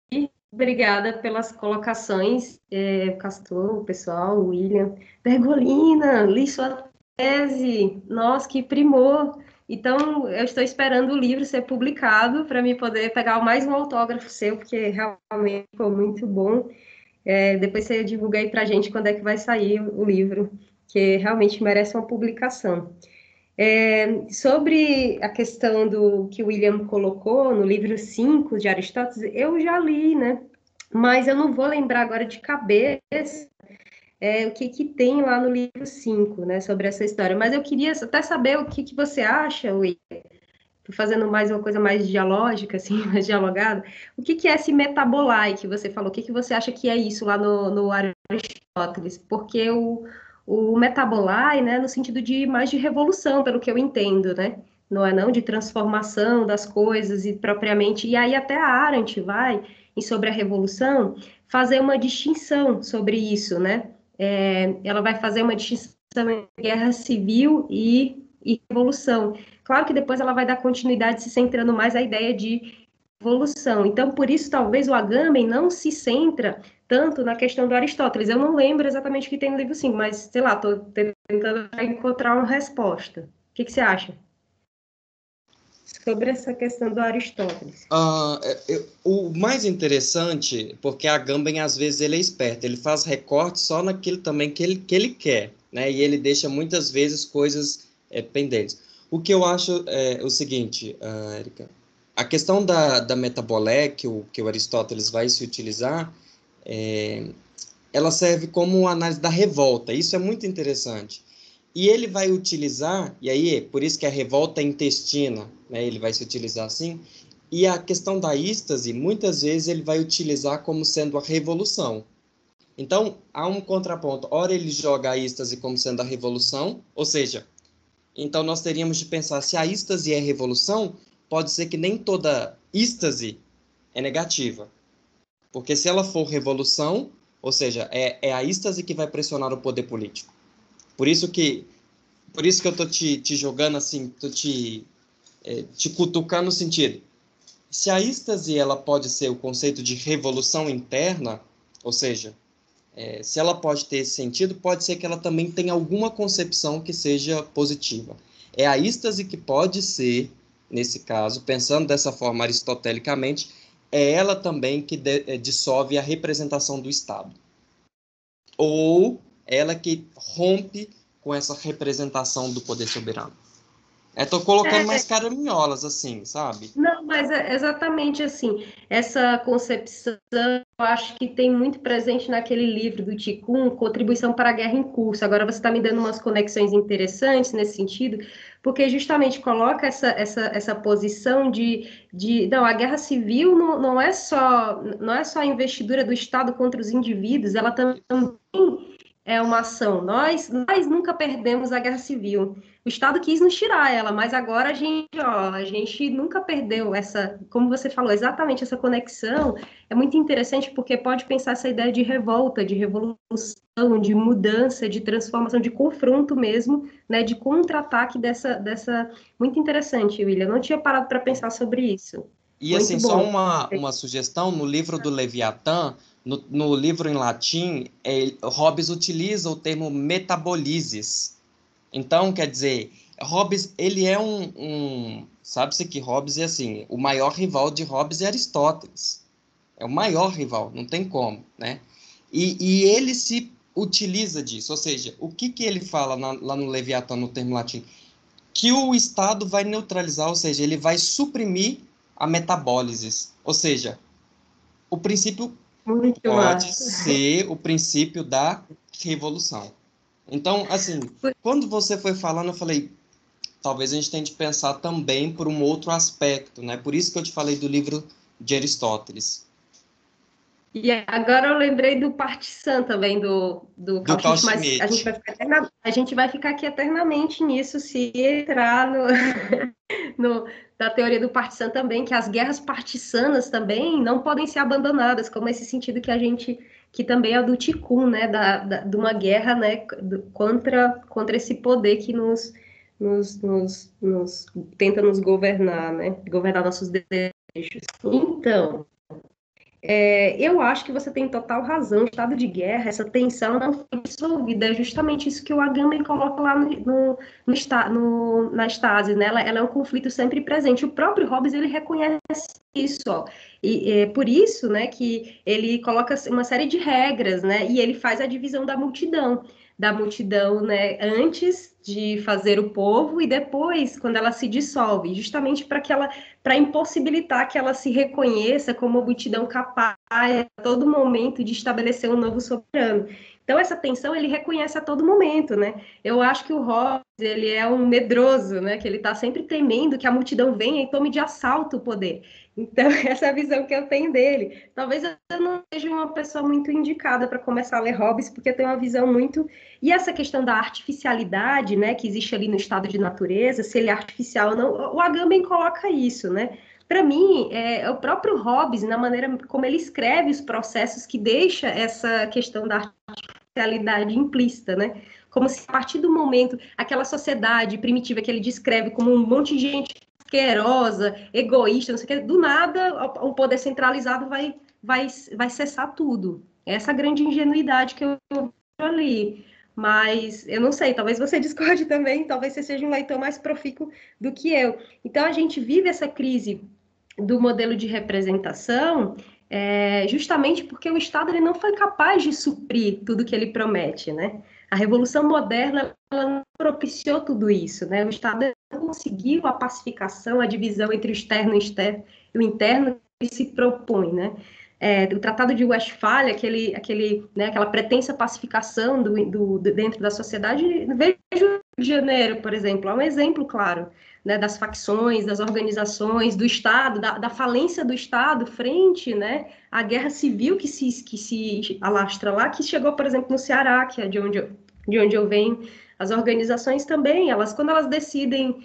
Obrigada pelas colocações, é, Castor, o pessoal, o William. Pergolina, li sua tese, nossa, que primor. Então, eu estou esperando o livro ser publicado para me poder pegar mais um autógrafo seu, porque realmente ficou muito bom. É, depois você divulga aí para a gente quando é que vai sair o livro, que realmente merece uma publicação. É, sobre a questão do que o William colocou no livro 5 de Aristóteles, eu já li, né? Mas eu não vou lembrar agora de cabeça é, o que, que tem lá no livro 5, né, sobre essa história. Mas eu queria até saber o que, que você acha, Fazendo mais uma coisa mais dialógica, assim, mais dialogada, o que, que é esse metabolai que você falou? O que, que você acha que é isso lá no, no Aristóteles? Porque o, o metabolai, né, no sentido de mais de revolução, pelo que eu entendo, né? Não é não de transformação das coisas e propriamente. E aí até a Arendt vai e sobre a revolução fazer uma distinção sobre isso, né? É, ela vai fazer uma distinção entre guerra civil e, e revolução. Claro que depois ela vai dar continuidade se centrando mais a ideia de evolução. Então, por isso, talvez o Agamben não se centra tanto na questão do Aristóteles. Eu não lembro exatamente o que tem no livro 5, mas, sei lá, estou tentando encontrar uma resposta. O que, que você acha? Sobre essa questão do Aristóteles. Uh, eu, o mais interessante, porque a Agamben, às vezes, ele é esperto, ele faz recorte só naquilo também que ele, que ele quer, né? E ele deixa, muitas vezes, coisas é, pendentes. O que eu acho é o seguinte, uh, Erika, a questão da, da metabolé, que o, que o Aristóteles vai se utilizar, é, ela serve como análise da revolta. Isso é muito interessante. E ele vai utilizar, e aí, por isso que a revolta intestina, né, ele vai se utilizar assim, e a questão da êxtase, muitas vezes ele vai utilizar como sendo a revolução. Então, há um contraponto. Ora, ele joga a êxtase como sendo a revolução, ou seja, então nós teríamos de pensar se a êxtase é revolução, pode ser que nem toda êxtase é negativa. Porque se ela for revolução, ou seja, é, é a êxtase que vai pressionar o poder político. Por isso que, por isso que eu tô te, te jogando assim, tô te, é, te cutucando no sentido. Se a êxtase ela pode ser o conceito de revolução interna, ou seja, é, se ela pode ter esse sentido, pode ser que ela também tenha alguma concepção que seja positiva. É a êxtase que pode ser nesse caso, pensando dessa forma aristotelicamente, é ela também que de, é, dissolve a representação do Estado. Ou ela que rompe com essa representação do poder soberano. Estou é, colocando é, mais caraminholas, assim, sabe? Não, mas é exatamente assim. Essa concepção, eu acho que tem muito presente naquele livro do Ticum, Contribuição para a Guerra em Curso. Agora você está me dando umas conexões interessantes nesse sentido, porque justamente coloca essa, essa, essa posição de, de não, a guerra civil não, não, é só, não é só a investidura do Estado contra os indivíduos, ela também é uma ação. Nós, nós nunca perdemos a guerra civil. O Estado quis nos tirar ela, mas agora a gente, ó, a gente nunca perdeu essa, como você falou, exatamente essa conexão. É muito interessante porque pode pensar essa ideia de revolta, de revolução, de mudança, de transformação, de confronto mesmo, né, de contra-ataque dessa, dessa. Muito interessante, William. Não tinha parado para pensar sobre isso. E muito assim, bom. só uma, uma sugestão, no livro do Leviatã, no, no livro em latim, é, Hobbes utiliza o termo metabolizes. Então, quer dizer, Hobbes, ele é um, um sabe-se que Hobbes é assim, o maior rival de Hobbes é Aristóteles. É o maior rival, não tem como, né? E, e ele se utiliza disso, ou seja, o que, que ele fala na, lá no Leviatã, no termo latim? Que o Estado vai neutralizar, ou seja, ele vai suprimir a metabólise, ou seja, o princípio muito pode massa. ser o princípio da revolução. Então, assim, quando você foi falando, eu falei, talvez a gente tenha de pensar também por um outro aspecto, né? Por isso que eu te falei do livro de Aristóteles. E agora eu lembrei do Partisan também, do, do, do mas a gente, vai ficar eterna, a gente vai ficar aqui eternamente nisso se entrar no, no, da teoria do partisan também, que as guerras partisanas também não podem ser abandonadas, como esse sentido que a gente, que também é do Ticum, né, da, da, de uma guerra, né, contra, contra esse poder que nos, nos, nos, nos tenta nos governar, né, governar nossos desejos. Então, é, eu acho que você tem total razão. O estado de guerra, essa tensão não foi dissolvida. É justamente isso que o Agamben coloca lá no, no, no, no na estase. Né? Ela, ela, é um conflito sempre presente. O próprio Hobbes ele reconhece isso. Ó. E é por isso né, que ele coloca uma série de regras né, e ele faz a divisão da multidão da multidão, né, antes de fazer o povo e depois quando ela se dissolve, justamente para que ela para impossibilitar que ela se reconheça como uma multidão capaz a todo momento de estabelecer um novo soberano. Então, essa tensão ele reconhece a todo momento, né? Eu acho que o Hobbes, ele é um medroso, né? Que ele está sempre temendo que a multidão venha e tome de assalto o poder. Então, essa é a visão que eu tenho dele. Talvez eu não seja uma pessoa muito indicada para começar a ler Hobbes, porque eu tenho uma visão muito... E essa questão da artificialidade, né? Que existe ali no estado de natureza, se ele é artificial ou não, o Agamben coloca isso, né? Para mim, é, é, o próprio Hobbes, na maneira como ele escreve os processos, que deixa essa questão da artificialidade implícita, né? Como se a partir do momento, aquela sociedade primitiva que ele descreve como um monte de gente asquerosa, egoísta, não sei o que, do nada o poder centralizado vai, vai, vai cessar tudo. Essa grande ingenuidade que eu ali. Mas eu não sei, talvez você discorde também, talvez você seja um leitor mais profícuo do que eu. Então a gente vive essa crise do modelo de representação, é, justamente porque o Estado ele não foi capaz de suprir tudo que ele promete, né? A Revolução Moderna ela propiciou tudo isso, né? O Estado conseguiu a pacificação, a divisão entre o externo e o, interno que se propõe, né? É, o Tratado de Westfália, aquele, aquele, né, aquela pretensa pacificação do, do, dentro da sociedade, vejo Rio de Janeiro, por exemplo, é um exemplo claro né, das facções, das organizações, do Estado, da, da, falência do Estado frente né, à guerra civil que se, que se alastra lá, que chegou, por exemplo, no Ceará, que é de onde eu, de onde eu venho. As organizações também, elas, quando elas decidem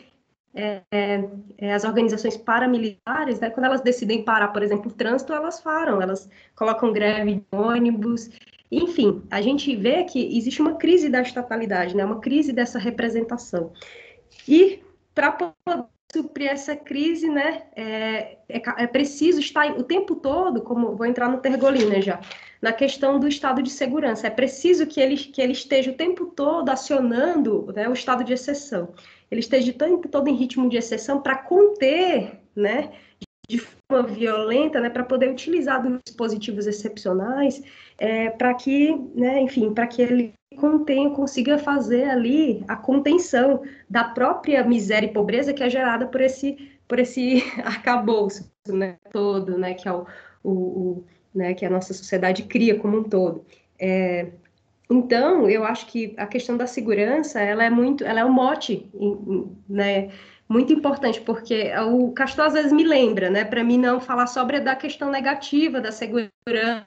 é, é, é as organizações paramilitares, né, quando elas decidem parar, por exemplo, o trânsito, elas param, elas colocam greve de ônibus, enfim, a gente vê que existe uma crise da estatalidade, né, uma crise dessa representação. E para poder suprir essa crise, né, é, é, é, preciso estar o tempo todo, como vou entrar no Tergolina já, na questão do estado de segurança. É preciso que ele, que ele esteja o tempo todo acionando né, o estado de exceção. Ele esteja o tempo todo em ritmo de exceção para conter, né, de violenta, né, para poder utilizar dispositivos excepcionais, é, para que, né, enfim, para que ele contenha, consiga fazer ali a contenção da própria miséria e pobreza que é gerada por esse, por esse arcabouço né, todo, né, que é o, o, o né, que a nossa sociedade cria como um todo. É, então, eu acho que a questão da segurança, ela é muito, ela é um mote, né, muito importante, porque o Castor às vezes me lembra, né, para mim não falar sobre da questão negativa da segurança,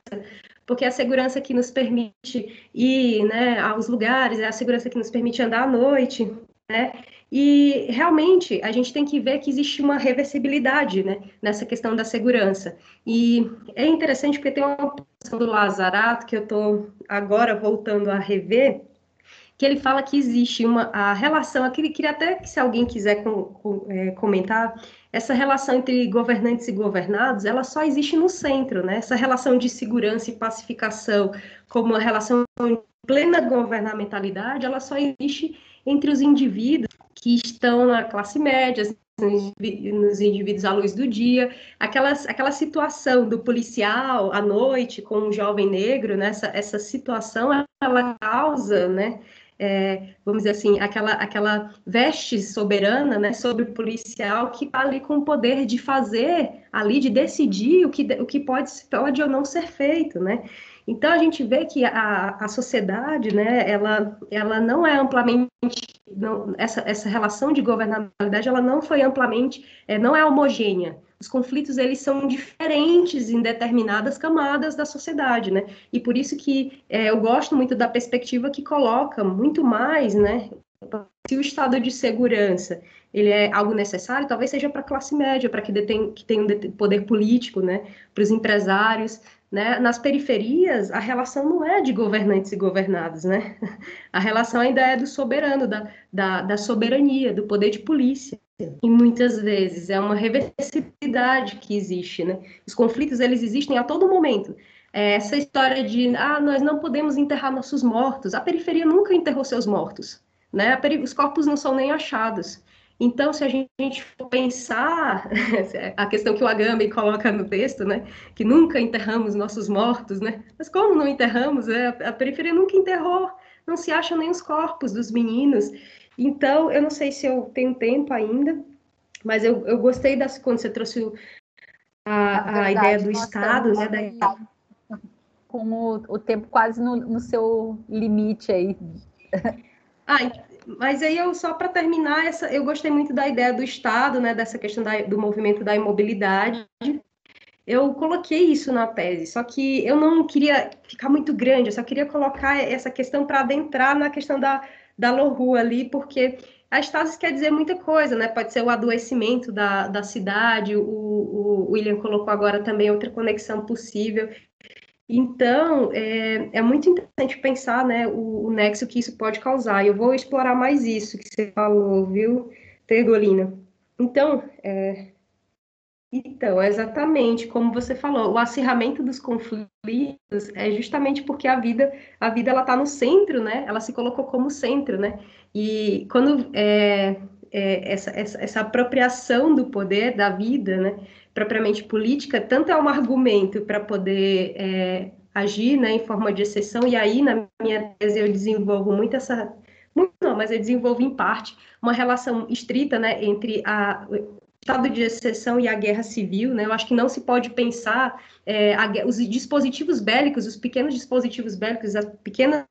porque é a segurança que nos permite ir né, aos lugares, é a segurança que nos permite andar à noite, né? E realmente a gente tem que ver que existe uma reversibilidade né, nessa questão da segurança. E é interessante porque tem uma posição do Lazarato que eu estou agora voltando a rever, que ele fala que existe uma a relação, aqui queria até que se alguém quiser com, com, é, comentar, essa relação entre governantes e governados, ela só existe no centro, né? Essa relação de segurança e pacificação como uma relação de plena governamentalidade, ela só existe entre os indivíduos que estão na classe média, nos indivíduos à luz do dia, aquelas, aquela situação do policial à noite com um jovem negro, né? essa, essa situação ela causa né, é, vamos dizer assim, aquela, aquela veste soberana né, sobre o policial que está ali com o poder de fazer, ali, de decidir o que, o que pode, pode ou não ser feito, né? Então, a gente vê que a, a sociedade, né, ela, ela não é amplamente, não, essa, essa relação de governabilidade, ela não foi amplamente, é, não é homogênea, os conflitos eles são diferentes em determinadas camadas da sociedade, né? E por isso que é, eu gosto muito da perspectiva que coloca muito mais, né? Se o estado de segurança ele é algo necessário, talvez seja para a classe média, para que, detém, que tenha um poder político, né? Para os empresários, né? Nas periferias, a relação não é de governantes e governados, né? A relação ainda é do soberano, da, da, da soberania, do poder de polícia. E muitas vezes é uma reversibilidade que existe, né? Os conflitos, eles existem a todo momento. É essa história de, ah, nós não podemos enterrar nossos mortos. A periferia nunca enterrou seus mortos, né? Os corpos não são nem achados. Então, se a gente for pensar a questão que o Agamben coloca no texto, né, que nunca enterramos nossos mortos, né? Mas como não enterramos? É, a periferia nunca enterrou, não se acham nem os corpos dos meninos. Então, eu não sei se eu tenho tempo ainda, mas eu, eu gostei das quando você trouxe a, a ideia do Estado, né? Da... com o, o tempo quase no, no seu limite aí. Ah, mas aí eu só para terminar essa, eu gostei muito da ideia do Estado, né, dessa questão da, do movimento da imobilidade. Eu coloquei isso na tese, só que eu não queria ficar muito grande, eu só queria colocar essa questão para adentrar na questão da, da Lohua ali, porque a estasis quer dizer muita coisa, né? Pode ser o adoecimento da, da cidade, o, o William colocou agora também outra conexão possível. Então, é, é muito interessante pensar né, o, o, nexo que isso pode causar. Eu vou explorar mais isso que você falou, viu, Tergolina? Então, é, então, exatamente como você falou, o acirramento dos conflitos é justamente porque a vida, a vida ela está no centro, né? Ela se colocou como centro, né? E quando é, é, essa, essa, essa apropriação do poder da vida, né? propriamente política, tanto é um argumento para poder é, agir né, em forma de exceção, e aí na minha tese eu desenvolvo muito essa. Muito não, mas eu desenvolvo em parte uma relação estrita né, entre a, estado de exceção e a guerra civil, né? Eu acho que não se pode pensar é, a, os dispositivos bélicos, os pequenos dispositivos bélicos, as pequenas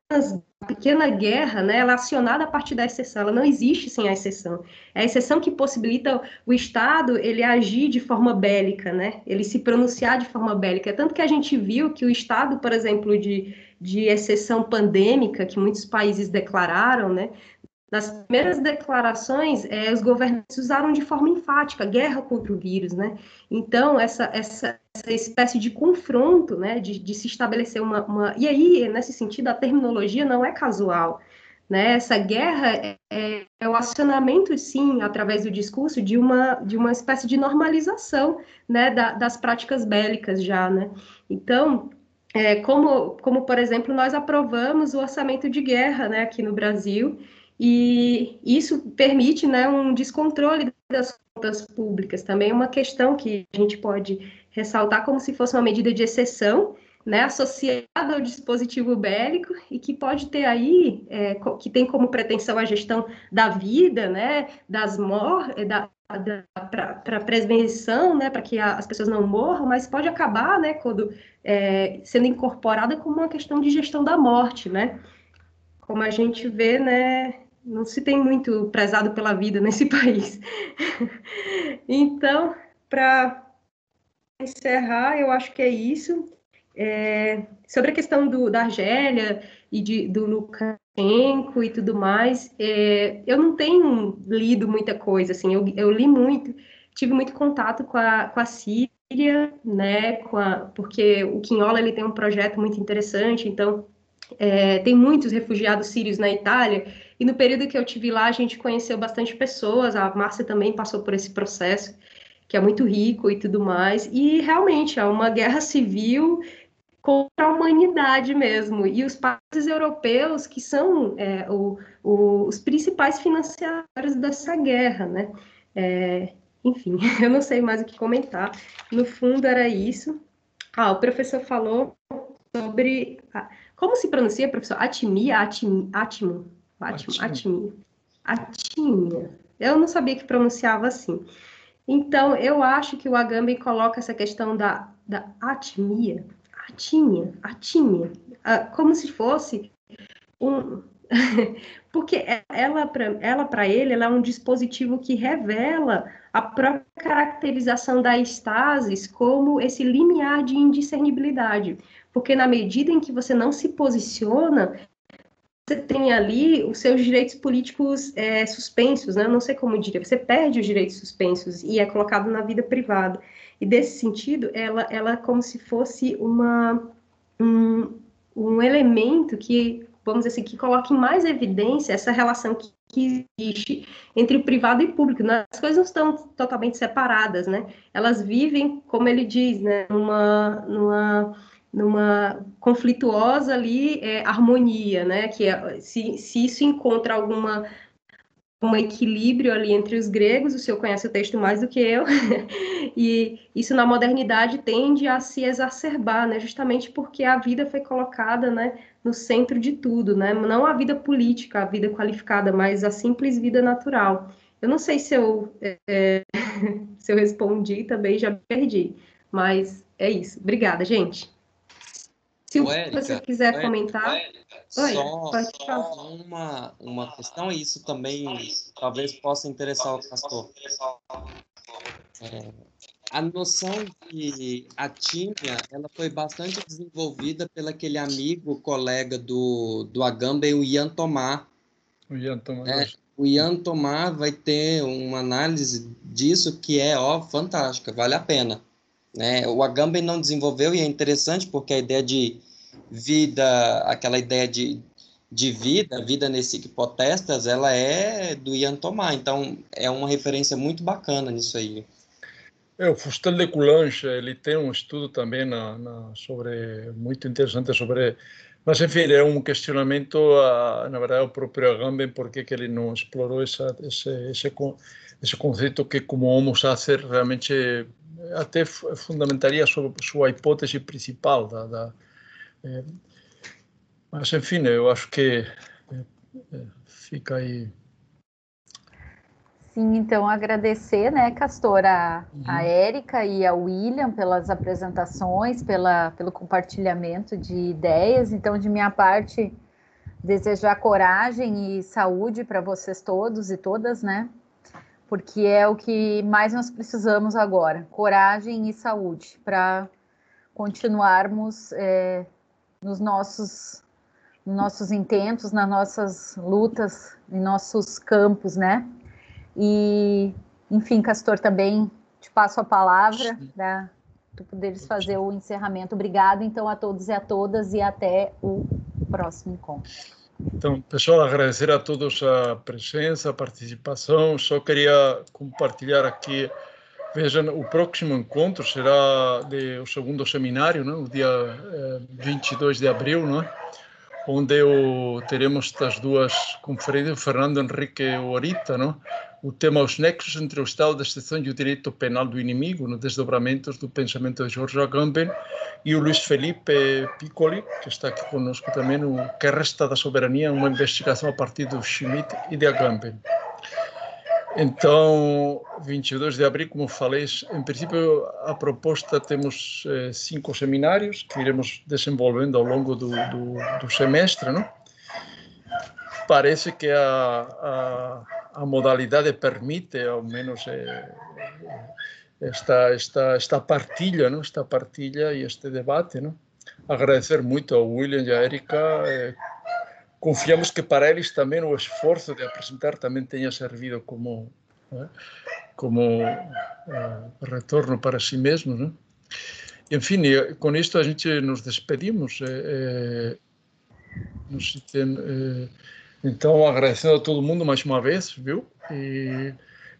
a pequena guerra, né, ela é acionada a partir da exceção, ela não existe sem a exceção. É a exceção que possibilita o Estado ele agir de forma bélica, né? Ele se pronunciar de forma bélica. Tanto que a gente viu que o Estado, por exemplo, de, de exceção pandêmica, que muitos países declararam, né, nas primeiras declarações, é, os governantes usaram de forma enfática guerra contra o vírus, né? Então, essa, essa, essa espécie de confronto, né, de, de se estabelecer uma, uma, E aí, nesse sentido, a terminologia não é casual. Né? Essa guerra é, é, é, o acionamento, sim, através do discurso, de uma, de uma espécie de normalização né, da, das práticas bélicas já. Né? Então, é, como, como, por exemplo, nós aprovamos o orçamento de guerra né, aqui no Brasil, e isso permite né, um descontrole das contas públicas. Também é uma questão que a gente pode ressaltar como se fosse uma medida de exceção, né, associada ao dispositivo bélico e que pode ter aí, é, que tem como pretensão a gestão da vida, né, das mortes, da, para prevenção, né, para que a, as pessoas não morram, mas pode acabar, né, quando é, sendo incorporada como uma questão de gestão da morte, né, como a gente vê, né, não se tem muito prezado pela vida nesse país. então, para encerrar, eu acho que é isso. É, sobre a questão do, da Argélia e de, do Lukashenko e tudo mais, é, eu não tenho lido muita coisa, assim, eu, eu li muito, tive muito contato com a, com a Síria, né, a, porque o Quinhola, ele tem um projeto muito interessante, então é, tem muitos refugiados sírios na Itália, e no período que eu tive lá, a gente conheceu bastante pessoas, a Márcia também passou por esse processo, que é muito rico e tudo mais, e realmente é uma guerra civil contra a humanidade mesmo, e os países europeus que são é, o, o, os principais financiadores dessa guerra, né? É, enfim, eu não sei mais o que comentar. No fundo era isso. Ah, o professor falou sobre como se pronuncia, professor? Atimia, atim, atimo, atimo, atimia. Atimia. Eu não sabia que pronunciava assim. Então, eu acho que o Agamben coloca essa questão da, da atimia, atimia, atimia, uh, como se fosse um... Porque ela, para ela, ele, ela é um dispositivo que revela a própria caracterização da estasis como esse limiar de indiscernibilidade porque na medida em que você não se posiciona, você tem ali os seus direitos políticos é, suspensos, né? Eu não sei como diria, você perde os direitos suspensos e é colocado na vida privada. E desse sentido, ela, ela é como se fosse uma, um, um elemento que, vamos dizer assim, que coloca em mais evidência essa relação que, que existe entre o privado e o público. Né? As coisas não estão totalmente separadas, né? Elas vivem, como ele diz, né? Numa, numa numa conflituosa ali é, harmonia, né? Que é, se, se isso encontra alguma um equilíbrio ali entre os gregos, o senhor conhece o texto mais do que eu, e isso na modernidade tende a se exacerbar, né, justamente porque a vida foi colocada, né, no centro de tudo, né, não a vida política, a vida qualificada, mas a simples vida natural. Eu não sei se eu, é, se eu respondi também, já perdi, mas é isso. Obrigada, gente. Se você quiser comentar. Oi, só, só uma, uma questão, e isso também talvez possa interessar o pastor. É, a noção de a tímia, ela foi bastante desenvolvida pelo aquele amigo, colega do, do Agamben, o Ian Tomar. O Ian Tomar. É, o Ian Tomar vai ter uma análise disso que é, ó, fantástica, vale a pena. Né? O Agamben não desenvolveu e é interessante porque a ideia de vida, aquela ideia de, de vida, vida nesse hipotestas, ela é do Ian Tomar, então é uma referência muito bacana nisso aí. É, o Fustel de Coulanges, ele tem um estudo também na, na, sobre muito interessante sobre mas enfim é um questionamento a, na verdade o próprio Agamben por que ele não explorou essa, esse, esse esse conceito que como homo sacer realmente até fundamentaria sua, sua hipótese principal da, da é, mas enfim eu acho que é, fica aí Sim, então agradecer, né, Castor, a, uhum. a Érica e ao William pelas apresentações, pela, pelo compartilhamento de ideias. Então, de minha parte, desejar coragem e saúde para vocês todos e todas, né? Porque é o que mais nós precisamos agora: coragem e saúde para continuarmos é, nos nossos nos nossos intentos, nas nossas lutas, em nossos campos, né? E, enfim, Castor, também te passo a palavra para tu poderes fazer o encerramento. Obrigado, então, a todos e a todas e até o próximo encontro. Então, pessoal, agradecer a todos a presença, a participação. Só queria compartilhar aqui. Vejam, o próximo encontro será de, o segundo seminário, não? o dia eh, 22 de abril, não é? onde o, teremos estas duas conferências, Fernando Henrique Orita, não? O tema Os nexos entre o Estado de exceção e o direito penal do inimigo, nos desdobramentos do pensamento de George Agamben, e o Luiz Felipe Piccoli, que está aqui conosco também, o Que Resta da Soberania, uma investigação a partir do Schmidt e de Agamben. Então, 22 de abril, como falei, em princípio a proposta temos eh, cinco seminários que iremos desenvolvendo ao longo do, do, do semestre, não? Parece que a, a a modalidade permite, ao menos, eh, esta, esta, esta partilha, não? esta partilha e este debate. Não? Agradecer muito ao William e à Erika. Eh, confiamos que para eles também o esforço de apresentar também tenha servido como, eh, como retorno para si mesmos. Não? Enfim, com isto a gente nos despedimos. Eh, nos, eh, então, agradecendo a todo mundo mais uma vez, viu? E,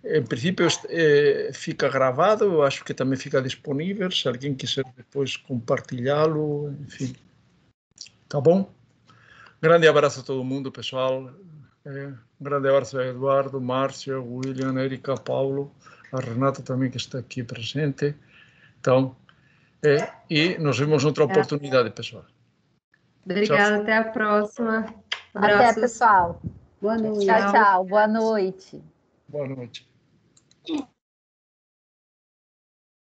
em princípio, é, fica gravado, eu acho que também fica disponível, se alguém quiser depois compartilhá-lo, enfim. Tá bom? Grande abraço a todo mundo, pessoal. É, um grande abraço a Eduardo, Márcio, William, Erika, Paulo, a Renata também que está aqui presente. Então, é, e nos vemos outra oportunidade, pessoal. Obrigada, até a próxima. Abraços. Até, pessoal. Boa noite. Tchau, tchau. Boa noite. Boa noite.